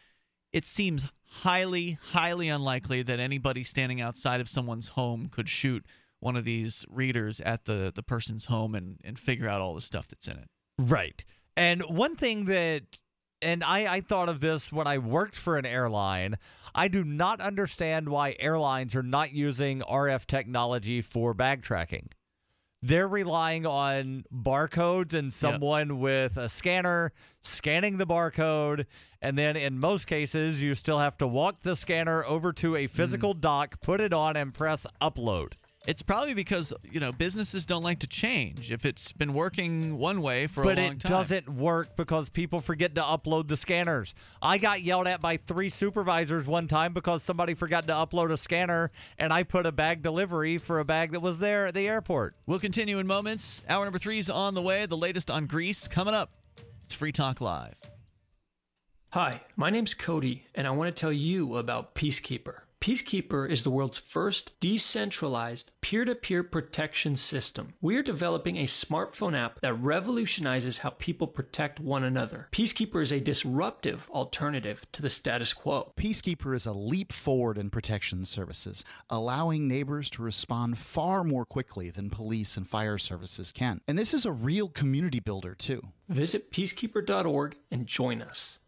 Speaker 5: it seems highly, highly unlikely that anybody standing outside of someone's home could shoot one of these readers at the, the person's home and, and figure out all the stuff that's in it.
Speaker 1: Right. And one thing that and I, I thought of this when I worked for an airline. I do not understand why airlines are not using RF technology for bag tracking. They're relying on barcodes and someone with a scanner scanning the barcode. And then in most cases, you still have to walk the scanner over to a physical mm. dock, put it on, and press upload.
Speaker 5: It's probably because you know businesses don't like to change. If it's been working one way for
Speaker 1: but
Speaker 5: a long time.
Speaker 1: but it doesn't work because people forget to upload the scanners. I got yelled at by three supervisors one time because somebody forgot to upload a scanner, and I put a bag delivery for a bag that was there at the airport.
Speaker 5: We'll continue in moments. Hour number three is on the way. The latest on Greece coming up. It's Free Talk Live.
Speaker 53: Hi, my name's Cody, and I want to tell you about Peacekeeper. Peacekeeper is the world's first decentralized peer to peer protection system. We are developing a smartphone app that revolutionizes how people protect one another. Peacekeeper is a disruptive alternative to the status quo.
Speaker 54: Peacekeeper is a leap forward in protection services, allowing neighbors to respond far more quickly than police and fire services can. And this is a real community builder, too.
Speaker 53: Visit peacekeeper.org and join us.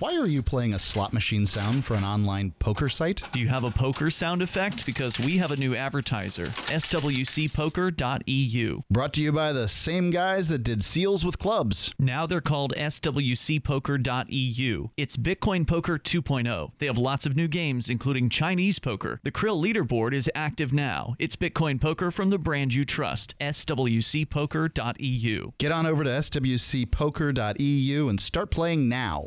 Speaker 39: Why are you playing a slot machine sound for an online poker site?
Speaker 5: Do you have a poker sound effect? Because we have a new advertiser, swcpoker.eu.
Speaker 39: Brought to you by the same guys that did seals with clubs.
Speaker 5: Now they're called swcpoker.eu. It's Bitcoin Poker 2.0. They have lots of new games, including Chinese poker. The Krill leaderboard is active now. It's Bitcoin Poker from the brand you trust, swcpoker.eu.
Speaker 39: Get on over to swcpoker.eu and start playing now.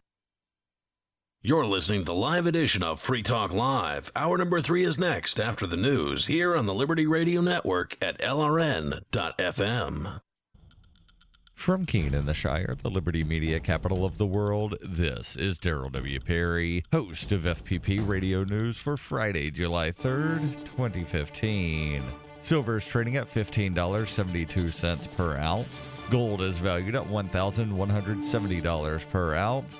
Speaker 13: You're listening to the live edition of Free Talk Live. Hour number three is next after the news here on the Liberty Radio Network at LRN.FM.
Speaker 16: From Keene in the Shire, the Liberty Media capital of the world, this is Darryl W. Perry, host of FPP Radio News for Friday, July 3rd, 2015.
Speaker 1: Silver is trading at $15.72 per ounce. Gold is valued at $1,170 per ounce.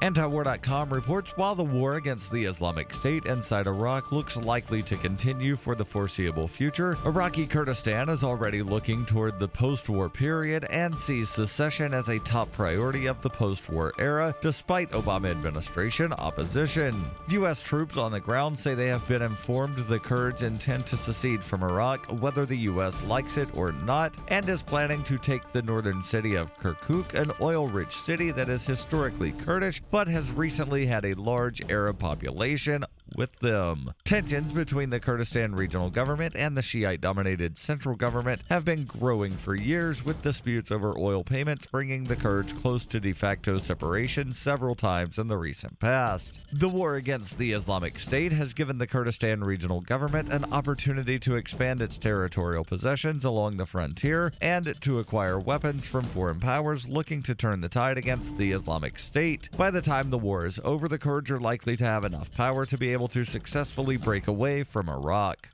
Speaker 1: Antiwar.com reports while the war against the Islamic State inside Iraq looks likely to continue for the foreseeable future, Iraqi Kurdistan is already looking toward the post war period and sees secession as a top priority of the post war era, despite Obama administration opposition. U.S. troops on the ground say they have been informed the Kurds intend to secede from Iraq, whether the U.S. likes it or not, and is planning to take the northern city of Kirkuk, an oil rich city that is historically Kurdish but has recently had a large Arab population with them. Tensions between the Kurdistan regional government and the Shiite dominated central government have been growing for years, with disputes over oil payments bringing the Kurds close to de facto separation several times in the recent past. The war against the Islamic State has given the Kurdistan regional government an opportunity to expand its territorial possessions along the frontier and to acquire weapons from foreign powers looking to turn the tide against the Islamic State. By the time the war is over, the Kurds are likely to have enough power to be able to successfully break away from Iraq.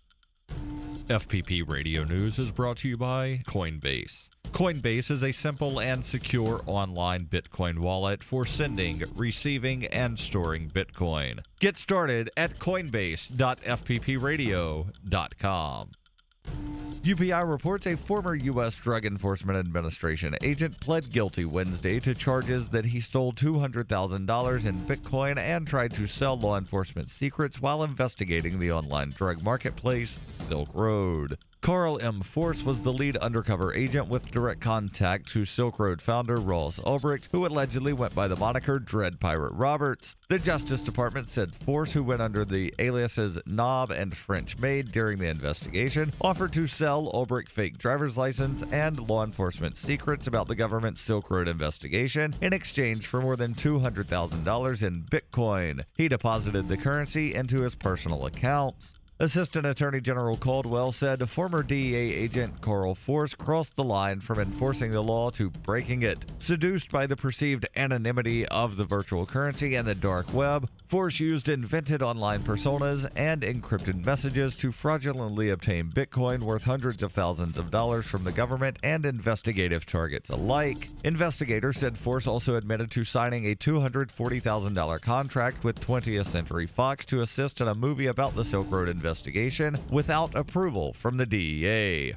Speaker 1: FPP Radio News is brought to you by Coinbase. Coinbase is a simple and secure online Bitcoin wallet for sending, receiving, and storing Bitcoin. Get started at coinbase.fppradio.com. UPI reports a former U.S. Drug Enforcement Administration agent pled guilty Wednesday to charges that he stole $200,000 in Bitcoin and tried to sell law enforcement secrets while investigating the online drug marketplace Silk Road. Carl M. Force was the lead undercover agent with direct contact to Silk Road founder Ross Ulbricht, who allegedly went by the moniker Dread Pirate Roberts. The Justice Department said Force, who went under the aliases Nob and French Maid during the investigation, offered to sell Ulbricht fake driver's license and law enforcement secrets about the government's Silk Road investigation in exchange for more than $200,000 in Bitcoin. He deposited the currency into his personal accounts. Assistant Attorney General Caldwell said former DEA agent Carl Force crossed the line from enforcing the law to breaking it. Seduced by the perceived anonymity of the virtual currency and the dark web, Force used invented online personas and encrypted messages to fraudulently obtain Bitcoin worth hundreds of thousands of dollars from the government and investigative targets alike. Investigators said Force also admitted to signing a $240,000 contract with 20th Century Fox to assist in a movie about the Silk Road investigation without approval from the DEA.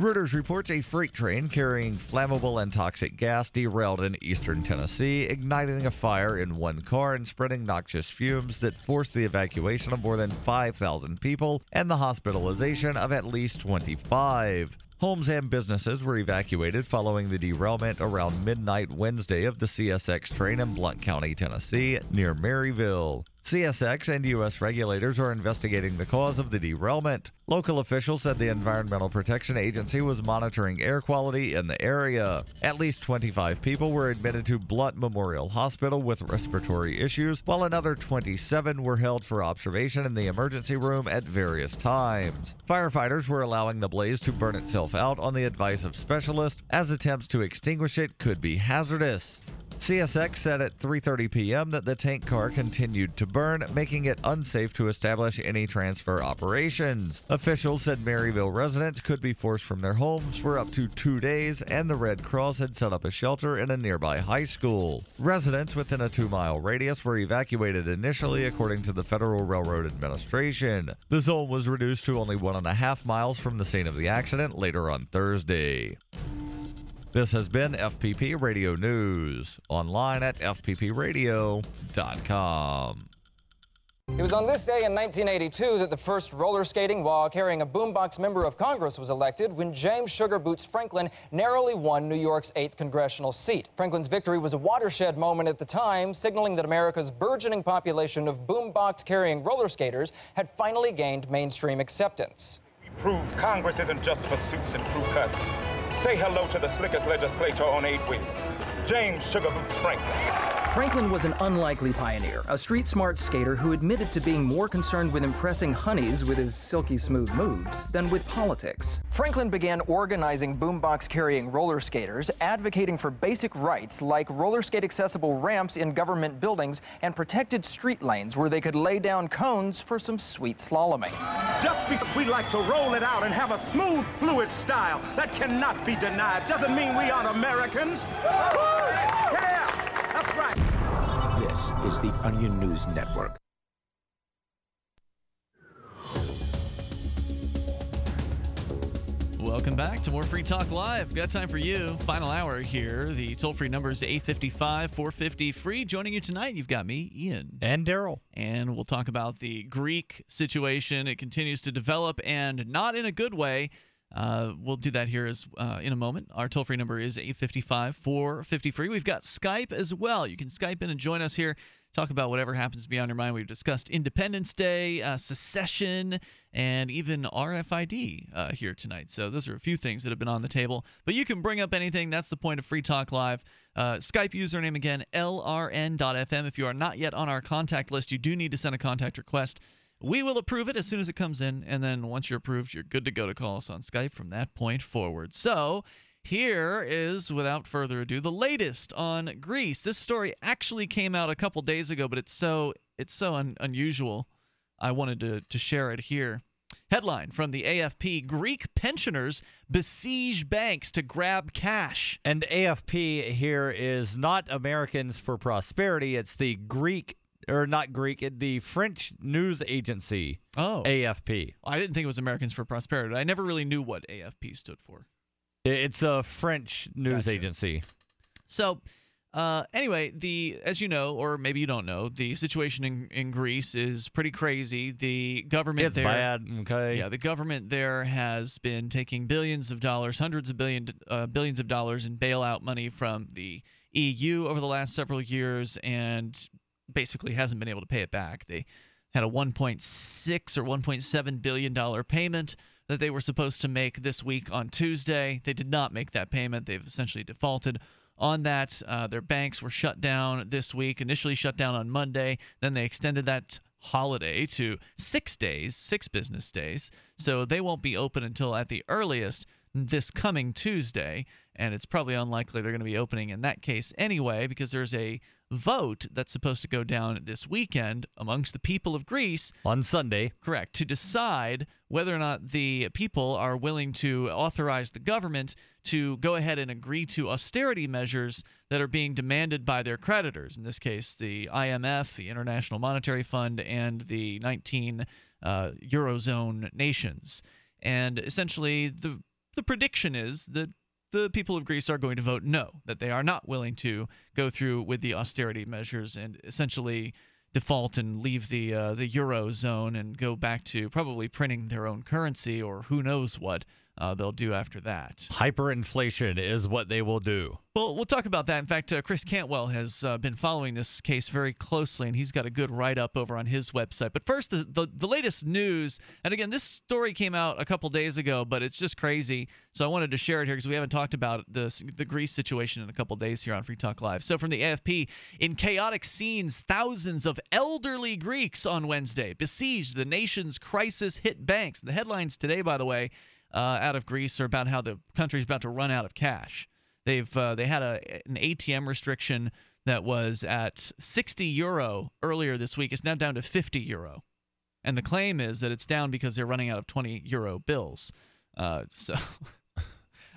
Speaker 1: Reuters reports a freight train carrying flammable and toxic gas derailed in eastern Tennessee, igniting a fire in one car and spreading noxious fumes that forced the evacuation of more than 5,000 people and the hospitalization of at least 25. Homes and businesses were evacuated following the derailment around midnight Wednesday of the CSX train in Blount County, Tennessee, near Maryville. CSX and U.S. regulators are investigating the cause of the derailment. Local officials said the Environmental Protection Agency was monitoring air quality in the area. At least 25 people were admitted to Blount Memorial Hospital with respiratory issues, while another 27 were held for observation in the emergency room at various times. Firefighters were allowing the blaze to burn itself out on the advice of specialists, as attempts to extinguish it could be hazardous. CSX said at 3:30 p.m. that the tank car continued to burn, making it unsafe to establish any transfer operations. Officials said Maryville residents could be forced from their homes for up to 2 days and the Red Cross had set up a shelter in a nearby high school. Residents within a 2-mile radius were evacuated initially according to the Federal Railroad Administration. The zone was reduced to only one and a half miles from the scene of the accident later on Thursday. This has been FPP Radio News, online at fppradio.com.
Speaker 55: It was on this day in 1982 that the first roller skating while carrying a boombox member of Congress was elected when James Sugar Boots Franklin narrowly won New York's 8th congressional seat. Franklin's victory was a watershed moment at the time, signaling that America's burgeoning population of boombox carrying roller skaters had finally gained mainstream acceptance.
Speaker 56: Prove Congress isn't just for suits and crew cuts. Say hello to the slickest legislator on eight wheels, James Sugar Boots Franklin.
Speaker 55: Franklin was an unlikely pioneer, a street smart skater who admitted to being more concerned with impressing honeys with his silky smooth moves than with politics. Franklin began organizing boombox carrying roller skaters, advocating for basic rights like roller skate accessible ramps in government buildings and protected street lanes where they could lay down cones for some sweet slaloming.
Speaker 56: Just because we like to roll it out and have a smooth, fluid style that cannot be denied doesn't mean we aren't Americans. Yeah,
Speaker 47: is the Onion News Network.
Speaker 5: Welcome back to more Free Talk Live. Got time for you. Final hour here. The toll free number is 855 450 free. Joining you tonight, you've got me, Ian.
Speaker 1: And Darryl.
Speaker 5: And we'll talk about the Greek situation. It continues to develop and not in a good way. Uh, we'll do that here as uh, in a moment. Our toll free number is 855 450 free. We've got Skype as well. You can Skype in and join us here. Talk about whatever happens to be on your mind. We've discussed Independence Day, uh, secession, and even RFID uh, here tonight. So, those are a few things that have been on the table. But you can bring up anything. That's the point of Free Talk Live. Uh, Skype username again, lrn.fm. If you are not yet on our contact list, you do need to send a contact request. We will approve it as soon as it comes in, and then once you're approved, you're good to go to call us on Skype from that point forward. So, here is, without further ado, the latest on Greece. This story actually came out a couple days ago, but it's so it's so un- unusual. I wanted to to share it here. Headline from the AFP Greek pensioners besiege banks to grab cash.
Speaker 1: And AFP here is not Americans for Prosperity, it's the Greek or not Greek, the French news agency.
Speaker 5: Oh.
Speaker 1: AFP.
Speaker 5: I didn't think it was Americans for Prosperity. I never really knew what AFP stood for.
Speaker 1: It's a French news
Speaker 5: Gotcha.
Speaker 1: agency.
Speaker 5: So, uh, anyway, the as you know, or maybe you don't know, the situation in, in Greece is pretty crazy. The government
Speaker 1: It's
Speaker 5: there,
Speaker 1: bad, okay.
Speaker 5: Yeah, the government there has been taking billions of dollars, hundreds of billion uh, billions of dollars in bailout money from the EU over the last several years, and basically hasn't been able to pay it back. They had a 1.6 or 1.7 billion dollar payment that they were supposed to make this week on Tuesday. They did not make that payment. They've essentially defaulted on that. Uh, their banks were shut down this week, initially shut down on Monday. Then they extended that holiday to six days, six business days. So they won't be open until at the earliest this coming Tuesday. And it's probably unlikely they're going to be opening in that case anyway, because there's a vote that's supposed to go down this weekend amongst the people of Greece
Speaker 1: on Sunday.
Speaker 5: Correct. To decide whether or not the people are willing to authorize the government to go ahead and agree to austerity measures that are being demanded by their creditors. In this case, the IMF, the International Monetary Fund, and the 19 uh, Eurozone nations. And essentially, the the prediction is that the people of Greece are going to vote no, that they are not willing to go through with the austerity measures and essentially default and leave the uh, the eurozone and go back to probably printing their own currency or who knows what uh, they'll do after that.
Speaker 1: Hyperinflation is what they will do.
Speaker 5: Well, we'll talk about that. In fact, uh, Chris Cantwell has uh, been following this case very closely, and he's got a good write up over on his website. But first, the, the, the latest news. And again, this story came out a couple days ago, but it's just crazy. So I wanted to share it here because we haven't talked about the, the Greece situation in a couple days here on Free Talk Live. So from the AFP, in chaotic scenes, thousands of elderly Greeks on Wednesday besieged the nation's crisis hit banks. The headlines today, by the way, out of Greece are about how the country's about to run out of cash. They've uh, they had a an ATM restriction that was at 60 euro earlier this week. It's now down to 50 euro, and the claim is that it's down because they're running out of 20 euro bills. Uh, so. (laughs)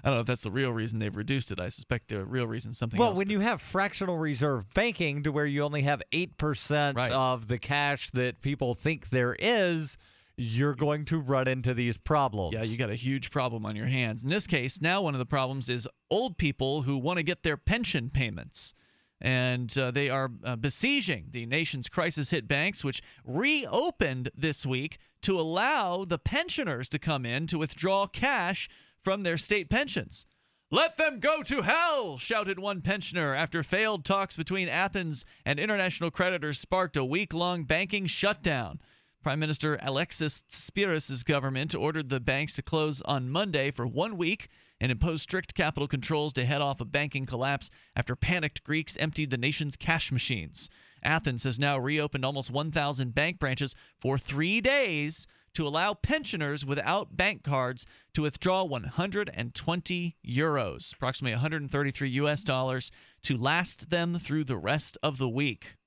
Speaker 5: I don't know if that's the real reason they've reduced it. I suspect the real reason is something
Speaker 1: Well,
Speaker 5: else.
Speaker 1: when you have fractional reserve banking to where you only have 8%
Speaker 5: Right.
Speaker 1: of the cash that people think there is, you're going to run into these problems.
Speaker 5: Yeah, you got a huge problem on your hands. In this case, now one of the problems is old people who want to get their pension payments. and uh, they are uh, besieging the nation's crisis hit banks, which reopened this week to allow the pensioners to come in to withdraw cash from their state pensions. Let them go to hell, shouted one pensioner after failed talks between Athens and international creditors sparked a week long banking shutdown. Prime Minister Alexis Tsipras' government ordered the banks to close on Monday for one week and impose strict capital controls to head off a banking collapse after panicked Greeks emptied the nation's cash machines. Athens has now reopened almost 1,000 bank branches for three days to allow pensioners without bank cards to withdraw 120 euros, approximately 133 US dollars, to last them through the rest of the week.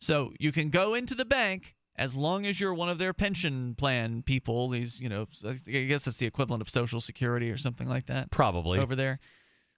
Speaker 5: So you can go into the bank as long as you're one of their pension plan people. These, you know, I guess that's the equivalent of Social Security or something like that.
Speaker 1: Probably.
Speaker 5: Over there.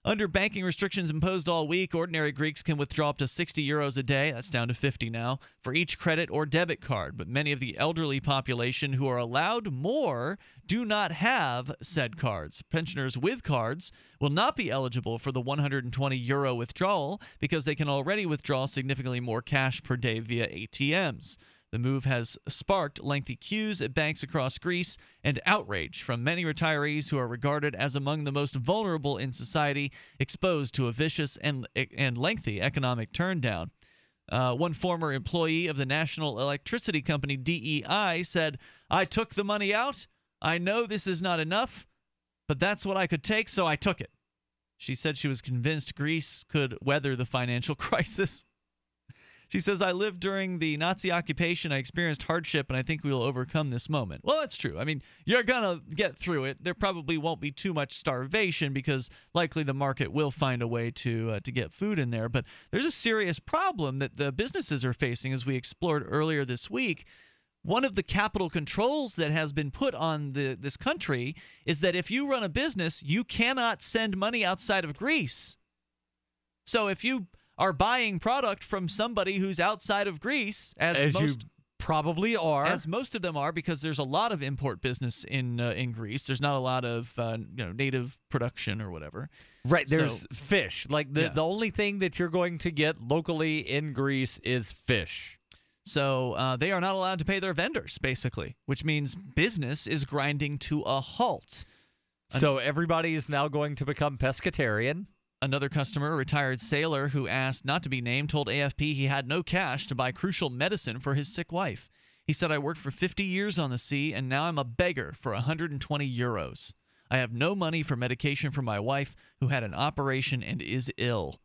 Speaker 5: Under banking restrictions imposed all week, ordinary Greeks can withdraw up to 60 euros a day, that's down to 50 now, for each credit or debit card. But many of the elderly population who are allowed more do not have said cards. Pensioners with cards will not be eligible for the 120 euro withdrawal because they can already withdraw significantly more cash per day via ATMs. The move has sparked lengthy queues at banks across Greece and outrage from many retirees who are regarded as among the most vulnerable in society, exposed to a vicious and, and lengthy economic turndown. Uh, one former employee of the National Electricity Company, DEI, said, I took the money out. I know this is not enough, but that's what I could take, so I took it. She said she was convinced Greece could weather the financial (laughs) crisis. She says, I lived during the Nazi occupation. I experienced hardship, and I think we will overcome this moment. Well, that's true. I mean, you're going to get through it. There probably won't be too much starvation because likely the market will find a way to, uh, to get food in there. But there's a serious problem that the businesses are facing, as we explored earlier this week. One of the capital controls that has been put on the, this country is that if you run a business, you cannot send money outside of Greece. So if you are buying product from somebody who's outside of Greece, as,
Speaker 1: As you
Speaker 5: most
Speaker 1: probably are.
Speaker 5: as most of them are, because there's a lot of import business in uh, in Greece. There's not a lot of uh, you know native production or whatever.
Speaker 1: Right,
Speaker 5: So-
Speaker 1: there's fish. Like the,
Speaker 5: Yeah.
Speaker 1: the only thing that you're going to get locally in Greece is fish.
Speaker 5: So uh, they are not allowed to pay their vendors, basically, which means business is grinding to a halt.
Speaker 1: So everybody is now going to become pescatarian.
Speaker 5: Another customer, a retired sailor who asked not to be named, told AFP he had no cash to buy crucial medicine for his sick wife. He said, I worked for 50 years on the sea and now I'm a beggar for 120 euros. I have no money for medication for my wife who had an operation and is ill.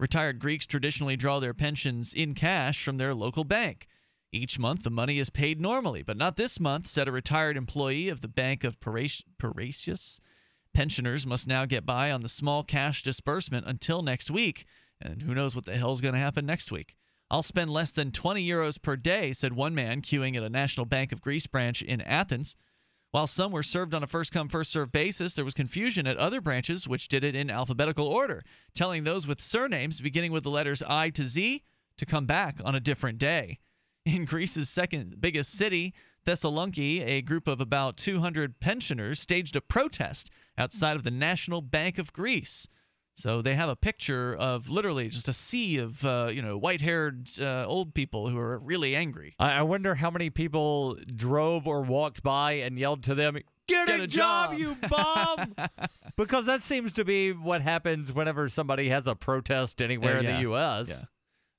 Speaker 5: Retired Greeks traditionally draw their pensions in cash from their local bank. Each month, the money is paid normally, but not this month, said a retired employee of the Bank of Parat- Paratius. Pensioners must now get by on the small cash disbursement until next week, and who knows what the hell's going to happen next week. I'll spend less than 20 euros per day, said one man queuing at a National Bank of Greece branch in Athens. While some were served on a first come, first served basis, there was confusion at other branches which did it in alphabetical order, telling those with surnames beginning with the letters I to Z to come back on a different day. In Greece's second biggest city, Thessaloniki, a group of about 200 pensioners staged a protest outside of the National Bank of Greece. So they have a picture of literally just a sea of, uh, you know, white-haired uh, old people who are really angry.
Speaker 1: I, wonder how many people drove or walked by and yelled to them, Get,
Speaker 5: Get
Speaker 1: a,
Speaker 5: a
Speaker 1: job,
Speaker 5: job."
Speaker 1: you bum! (laughs) because that seems to be what happens whenever somebody has a protest anywhere
Speaker 5: Uh,
Speaker 1: in
Speaker 5: yeah.
Speaker 1: the U.S.
Speaker 5: Yeah.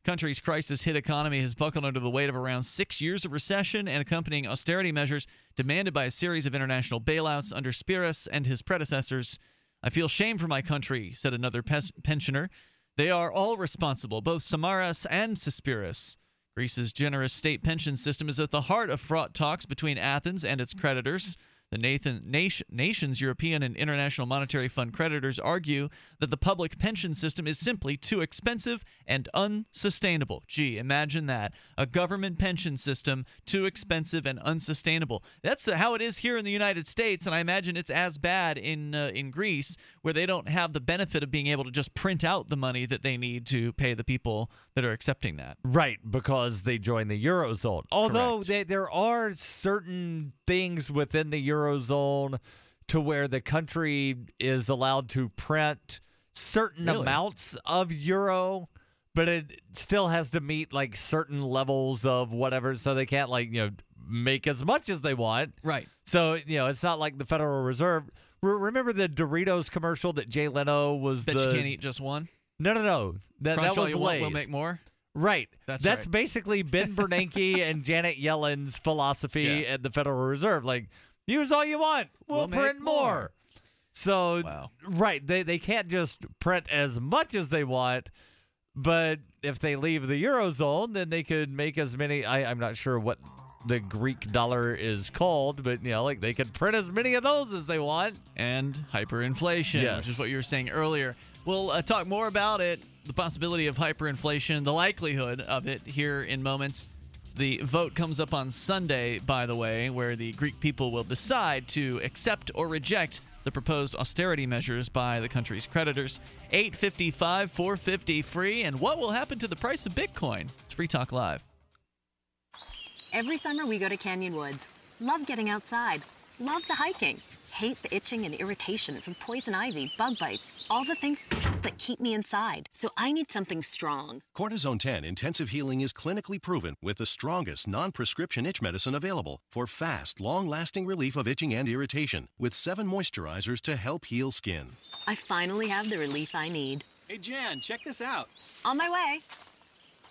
Speaker 5: Country's crisis hit economy has buckled under the weight of around six years of recession and accompanying austerity measures demanded by a series of international bailouts under Tsipras and his predecessors. I feel shame for my country, said another pes- pensioner. They are all responsible, both Samaras and Tsipras. Greece's generous state pension system is at the heart of fraught talks between Athens and its creditors. The Nathan, nation, nation's European and International Monetary Fund creditors argue that the public pension system is simply too expensive and unsustainable. Gee, imagine that. A government pension system too expensive and unsustainable. That's how it is here in the United States, and I imagine it's as bad in uh, in Greece, where they don't have the benefit of being able to just print out the money that they need to pay the people that are accepting that.
Speaker 1: Right, because they join the Eurozone. Although they, there are certain things within the Eurozone to where the country is allowed to print certain
Speaker 5: Really?
Speaker 1: amounts of euro, but it still has to meet like certain levels of whatever. So they can't like you know make as much as they want.
Speaker 5: Right.
Speaker 1: So you know it's not like the Federal Reserve. Re- remember the Doritos commercial that Jay Leno was
Speaker 5: Bet
Speaker 1: the
Speaker 5: you can't eat just one.
Speaker 1: no no no that
Speaker 5: Crunch
Speaker 1: that
Speaker 5: all
Speaker 1: was
Speaker 5: want, we'll make more.
Speaker 1: Right.
Speaker 5: That's
Speaker 1: That's
Speaker 5: right.
Speaker 1: basically Ben Bernanke (laughs) and Janet Yellen's philosophy at the Federal Reserve. Like, use all you want. We'll,
Speaker 5: We'll
Speaker 1: print more.
Speaker 5: more.
Speaker 1: So, right, they they can't just print as much as they want, but if they leave the eurozone, then they could make as many. I, I'm not sure what the Greek dollar is called, but you know, like they could print as many of those as they want.
Speaker 5: and hyperinflation,
Speaker 1: Yes.
Speaker 5: which is what you were saying earlier. We'll uh, talk more about it, the possibility of hyperinflation, the likelihood of it here in moments. The vote comes up on Sunday, by the way, where the Greek people will decide to accept or reject the proposed austerity measures by the country's creditors. 855 450 free. And what will happen to the price of Bitcoin? It's Free Talk Live.
Speaker 7: Every summer we go to Canyon Woods. Love getting outside. Love the hiking. Hate the itching and irritation from poison ivy, bug bites, all the things that keep me inside. So I need something strong.
Speaker 36: Cortizone 10 Intensive Healing is clinically proven with the strongest non prescription itch medicine available for fast, long lasting relief of itching and irritation with seven moisturizers to help heal skin.
Speaker 7: I finally have the relief I need.
Speaker 36: Hey, Jan, check this out.
Speaker 7: On my way.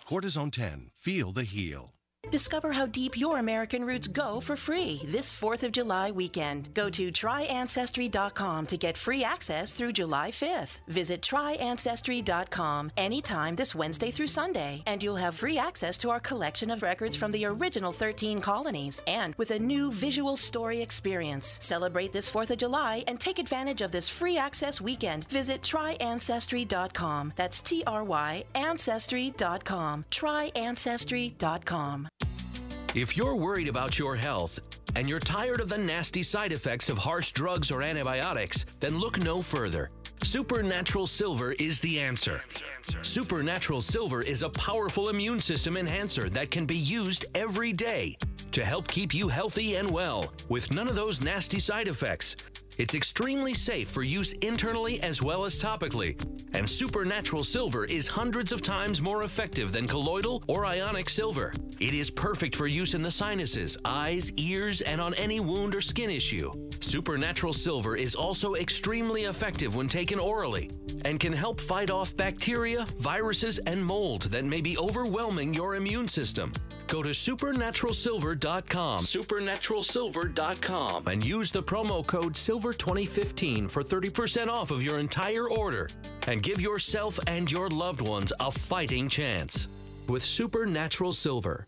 Speaker 36: Cortizone 10 Feel the Heal.
Speaker 57: Discover how deep your American roots go for free this 4th of July weekend. Go to tryancestry.com to get free access through July 5th. Visit tryancestry.com anytime this Wednesday through Sunday, and you'll have free access to our collection of records from the original 13 colonies and with a new visual story experience. Celebrate this 4th of July and take advantage of this free access weekend. Visit tryancestry.com. That's T R Y ancestry.com. Tryancestry.com.
Speaker 13: If you're worried about your health and you're tired of the nasty side effects of harsh drugs or antibiotics, then look no further. Supernatural Silver is the answer. Supernatural Silver is a powerful immune system enhancer that can be used every day to help keep you healthy and well with none of those nasty side effects. It's extremely safe for use internally as well as topically. And Supernatural Silver is hundreds of times more effective than colloidal or ionic silver. It is perfect for use in the sinuses, eyes, ears, and on any wound or skin issue. Supernatural Silver is also extremely effective when taken orally and can help fight off bacteria, viruses, and mold that may be overwhelming your immune system. Go to supernaturalsilver.com, supernaturalsilver.com, and use the promo code SILVER2015 for 30% off of your entire order and give yourself and your loved ones a fighting chance with Supernatural Silver.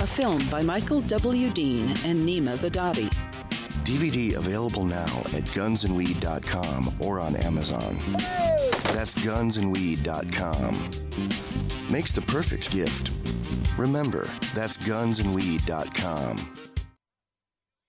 Speaker 58: A film by Michael W. Dean and Nima Vadadi.
Speaker 59: DVD available now at gunsandweed.com or on Amazon. That's gunsandweed.com. Makes the perfect gift. Remember, that's gunsandweed.com.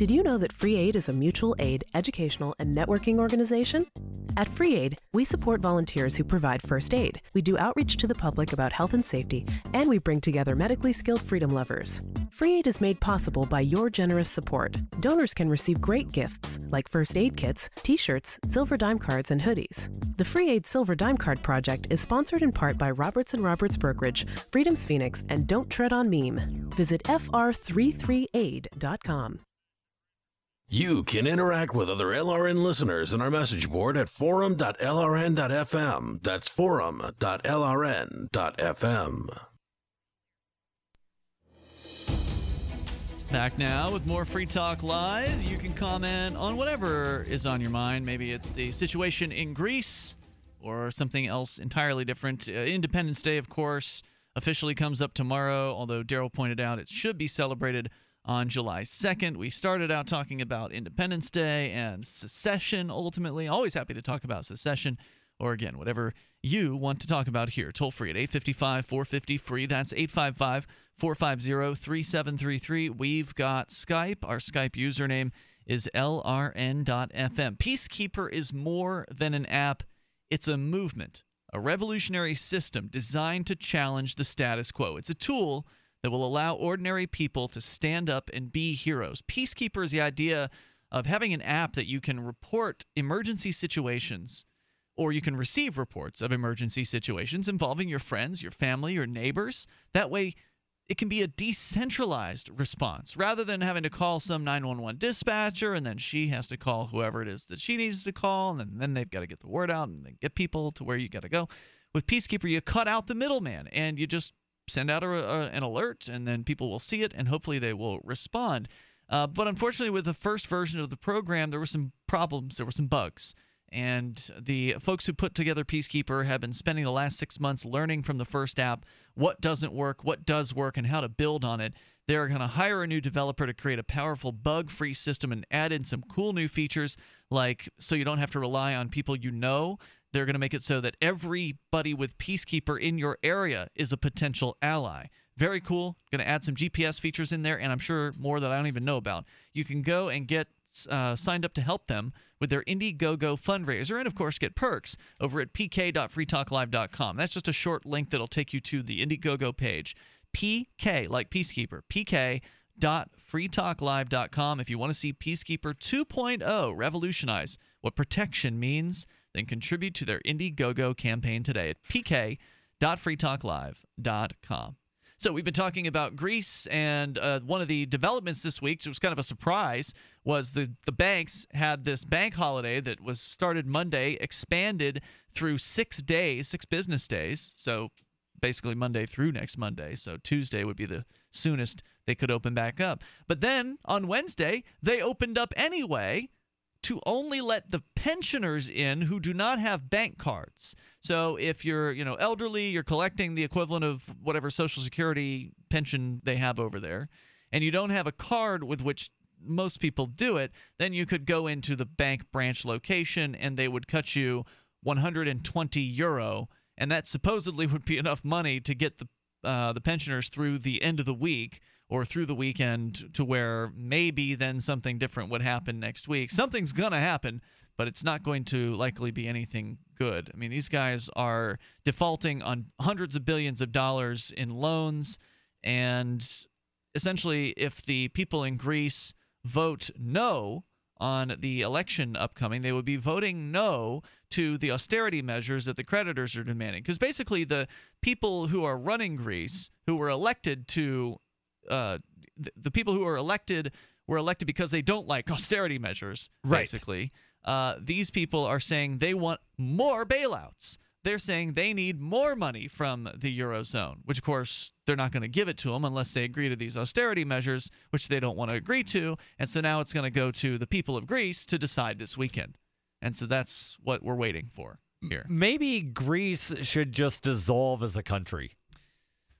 Speaker 60: Did you know that Free Aid is a mutual aid, educational, and networking organization? At Free Aid, we support volunteers who provide first aid. We do outreach to the public about health and safety, and we bring together medically skilled freedom lovers. Free Aid is made possible by your generous support. Donors can receive great gifts like first aid kits, t shirts, silver dime cards, and hoodies. The Free Aid Silver Dime Card Project is sponsored in part by Roberts and Roberts Brokerage, Freedom's Phoenix, and Don't Tread on Meme. Visit fr33aid.com.
Speaker 13: You can interact with other LRN listeners in our message board at forum.lrn.fm. That's forum.lrn.fm.
Speaker 5: Back now with more Free Talk Live. You can comment on whatever is on your mind. Maybe it's the situation in Greece or something else entirely different. Uh, Independence Day, of course, officially comes up tomorrow, although Darryl pointed out it should be celebrated on July 2nd. We started out talking about Independence Day and secession ultimately. Always happy to talk about secession or again, whatever you want to talk about here. Toll free at 855 450 free. That's 855 450 3733. We've got Skype. Our Skype username is lrn.fm. Peacekeeper is more than an app, it's a movement, a revolutionary system designed to challenge the status quo. It's a tool that will allow ordinary people to stand up and be heroes. Peacekeeper is the idea of having an app that you can report emergency situations or you can receive reports of emergency situations involving your friends, your family, your neighbors. That way, it can be a decentralized response rather than having to call some 911 dispatcher and then she has to call whoever it is that she needs to call and then they've got to get the word out and then get people to where you got to go. With Peacekeeper, you cut out the middleman and you just send out a, a, an alert and then people will see it and hopefully they will respond. Uh, but unfortunately, with the first version of the program, there were some problems, there were some bugs. And the folks who put together Peacekeeper have been spending the last six months learning from the first app what doesn't work, what does work, and how to build on it. They're going to hire a new developer to create a powerful bug free system and add in some cool new features, like so you don't have to rely on people you know. They're going to make it so that everybody with Peacekeeper in your area is a potential ally. Very cool. Going to add some GPS features in there, and I'm sure more that I don't even know about. You can go and get uh, signed up to help them with their Indiegogo fundraiser, and of course, get perks over at pk.freetalklive.com. That's just a short link that'll take you to the Indiegogo page. PK, like Peacekeeper, pk.freetalklive.com. If you want to see Peacekeeper 2.0 revolutionize what protection means, then contribute to their Indiegogo campaign today at pk.freetalklive.com. So we've been talking about Greece, and uh, one of the developments this week, which was kind of a surprise, was the the banks had this bank holiday that was started Monday, expanded through six days, six business days. So basically Monday through next Monday. So Tuesday would be the soonest they could open back up. But then on Wednesday, they opened up anyway to only let the pensioners in who do not have bank cards. So if you're, you know, elderly, you're collecting the equivalent of whatever social security pension they have over there, and you don't have a card with which most people do it, then you could go into the bank branch location and they would cut you 120 euro, and that supposedly (laughs) would be enough money to get the uh, the pensioners through the end of the week or through the weekend to where maybe then something different would happen next week. Something's going to happen, but it's not going to likely be anything good. I mean, these guys are defaulting on hundreds of billions of dollars in loans. And essentially, if the people in Greece vote no on the election upcoming, they would be voting no to the austerity measures that the creditors are demanding. Because basically, the people who are running Greece, who were elected to, uh, the, the people who are elected were elected because they don't like (laughs) austerity measures,
Speaker 1: Right.
Speaker 5: basically. Uh, these people are saying they want more bailouts. They're saying they need more money from the Eurozone, which, of course, they're not going to give it to them unless they agree to these austerity measures, which they don't want to agree to. And so now it's going to go to the people of Greece to decide this weekend. And so that's what we're waiting for here.
Speaker 1: Maybe Greece should just dissolve as a country.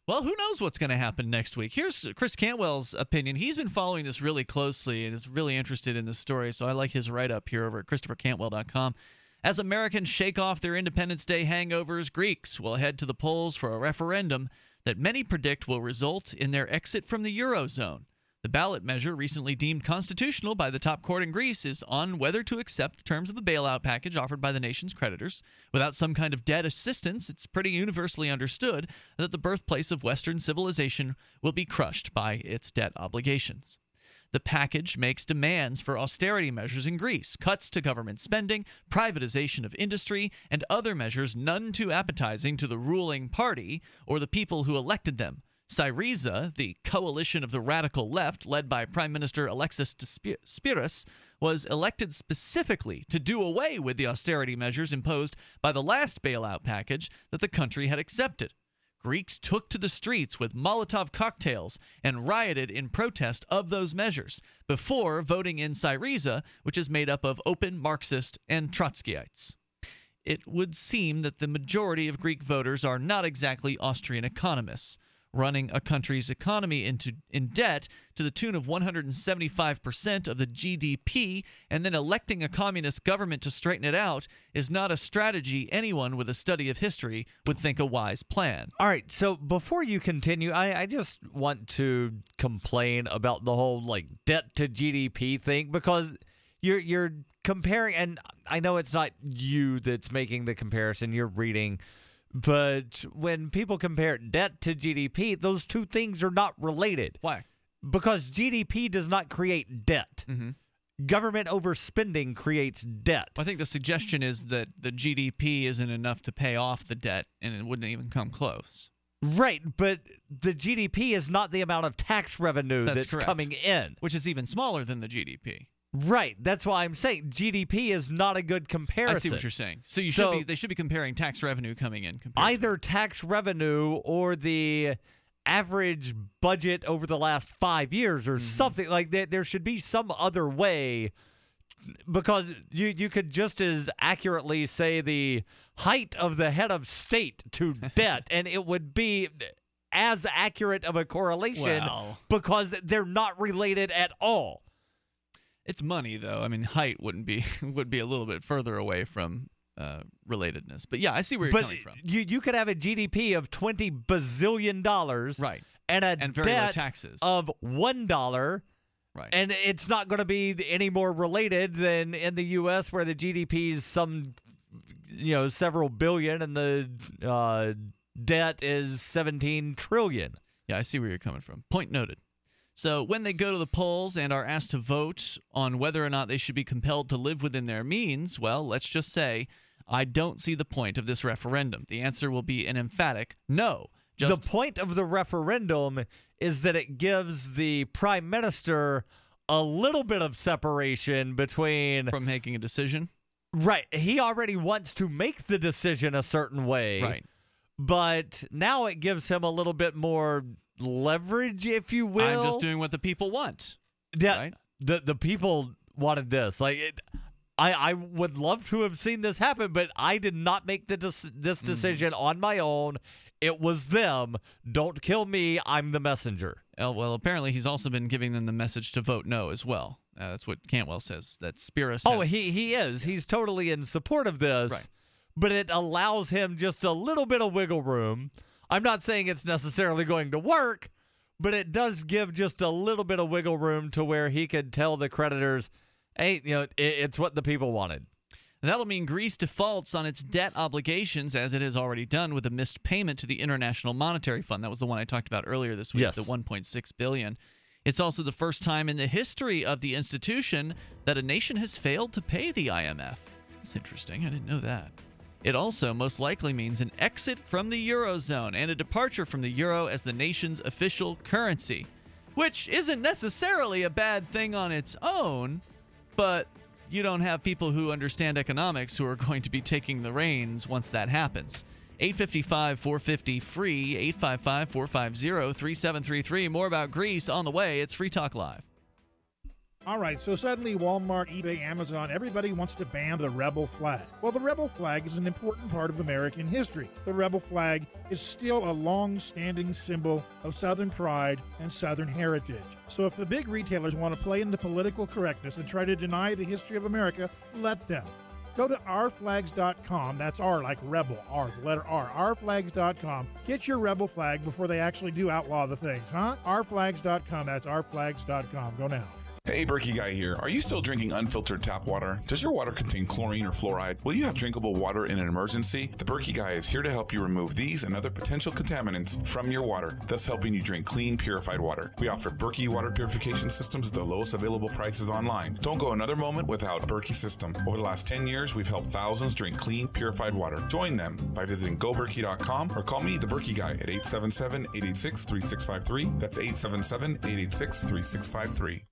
Speaker 5: Well, who knows what's going to happen next week? Here's Chris Cantwell's opinion. He's been following this really closely and is really interested in this story. So I like his write up here over at ChristopherCantwell.com. As Americans shake off their Independence Day hangovers, Greeks will head to the polls for a referendum that many predict will result in their exit from the Eurozone. The ballot measure, recently deemed constitutional by the top court in Greece, is on whether to accept the terms of the bailout package offered by the nation's creditors. Without some kind of debt assistance, it's pretty universally understood that the birthplace of Western civilization will be crushed by its debt obligations. The package makes demands for austerity measures in Greece, cuts to government spending, privatization of industry, and other measures none too appetizing to the ruling party or the people who elected them. Syriza, the coalition of the radical left led by Prime Minister Alexis Tsipras, was elected specifically to do away with the austerity measures imposed by the last bailout package that the country had accepted. Greeks took to the streets with Molotov cocktails and rioted in protest of those measures before voting in Syriza, which is made up of open Marxist and Trotskyites. It would seem that the majority of Greek voters are not exactly Austrian economists running a country's economy into in debt to the tune of 175% of the GDP and then electing a communist government to straighten it out is not a strategy anyone with a study of history would think a wise plan.
Speaker 1: All right, so before you continue, I, I just want to complain about the whole like debt to GDP thing because you're you're comparing and I know it's not you that's making the comparison, you're reading but when people compare debt to GDP, those two things are not related.
Speaker 5: Why?
Speaker 1: Because GDP does not create debt.
Speaker 5: Mm-hmm.
Speaker 1: Government overspending creates debt.
Speaker 5: I think the suggestion is that the GDP isn't enough to pay off the debt, and it wouldn't even come close.
Speaker 1: Right, but the GDP is not the amount of tax revenue
Speaker 5: that's,
Speaker 1: that's coming in,
Speaker 5: which is even smaller than the GDP.
Speaker 1: Right. That's why I'm saying GDP is not a good comparison.
Speaker 5: I see what you're saying. So you so should be they should be comparing tax revenue coming in.
Speaker 1: Either tax revenue or the average budget over the last five years or mm-hmm. something like that. There should be some other way because you you could just as accurately say the height of the head of state to (laughs) debt, and it would be as accurate of a correlation because they're not related at all.
Speaker 5: It's money, though. I mean, height wouldn't be (laughs) would be a little bit further away from uh, relatedness. But yeah, I see where you're
Speaker 1: but
Speaker 5: coming from.
Speaker 1: You you could have a GDP of twenty bazillion dollars,
Speaker 5: right,
Speaker 1: and a
Speaker 5: and very
Speaker 1: debt
Speaker 5: low taxes
Speaker 1: of one dollar.
Speaker 5: Right.
Speaker 1: And it's not going to be any more related than in the U.S., where the GDP is some, you know, several billion, and the uh, debt is 17 trillion.
Speaker 5: Yeah, I see where you're coming from. Point noted. So when they go to the polls and are asked to vote on whether or not they should be compelled to live within their means, well, let's just say I don't see the point of this referendum. The answer will be an emphatic no.
Speaker 1: Just the point of the referendum is that it gives the prime minister a little bit of separation between
Speaker 5: from making a decision.
Speaker 1: Right. He already wants to make the decision a certain way.
Speaker 5: Right.
Speaker 1: But now it gives him a little bit more leverage, if you will.
Speaker 5: I'm just doing what the people want.
Speaker 1: Yeah,
Speaker 5: right?
Speaker 1: the the people wanted this. Like, it, I I would love to have seen this happen, but I did not make the this mm-hmm. decision mm. on my own. It was them. Don't kill me. I'm the messenger.
Speaker 5: Oh, well, apparently he's also been giving them the message to vote no as well. Uh, that's what Cantwell says. That Spyros.
Speaker 1: Oh, he he is. He's totally in support of this.
Speaker 5: Right.
Speaker 1: But it allows him just a little bit of wiggle room I'm not saying it's necessarily going to work, but it does give just a little bit of wiggle room to where he could tell the creditors, hey, you know, it, it's what the people wanted.
Speaker 5: That'll mean Greece defaults on its debt obligations as it has already done with a missed payment to the International Monetary Fund. That was the one I talked about earlier this week,
Speaker 1: yes.
Speaker 5: the 1.6 billion. It's also the first time in the history of the institution that a nation has failed to pay the IMF. That's interesting. I didn't know that. It also most likely means an exit from the Eurozone and a departure from the Euro as the nation's official currency, which isn't necessarily a bad thing on its own, but you don't have people who understand economics who are going to be taking the reins once that happens. 855 450 free, 855 450 3733. More about Greece on the way. It's Free Talk Live.
Speaker 61: All right, so suddenly Walmart, eBay, Amazon, everybody wants to ban the rebel flag. Well, the rebel flag is an important part of American history. The rebel flag is still a long standing symbol of Southern pride and Southern heritage. So if the big retailers want to play into political correctness and try to deny the history of America, let them. Go to ourflags.com. That's R like rebel, R, the letter R. ourflags.com. Get your rebel flag before they actually do outlaw the things, huh? Ourflags.com. That's ourflags.com. Go now.
Speaker 62: Hey, Berkey Guy here. Are you still drinking unfiltered tap water? Does your water contain chlorine or fluoride? Will you have drinkable water in an emergency? The Berkey Guy is here to help you remove these and other potential contaminants from your water, thus helping you drink clean, purified water. We offer Berkey water purification systems at the lowest available prices online. Don't go another moment without Berkey system. Over the last 10 years, we've helped thousands drink clean, purified water. Join them by visiting goberkey.com or call me, the Berkey Guy, at 877 886 3653. That's 877 886 3653.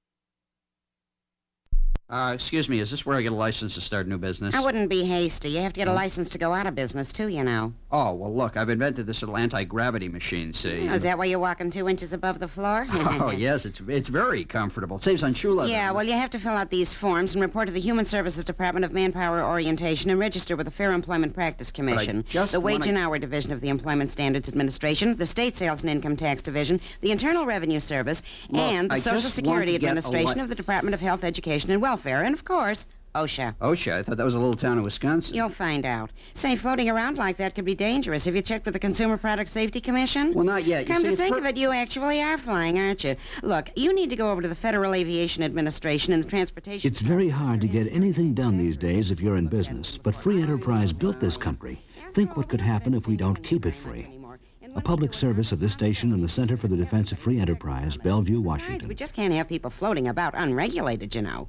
Speaker 59: Uh, excuse me, is this where I get a license to start a new business?
Speaker 63: I wouldn't be hasty. You have to get a license to go out of business, too, you know.
Speaker 59: Oh, well, look, I've invented this little anti-gravity machine, see?
Speaker 63: Oh, is that why you're walking two inches above the floor? (laughs)
Speaker 59: oh, (laughs) yes, it's it's very comfortable. It saves on shoe leather.
Speaker 63: Yeah, well, you have to fill out these forms and report to the Human Services Department of Manpower Orientation and register with the Fair Employment Practice Commission,
Speaker 59: just
Speaker 63: the Wage
Speaker 59: wanna-
Speaker 63: and Hour Division of the Employment Standards Administration, the State Sales and Income Tax Division, the Internal Revenue Service,
Speaker 59: Look,
Speaker 63: and the
Speaker 59: I
Speaker 63: Social Security
Speaker 59: want to get a
Speaker 63: Administration
Speaker 59: li-
Speaker 63: of the Department of Health, Education, and Welfare, and, of course, OSHA.
Speaker 59: OSHA, I thought that was a little town in Wisconsin.
Speaker 63: You'll find out. Say, floating around like that could be dangerous. Have you checked with the Consumer Product Safety Commission?
Speaker 59: Well, not yet. You
Speaker 63: Come
Speaker 59: see,
Speaker 63: to think
Speaker 59: per-
Speaker 63: of it, you actually are flying, aren't you? Look, you need to go over to the Federal Aviation Administration and the Transportation.
Speaker 64: It's very hard to get anything done these days if you're in business, but free enterprise built this country. Think what could happen if we don't keep it free. A public service of this station and the Center for the Defense of Free Enterprise, Bellevue,
Speaker 63: Besides,
Speaker 64: Washington.
Speaker 63: we just can't have people floating about unregulated, you know.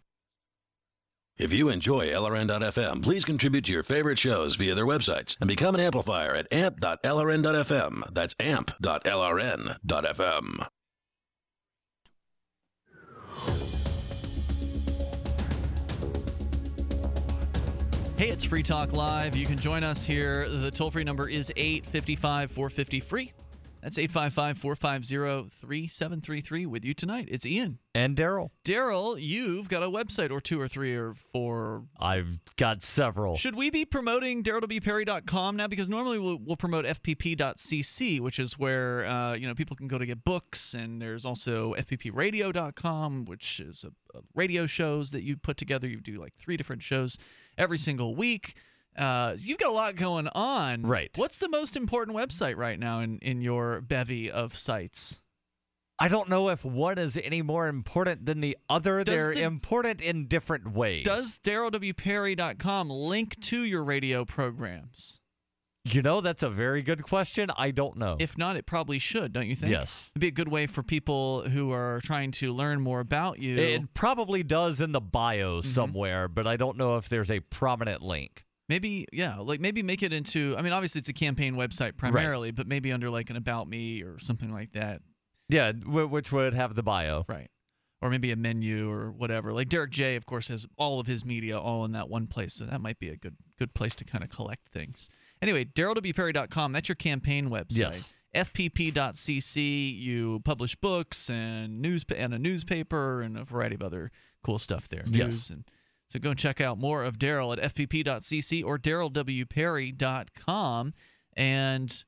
Speaker 65: If you enjoy LRN.FM, please contribute to your favorite shows via their websites and become an amplifier at amp.lrn.fm. That's amp.lrn.fm.
Speaker 5: Hey, it's Free Talk Live. You can join us here. The toll free number is 855 450 free. That's 855 450 3733 with you tonight. It's Ian.
Speaker 1: And Darryl.
Speaker 5: Darryl, you've got a website or two or three or four.
Speaker 1: I've got several.
Speaker 5: Should we be promoting darrylwperry.com now? Because normally we'll, we'll promote fpp.cc, which is where uh, you know people can go to get books, and there's also fppradio.com, which is a, a radio shows that you put together. You do like three different shows every single week. Uh, you've got a lot going on.
Speaker 1: Right.
Speaker 5: What's the most important website right now in, in your bevy of sites?
Speaker 1: I don't know if one is any more important than the other.
Speaker 5: Does
Speaker 1: They're
Speaker 5: the-
Speaker 1: important in different ways.
Speaker 5: Does darrylwperry.com link to your radio programs?
Speaker 1: You know, that's a very good question. I don't know.
Speaker 5: If not, it probably should, don't you think?
Speaker 1: Yes.
Speaker 5: It'd be a good way for people who are trying to learn more about you.
Speaker 1: It probably does in the bio
Speaker 5: Mm-hmm.
Speaker 1: somewhere, but I don't know if there's a prominent link.
Speaker 5: Maybe, yeah, like maybe make it into. I mean, obviously it's a campaign website primarily, but maybe under like an about me or something like that.
Speaker 1: Yeah, w- which would have the bio.
Speaker 5: Right. Or maybe a menu or whatever. Like Derrick J, of course, has all of his media all in that one place, so that might be a good good place to kind of collect things. Anyway, DarrylWPerry.com. That's your campaign website.
Speaker 1: Yes.
Speaker 5: FPP.cc. You publish books and news and a newspaper and a variety of other cool stuff there.
Speaker 1: Yes.
Speaker 5: And so go and check out more of Darryl at fpp.cc or darrylwperry.com. And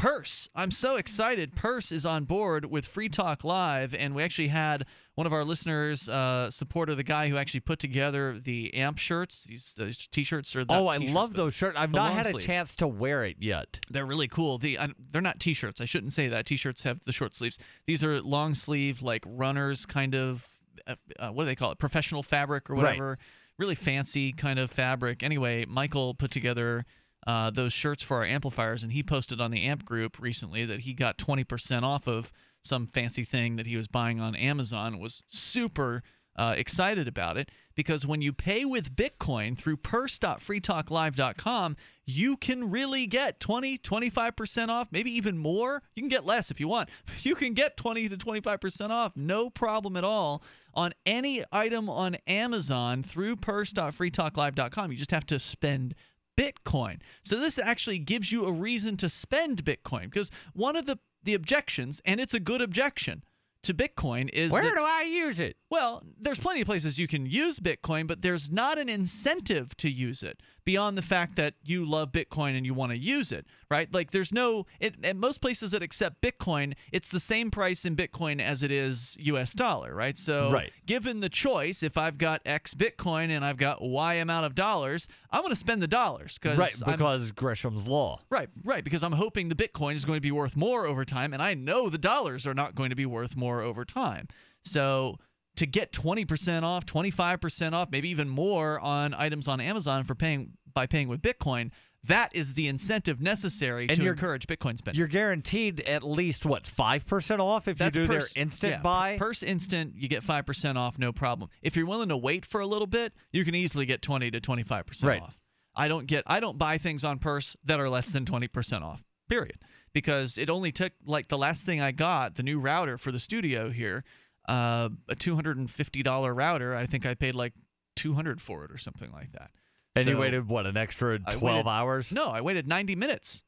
Speaker 5: Purse, I'm so excited. Purse is on board with Free Talk Live, and we actually had one of our listeners uh, support of the guy who actually put together the AMP shirts. These the t-shirts are.
Speaker 1: The Oh, I love those shirts. I've not had a chance to wear it yet.
Speaker 5: They're really cool. The I, they're not t-shirts. I shouldn't say that. T-shirts have the short sleeves. These are long sleeve, like runners, kind of. Uh, uh, what do they call it? Professional fabric or
Speaker 1: Right.
Speaker 5: Really fancy kind of fabric. Anyway, Michael put together uh, those shirts for our amplifiers, and he posted on the Amp group recently that he got 20% off of some fancy thing that he was buying on Amazon. Was super uh, excited about it because when you pay with Bitcoin through purse.freetalklive.com, you can really get 20, 25% off, maybe even more. You can get less if you want. (laughs) You can get 20 to 25% off, no problem at all, on any item on Amazon through purse.freetalklive.com. You just have to spend Bitcoin. So this actually gives you a reason to spend Bitcoin because one of the the objections, and it's a good objection to Bitcoin, is
Speaker 1: Where
Speaker 5: that-
Speaker 1: do I use it?
Speaker 5: well, there's plenty of places you can use Bitcoin, but there's not an incentive to use it beyond the fact that you love Bitcoin and you want to use it, right? Like there's no it, at most places that accept Bitcoin, it's the same price in Bitcoin as it is US dollar, right? So
Speaker 1: Right.
Speaker 5: given the choice, if I've got X Bitcoin and I've got Y amount of dollars, I'm going to spend the dollars cuz
Speaker 1: Right, because Gresham's law.
Speaker 5: Right, right, because I'm hoping the Bitcoin is going to be worth more over time, and I know the dollars are not going to be worth more over time. So to get 20% off, 25% off, maybe even more on items on Amazon for paying by paying with Bitcoin, that is the incentive necessary
Speaker 1: And
Speaker 5: to encourage Bitcoin spending.
Speaker 1: You're guaranteed at least what five percent off if
Speaker 5: That's
Speaker 1: you do
Speaker 5: purse-
Speaker 1: their instant
Speaker 5: yeah,
Speaker 1: buy.
Speaker 5: Purse instant, you get 5% off, no problem. If you're willing to wait for a little bit, you can easily get 20 to 25%
Speaker 1: Right.
Speaker 5: off. I don't get I don't buy things on Purse that are less than 20% off. Period. Because it only took like the last thing I got, the new router for the studio here, uh, a $250 router, I think I paid like 200 for it or something like that.
Speaker 1: and you waited what an extra twelve
Speaker 5: waited-
Speaker 1: hours.
Speaker 5: No, I waited 90 minutes.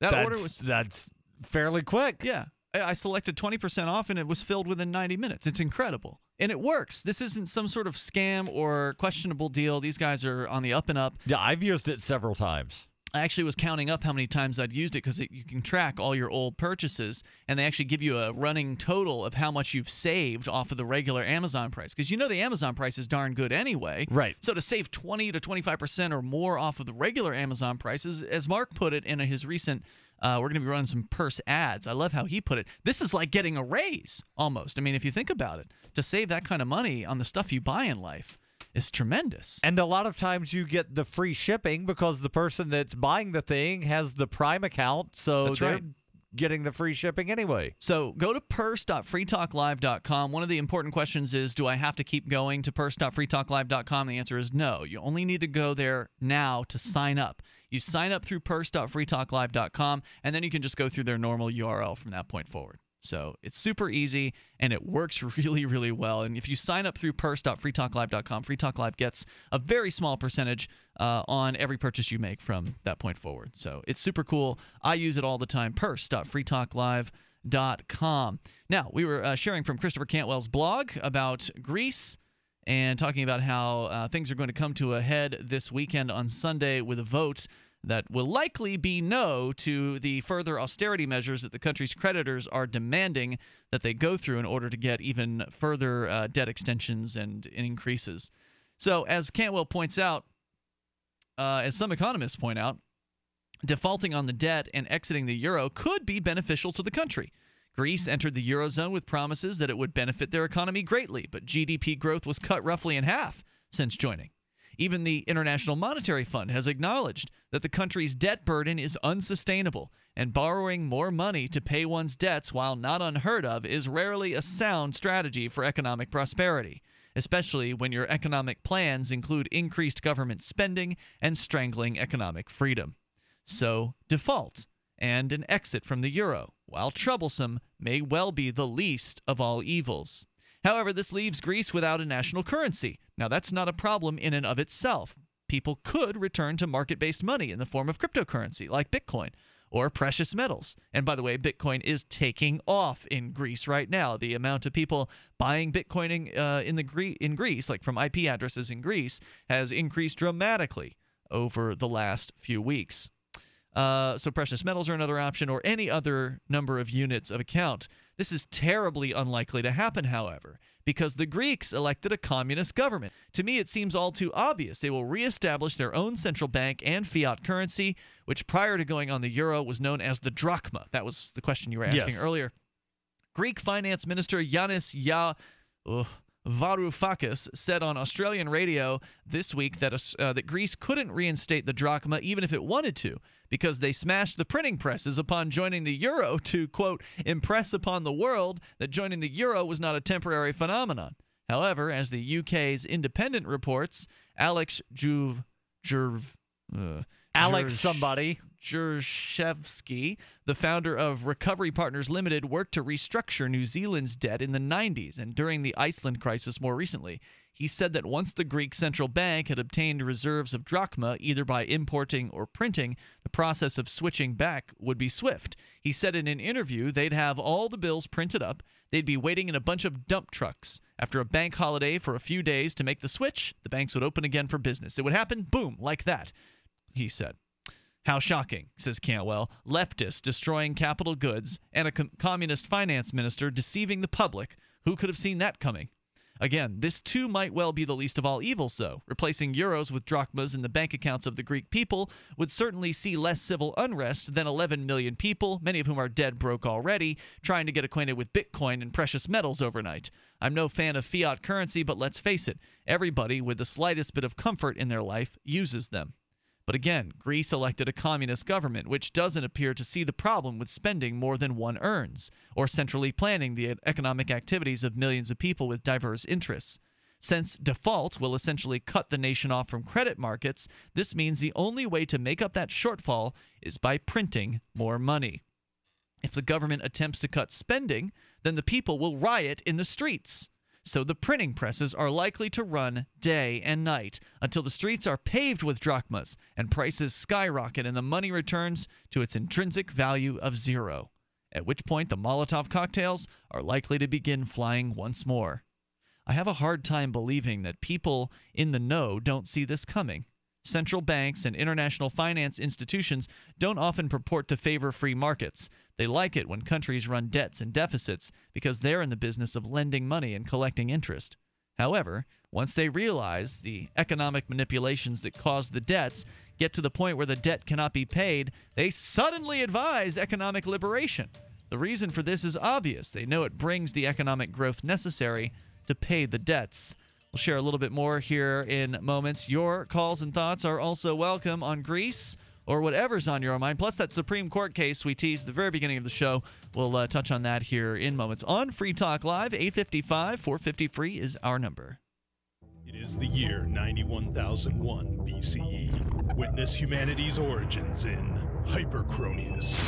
Speaker 5: That
Speaker 1: that's,
Speaker 5: order was
Speaker 1: that's fairly quick.
Speaker 5: Yeah. I I selected 20% off and it was filled within 90 minutes. It's incredible. And it works. This isn't some sort of scam or questionable deal. These guys are on the up and up.
Speaker 1: Yeah, I've used it several times.
Speaker 5: I actually was counting up how many times I'd used it because you can track all your old purchases, and they actually give you a running total of how much you've saved off of the regular Amazon price. Because you know the Amazon price is darn good anyway.
Speaker 1: Right.
Speaker 5: So to save 20 to 25% or more off of the regular Amazon prices, as Mark put it in his recent, uh, we're going to be running some purse ads. I love how he put it. This is like getting a raise almost. I mean, if you think about it, to save that kind of money on the stuff you buy in life is tremendous.
Speaker 1: And a lot of times you get the free shipping because the person that's buying the thing has the Prime account, so
Speaker 5: That's
Speaker 1: they're
Speaker 5: right.
Speaker 1: getting the free shipping anyway.
Speaker 5: So go to purse.freetalklive.com. One of the important questions is Do I have to keep going to purse.freetalklive.com? The answer is no. You only need to go there now to sign up. You sign up through purse.freetalklive.com, and then you can just go through their normal URL from that point forward. So it's super easy and it works (laughs) really, really well. And if you sign up through purse.freetalklive.com, Free Talk Live gets a very small percentage uh, on every purchase you make from that point forward. So it's super cool. I use it all the time. Purse.freetalklive.com. Now, we were uh, sharing from Christopher Cantwell's blog about Greece and talking about how uh, things are going to come to a head this weekend on Sunday with a vote that will likely be no to the further austerity measures that the country's creditors are demanding that they go through in order to get even further uh, debt extensions and, increases. So, as Cantwell points out, uh, as some economists point out, defaulting on the debt and exiting the euro could be beneficial to the country. Greece entered the eurozone with promises that it would benefit their economy greatly, but GDP growth was cut roughly in half since joining. Even the International Monetary Fund has acknowledged that the country's debt burden is unsustainable, and borrowing more money to pay one's debts while not unheard of is rarely a sound strategy for economic prosperity, especially when your economic plans include increased government spending and strangling economic freedom. So, default and an exit from the euro, while troublesome, may well be the least of all evils. However, this leaves Greece without a national currency. Now, that's not a problem in and of itself. People could return to market based money in the form of cryptocurrency like Bitcoin or precious metals. And by the way, Bitcoin is taking off in Greece right now. The amount of people buying Bitcoin uh, in the Gre- in Greece, like from IP addresses in Greece, has increased dramatically over the last few weeks. Uh, so precious metals are another option, or any other number of units of account. This is terribly unlikely to happen, however, because the Greeks elected a communist government. To me, it seems all too obvious. They will reestablish their own central bank and fiat currency, which prior to going on the euro was known as the drachma. That was the question you were asking
Speaker 1: Yes.
Speaker 5: earlier. Greek Finance Minister Yanis Ya. Ugh, Varoufakis said on Australian radio this week that uh, that Greece couldn't reinstate the drachma even if it wanted to because they smashed the printing presses upon joining the euro to quote impress upon the world that joining the euro was not a temporary phenomenon. However, as the UK's Independent reports, Alex Juve, Jerv uh,
Speaker 1: Alex
Speaker 5: Jersh-
Speaker 1: somebody.
Speaker 5: Jurshevski, the founder of Recovery Partners Limited, worked to restructure New Zealand's debt in the 90s and during the Iceland crisis more recently. He said that once the Greek central bank had obtained reserves of drachma, either by importing or printing, the process of switching back would be swift. He said in an interview they'd have all the bills printed up, they'd be waiting in a bunch of dump trucks. After a bank holiday for a few days to make the switch, the banks would open again for business. It would happen, boom, like that, he said. How shocking, says Cantwell. Leftists destroying capital goods and a com- communist finance minister deceiving the public. Who could have seen that coming? Again, this too might well be the least of all evils, though. Replacing euros with drachmas in the bank accounts of the Greek people would certainly see less civil unrest than 11 million people, many of whom are dead broke already, trying to get acquainted with Bitcoin and precious metals overnight. I'm no fan of fiat currency, but let's face it, everybody with the slightest bit of comfort in their life uses them. But again, Greece elected a communist government, which doesn't appear to see the problem with spending more than one earns, or centrally planning the economic activities of millions of people with diverse interests. Since default will essentially cut the nation off from credit markets, this means the only way to make up that shortfall is by printing more money. If the government attempts to cut spending, then the people will riot in the streets. So the printing presses are likely to run day and night until the streets are paved with drachmas and prices skyrocket and the money returns to its intrinsic value of zero. At which point the Molotov cocktails are likely to begin flying once more. I have a hard time believing that people in the know don't see this coming. Central banks and international finance institutions don't often purport to favor free markets. They like it when countries run debts and deficits because they're in the business of lending money and collecting interest. However, once they realize the economic manipulations that cause the debts get to the point where the debt cannot be paid, they suddenly advise economic liberation. The reason for this is obvious. They know it brings the economic growth necessary to pay the debts. We'll share a little bit more here in moments. Your calls and thoughts are also welcome on Greece or whatever's on your mind. Plus, that Supreme Court case we teased at the very beginning of the show. We'll uh, touch on that here in moments. On Free Talk Live, 855 450 free is our number.
Speaker 51: It is the year 91001 BCE. Witness humanity's origins in Hypercronius,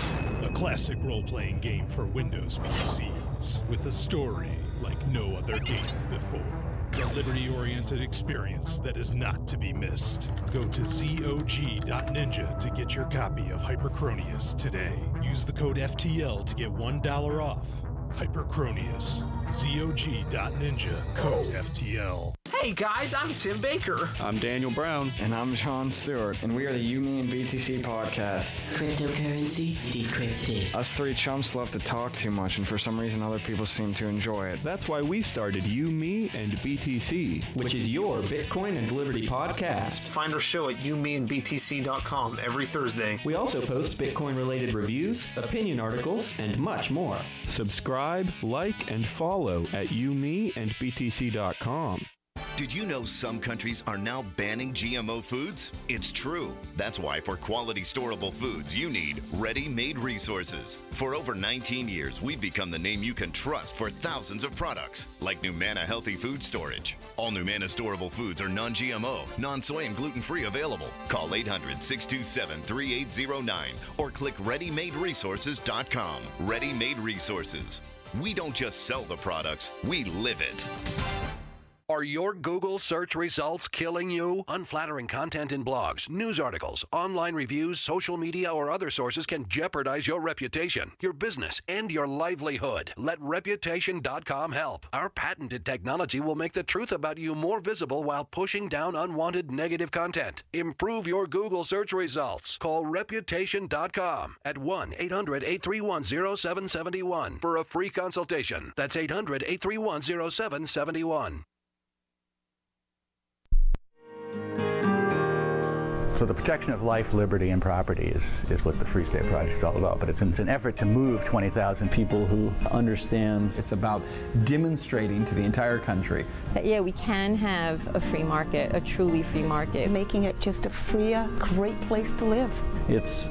Speaker 51: a classic role playing game for Windows PCs with a story like no other game before. A liberty oriented experience that is not to be missed. Go to zog.ninja to get your copy of Hypercronius today. Use the code FTL to get $1 off. Hypercronius. ZOG.ninja. Code FTL.
Speaker 66: Hey guys, I'm Tim Baker.
Speaker 67: I'm Daniel Brown. And I'm Sean Stewart. And we are the You, Me, and BTC podcast.
Speaker 68: Cryptocurrency decrypted.
Speaker 67: Us three chumps love to talk too much, and for some reason, other people seem to enjoy it. That's why we started You, Me, and BTC,
Speaker 68: Which is your Bitcoin and Liberty podcast.
Speaker 66: Find our show at youmeandbtc.com every Thursday.
Speaker 68: We also post Bitcoin related reviews, opinion articles, and much more.
Speaker 67: Subscribe, like, and follow at YouMeandBTC.com.
Speaker 69: Did you know some countries are now banning GMO foods? It's true. That's why for quality storable foods, you need ready made resources. For over 19 years, we've become the name you can trust for thousands of products, like NuManna Healthy Food Storage. All NuManna storable foods are non GMO, non soy, and gluten free available. Call 800 627 3809 or click ReadyMadeResources.com. Ready Made Resources. We don't just sell the products, we live it.
Speaker 70: Are your Google search results killing you? Unflattering content in blogs, news articles, online reviews, social media, or other sources can jeopardize your reputation, your business, and your livelihood. Let Reputation.com help. Our patented technology will make the truth about you more visible while pushing down unwanted negative content. Improve your Google search results. Call Reputation.com at 1 800 831 0771 for a free consultation. That's 800 831 0771.
Speaker 71: So the protection of life, liberty, and property is, is what the Free State Project is all about. But it's an, it's an effort to move 20,000 people who understand.
Speaker 72: It's about demonstrating to the entire country.
Speaker 73: That, yeah, we can have a free market, a truly free market.
Speaker 74: Making it just a freer, great place to live.
Speaker 71: It's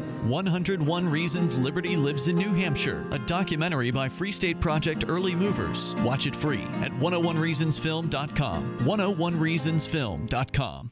Speaker 5: 101 Reasons Liberty Lives in New Hampshire, a documentary by Free State Project Early Movers. Watch it free at 101reasonsfilm.com. 101reasonsfilm.com.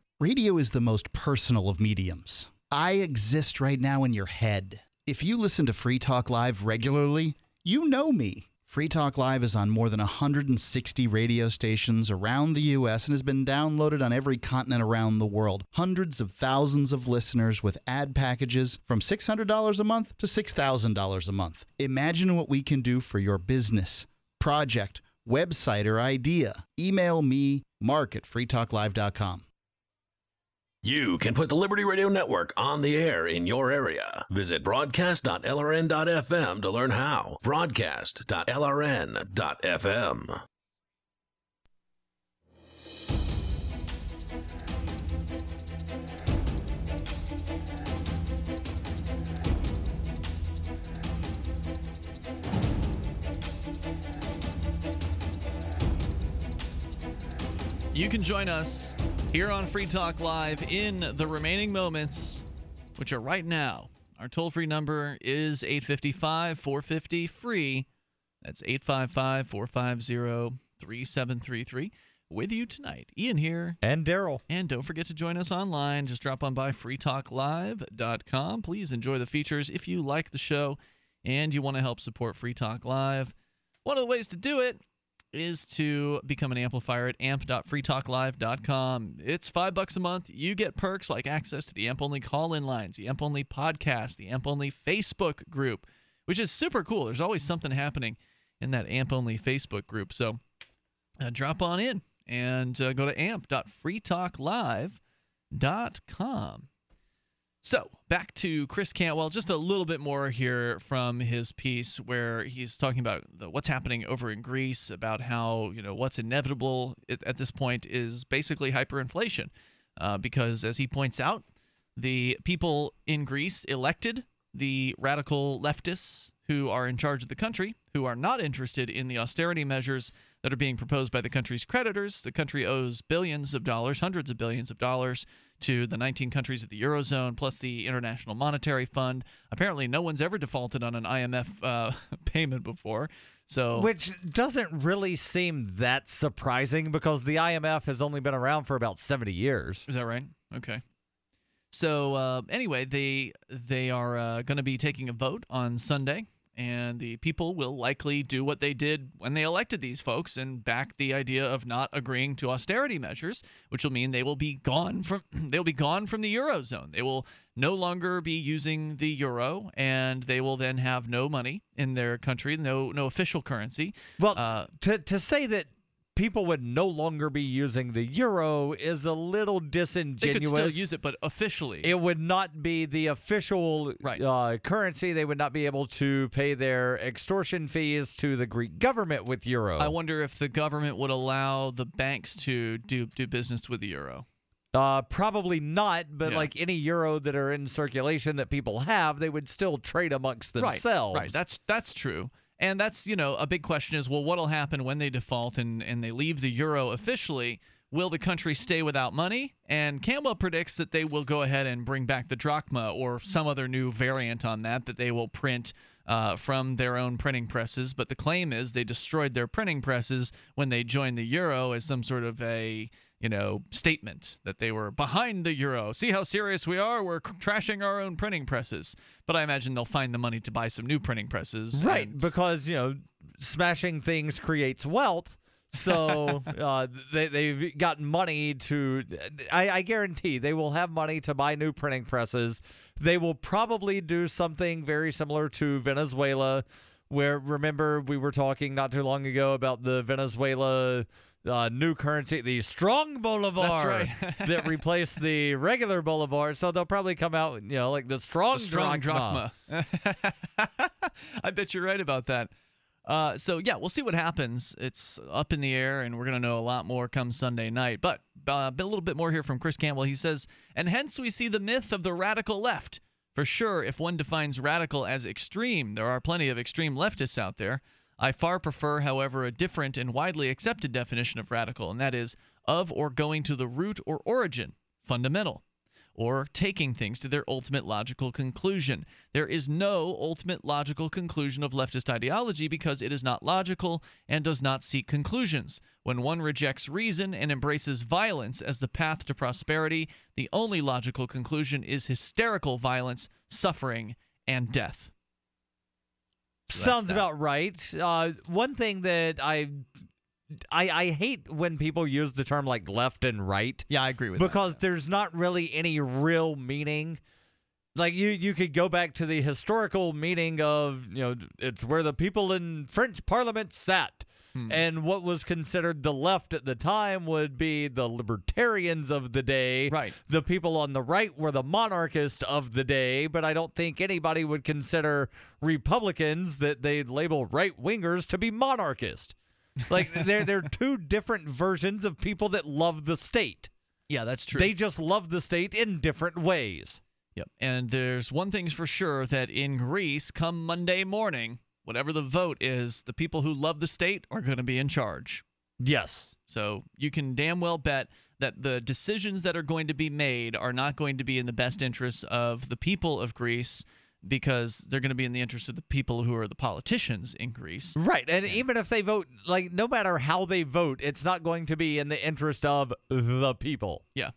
Speaker 39: Radio is the most personal of mediums. I exist right now in your head. If you listen to Free Talk Live regularly, you know me. Free Talk Live is on more than 160 radio stations around the U.S. and has been downloaded on every continent around the world. Hundreds of thousands of listeners with ad packages from $600 a month to $6,000 a month. Imagine what we can do for your business, project, website, or idea. Email me, mark at freetalklive.com.
Speaker 65: You can put the Liberty Radio Network on the air in your area. Visit broadcast.lrn.fm to learn how. Broadcast.lrn.fm.
Speaker 5: You can join us here on Free Talk Live in the remaining moments, which are right now. Our toll free number is 855 450 free. That's 855 450 3733. With you tonight, Ian here.
Speaker 1: And Darryl.
Speaker 5: And don't forget to join us online. Just drop on by freetalklive.com. Please enjoy the features if you like the show and you want to help support Free Talk Live. One of the ways to do it is to become an amplifier at amp.freetalklive.com. It's five bucks a month. You get perks like access to the AMP only call in lines, the AMP only podcast, the AMP only Facebook group, which is super cool. There's always something happening in that AMP only Facebook group. So uh, drop on in and uh, go to amp.freetalklive.com. So, back to Chris Cantwell, just a little bit more here from his piece where he's talking about the, what's happening over in Greece, about how, you know, what's inevitable at, this point is basically hyperinflation. Uh, because, as he points out, the people in Greece elected the radical leftists who are in charge of the country, who are not interested in the austerity measures that are being proposed by the country's creditors. The country owes billions of dollars, hundreds of billions of dollars to the 19 countries of the Eurozone, plus the International Monetary Fund. Apparently, no one's ever defaulted on an IMF uh, (laughs) payment before. So
Speaker 1: Which doesn't really seem that surprising because the IMF has only been around for about 70 years.
Speaker 5: Is that right? Okay. So uh, anyway, they they are uh, going to be taking a vote on Sunday, and the people will likely do what they did when they elected these folks and back the idea of not agreeing to austerity measures, which will mean they will be gone from (clears throat) they'll be gone from the eurozone. They will no longer be using the euro, and they will then have no money in their country, no no official currency.
Speaker 1: Well,
Speaker 5: Uh,
Speaker 1: to to say that people would no longer be using the euro is a little disingenuous.
Speaker 5: they could still use it, but officially,
Speaker 1: It would not be the official uh, currency. They would not be able to pay their extortion fees to the Greek government with euro.
Speaker 5: I wonder if the government would allow the banks to do do business with the euro.
Speaker 1: Uh, probably not, but
Speaker 5: Yeah.
Speaker 1: like any euro that are in circulation that people have, they would still trade amongst themselves.
Speaker 5: Right, right. That's that's true. And that's, you know, a big question is well, what'll happen when they default and, and they leave the euro officially? Will the country stay without money? And Cantwell predicts that they will go ahead and bring back the drachma or some other new variant on that that they will print uh, from their own printing presses. But the claim is they destroyed their printing presses when they joined the euro as some sort of a you know statement that they were behind the euro. See how serious we are? We're trashing our own printing presses. But I imagine they'll find the money to buy some new printing presses.
Speaker 1: Right,
Speaker 5: and-
Speaker 1: because you know, smashing things creates wealth. So (laughs) uh, they they've got money to. I, I guarantee they will have money to buy new printing presses. They will probably do something very similar to Venezuela, where remember we were talking not too long ago about the Venezuela. Uh, new currency, the strong bolivar
Speaker 5: right. (laughs)
Speaker 1: that replaced the regular bolivar. So they'll probably come out, you know, like the strong,
Speaker 5: The strong
Speaker 1: drachma.
Speaker 5: drachma. (laughs) I bet you're right about that. Uh, so yeah, we'll see what happens. It's up in the air, and we're gonna know a lot more come Sunday night. But uh, a little bit more here from Chris Cantwell. He says, and hence we see the myth of the radical left. For sure, if one defines radical as extreme, there are plenty of extreme leftists out there. I far prefer, however, a different and widely accepted definition of radical, and that is of or going to the root or origin, fundamental or taking things to their ultimate logical conclusion. There is no ultimate logical conclusion of leftist ideology because it is not logical and does not seek conclusions. When one rejects reason and embraces violence as the path to prosperity, the only logical conclusion is hysterical violence, suffering, and death.
Speaker 1: Sounds about right. Uh, one thing that I, I I hate when people use the term like left and right.
Speaker 5: Yeah, I agree with
Speaker 1: because there's not really any real meaning. Like you, you could go back to the historical meaning of you know it's where the people in French Parliament sat,
Speaker 5: Hmm.
Speaker 1: and what was considered the left at the time would be the libertarians of the day.
Speaker 5: Right.
Speaker 1: The people on the right were the monarchists of the day, but I don't think anybody would consider Republicans that they label right wingers to be monarchist. Like (laughs) they're they're two different versions of people that love the state.
Speaker 5: Yeah, that's true.
Speaker 1: They just love the state in different ways.
Speaker 5: Yep. And there's one thing's for sure that in Greece, come Monday morning, whatever the vote is, the people who love the state are going to be in charge.
Speaker 1: Yes.
Speaker 5: So you can damn well bet that the decisions that are going to be made are not going to be in the best interests of the people of Greece because they're going to be in the interest of the people who are the politicians in Greece.
Speaker 1: Right. And even if they vote, like, no matter how they vote, it's not going to be in the interest of the people.
Speaker 5: Yeah.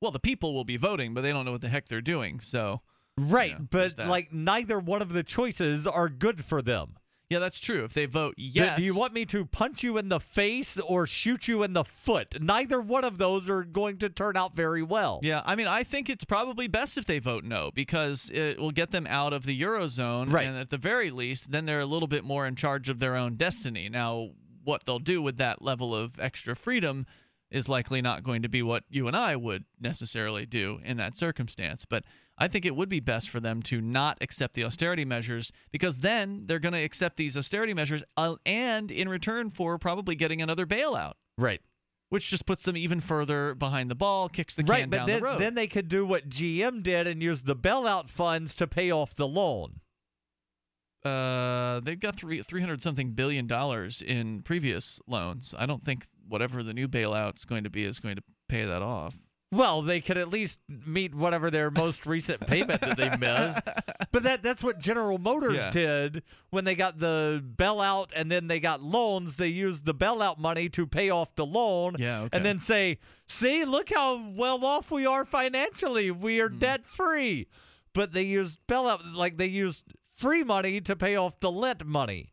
Speaker 5: Well, the people will be voting, but they don't know what the heck they're doing. So,
Speaker 1: Right. but, like, neither one of the choices are good for them.
Speaker 5: yeah, that's true. If they vote yes,
Speaker 1: Do you want me to punch you in the face or shoot you in the foot? Neither one of those are going to turn out very well.
Speaker 5: Yeah, I mean, I think it's probably best if they vote no because it will get them out of the eurozone,
Speaker 1: Right.
Speaker 5: and at the very least, then they're a little bit more in charge of their own destiny. Now, what they'll do with that level of extra freedom is likely not going to be what you and I would necessarily do in that circumstance. But I think it would be best for them to not accept the austerity measures because then they're going to accept these austerity measures uh, and in return for probably getting another bailout.
Speaker 1: Right.
Speaker 5: Which just puts them even further behind the ball, kicks the can
Speaker 1: Right, but
Speaker 5: down
Speaker 1: then,
Speaker 5: the road.
Speaker 1: then they could do what GM did and use the bailout funds to pay off the loan.
Speaker 5: Uh, they've got three three hundred something billion dollars in previous loans. I don't think whatever the new bailout's going to be is going to pay that off.
Speaker 1: Well, they could at least meet whatever their most recent payment that they missed. (laughs) But that that's what General Motors
Speaker 5: Yeah.
Speaker 1: did when they got the bailout and then they got loans. They used the bailout money to pay off the loan
Speaker 5: Yeah, okay.
Speaker 1: and then say, "See, look how well off we are financially. We are hmm. debt free." But they used bailout like they used free money to pay off the lent money.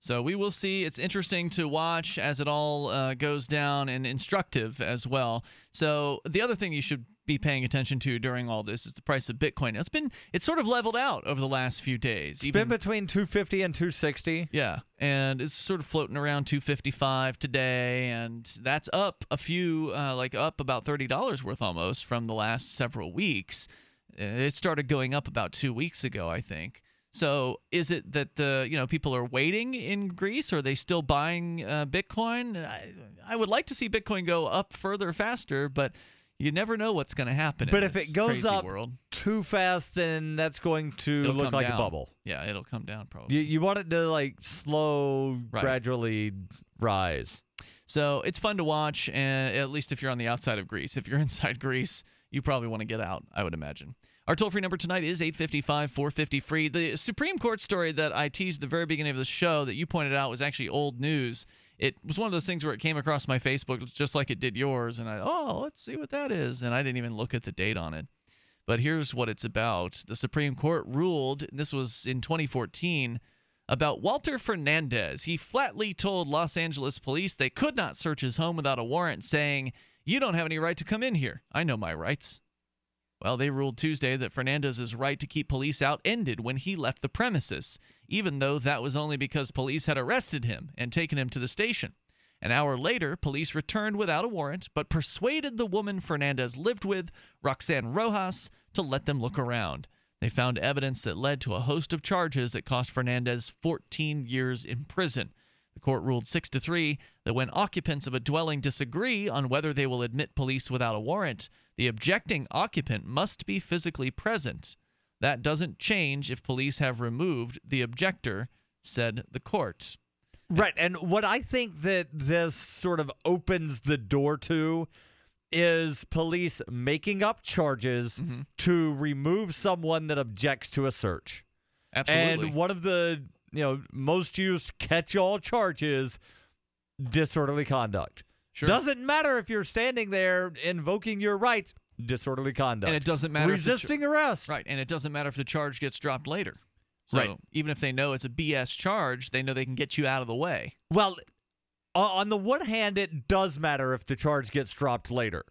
Speaker 5: So we will see. It's interesting to watch as it all uh, goes down and instructive as well. So the other thing you should be paying attention to during all this is the price of Bitcoin. It's been it's sort of leveled out over the last few days.
Speaker 1: It's been between 250 and 260.
Speaker 5: Yeah, and it's sort of floating around 255 today, and that's up a few, uh, like up about thirty dollars worth almost from the last several weeks. It started going up about two weeks ago, I think. So is it that the you know people are waiting in Greece? Are they still buying uh, Bitcoin? I, I would like to see Bitcoin go up further, faster, but you never know what's going to happen.
Speaker 1: But if it goes up
Speaker 5: world.
Speaker 1: too fast, then that's going to
Speaker 5: It'll
Speaker 1: look like
Speaker 5: down.
Speaker 1: a bubble.
Speaker 5: Yeah, it'll come down probably.
Speaker 1: You, you want it to like slow,
Speaker 5: Right.
Speaker 1: gradually rise.
Speaker 5: So it's fun to watch, and at least if you're on the outside of Greece. If you're (laughs) inside Greece, you probably want to get out, I would imagine. Our toll free number tonight is 855 450 free. The Supreme Court story that I teased at the very beginning of the show that you pointed out was actually old news. It was one of those things where it came across my Facebook just like it did yours, and I, oh, let's see what that is. And I didn't even look at the date on it. But here's what it's about. The Supreme Court ruled, this was in 2014, about Walter Fernandez. He flatly told Los Angeles police they could not search his home without a warrant, saying, You don't have any right to come in here. I know my rights. Well, they ruled Tuesday that Fernandez's right to keep police out ended when he left the premises, even though that was only because police had arrested him and taken him to the station. An hour later, police returned without a warrant, but persuaded the woman Fernandez lived with, Roxanne Rojas, to let them look around. They found evidence that led to a host of charges that cost Fernandez 14 years in prison. The court ruled 6 to 3 that when occupants of a dwelling disagree on whether they will admit police without a warrant, the objecting occupant must be physically present. That doesn't change if police have removed the objector, said the court.
Speaker 1: Right. And what I think that this sort of opens the door to is police making up charges
Speaker 5: Mm-hmm.
Speaker 1: to remove someone that objects to a search.
Speaker 5: Absolutely.
Speaker 1: And one of the you know most used catch-all charges disorderly conduct.
Speaker 5: Sure.
Speaker 1: Doesn't matter if you're standing there invoking your rights, disorderly conduct.
Speaker 5: And it doesn't matter
Speaker 1: resisting arrest.
Speaker 5: Right, and it doesn't matter if the charge gets dropped later. So
Speaker 1: Right.
Speaker 5: even if they know it's a BS charge, they know they can get you out of the way.
Speaker 1: Well, on the one hand, it does matter if the charge gets dropped later.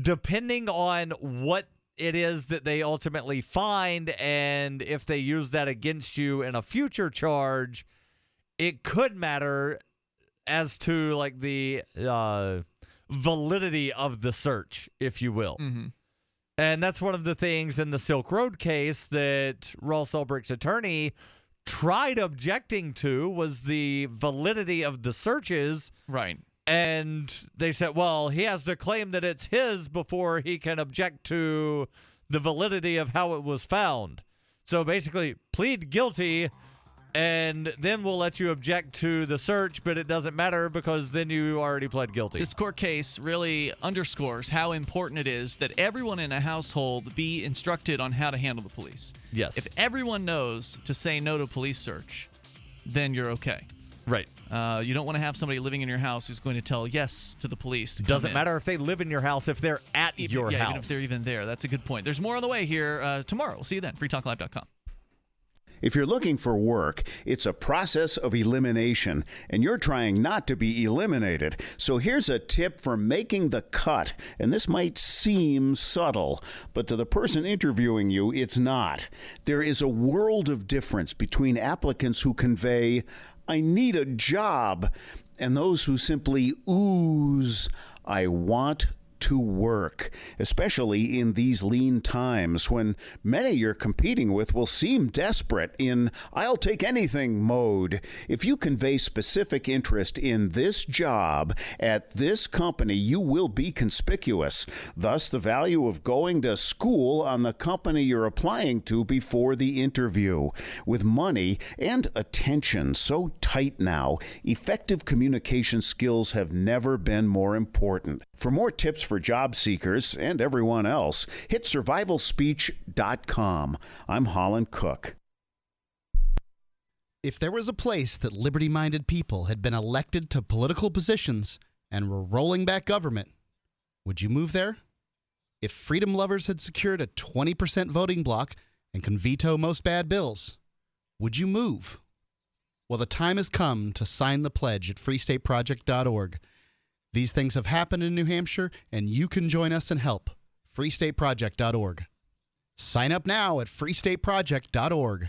Speaker 1: Depending on what it is that they ultimately find and if they use that against you in a future charge, it could matter as to like the uh, validity of the search, if you will.
Speaker 5: Mm-hmm.
Speaker 1: And that's one of the things in the Silk Road case that Ross Ulbricht's attorney tried objecting to was the validity of the searches.
Speaker 5: Right.
Speaker 1: And they said, well, he has to claim that it's his before he can object to the validity of how it was found. So basically, plead guilty, and then we'll let you object to the search, but it doesn't matter because then you already pled guilty.
Speaker 5: This court case really underscores how important it is that everyone in a household be instructed on how to handle the police.
Speaker 1: Yes.
Speaker 5: If everyone knows to say no to police search, then you're okay.
Speaker 1: Right.
Speaker 5: Uh, you don't want to have somebody living in your house who's going to tell yes to the police. To
Speaker 1: Doesn't matter if they live in your house, if they're at
Speaker 5: Even-
Speaker 1: your
Speaker 5: yeah,
Speaker 1: house.
Speaker 5: even if they're even there. That's a good point. There's more on the way here uh, tomorrow. We'll see you then. FreeTalkLive.com.
Speaker 75: If you're looking for work, it's a process of elimination, and you're trying not to be eliminated. So here's a tip for making the cut, and this might seem subtle, but to the person interviewing you, it's not. There is a world of difference between applicants who convey, I need a job, and those who simply ooze, I want to work, especially in these lean times when many you're competing with will seem desperate in I'll take anything mode. If you convey specific interest in this job at this company, you will be conspicuous. Thus, the value of going to school on the company you're applying to before the interview. With money and attention so tight now, effective communication skills have never been more important. For more tips for for job seekers and everyone else. Hit survivalspeech.com. I'm Holland Cooke.
Speaker 39: If there was a place that liberty minded people had been elected to political positions and were rolling back government, would you move there? If freedom lovers had secured a 20% voting bloc and can veto most bad bills, would you move? Well, the time has come to sign the pledge at freestateproject.org. These things have happened in New Hampshire, and you can join us and help. freestateproject.org. Sign up now at freestateproject.org.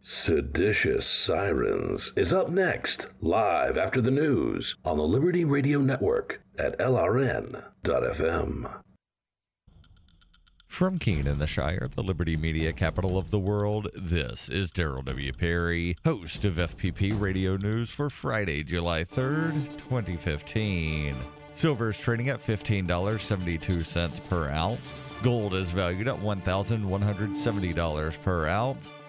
Speaker 13: Seditious Sirens is up next, live after the news on the Liberty Radio Network at LRN.FM.
Speaker 1: From Keene in the Shire, the Liberty Media capital of the world, this is Darryl W. Perry, host of FPP Radio News for Friday, July 3rd, 2015. Silver is trading at $15.72 per ounce. Gold is valued at $1,170 per ounce.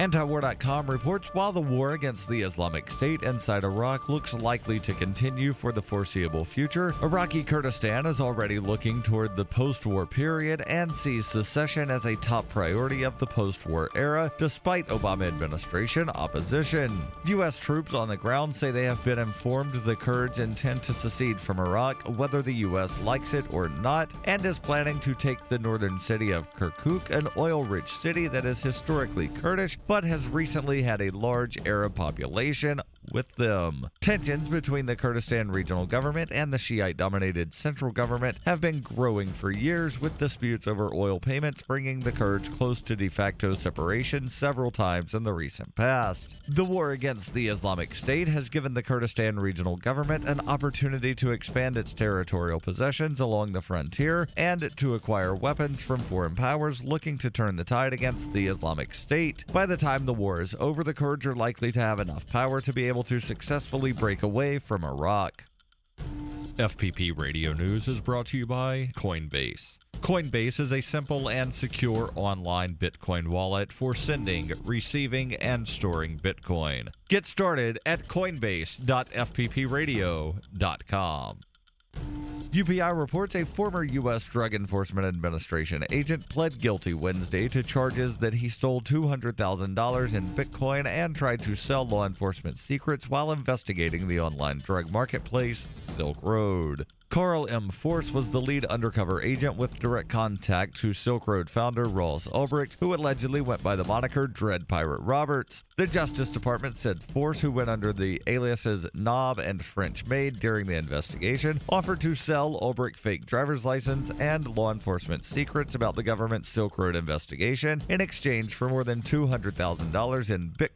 Speaker 1: Antiwar.com reports while the war against the Islamic State inside Iraq looks likely to continue for the foreseeable future, Iraqi Kurdistan is already looking toward the post war period and sees secession as a top priority of the post war era, despite Obama administration opposition. U.S. troops on the ground say they have been informed the Kurds intend to secede from Iraq, whether the U.S. likes it or not, and is planning to take the northern city of Kirkuk, an oil rich city that is historically Kurdish but has recently had a large Arab population with them. Tensions between the Kurdistan regional government and the Shiite dominated central government have been growing for years, with disputes over oil payments bringing the Kurds close to de facto separation several times in the recent past. The war against the Islamic State has given the Kurdistan regional government an opportunity to expand its territorial possessions along the frontier and to acquire weapons from foreign powers looking to turn the tide against the Islamic State. By the time the war is over, the Kurds are likely to have enough power to be able to successfully break away from Iraq. FPP Radio News is brought to you by Coinbase. Coinbase is a simple and secure online Bitcoin wallet for sending, receiving, and storing Bitcoin. Get started at coinbase.fppradio.com. UPI reports a former U.S. Drug Enforcement Administration agent pled guilty Wednesday to charges that he stole $200,000 in Bitcoin and tried to sell law enforcement secrets while investigating the online drug marketplace Silk Road. Carl M. Force was the lead undercover agent with direct contact to Silk Road founder Ross Ulbricht, who allegedly went by the moniker Dread Pirate Roberts. The Justice Department said Force, who went under the aliases Nob and French Maid during the investigation, offered to sell Ulbricht fake driver's license and law enforcement secrets about the government's Silk Road investigation in exchange for more than $200,000 in Bitcoin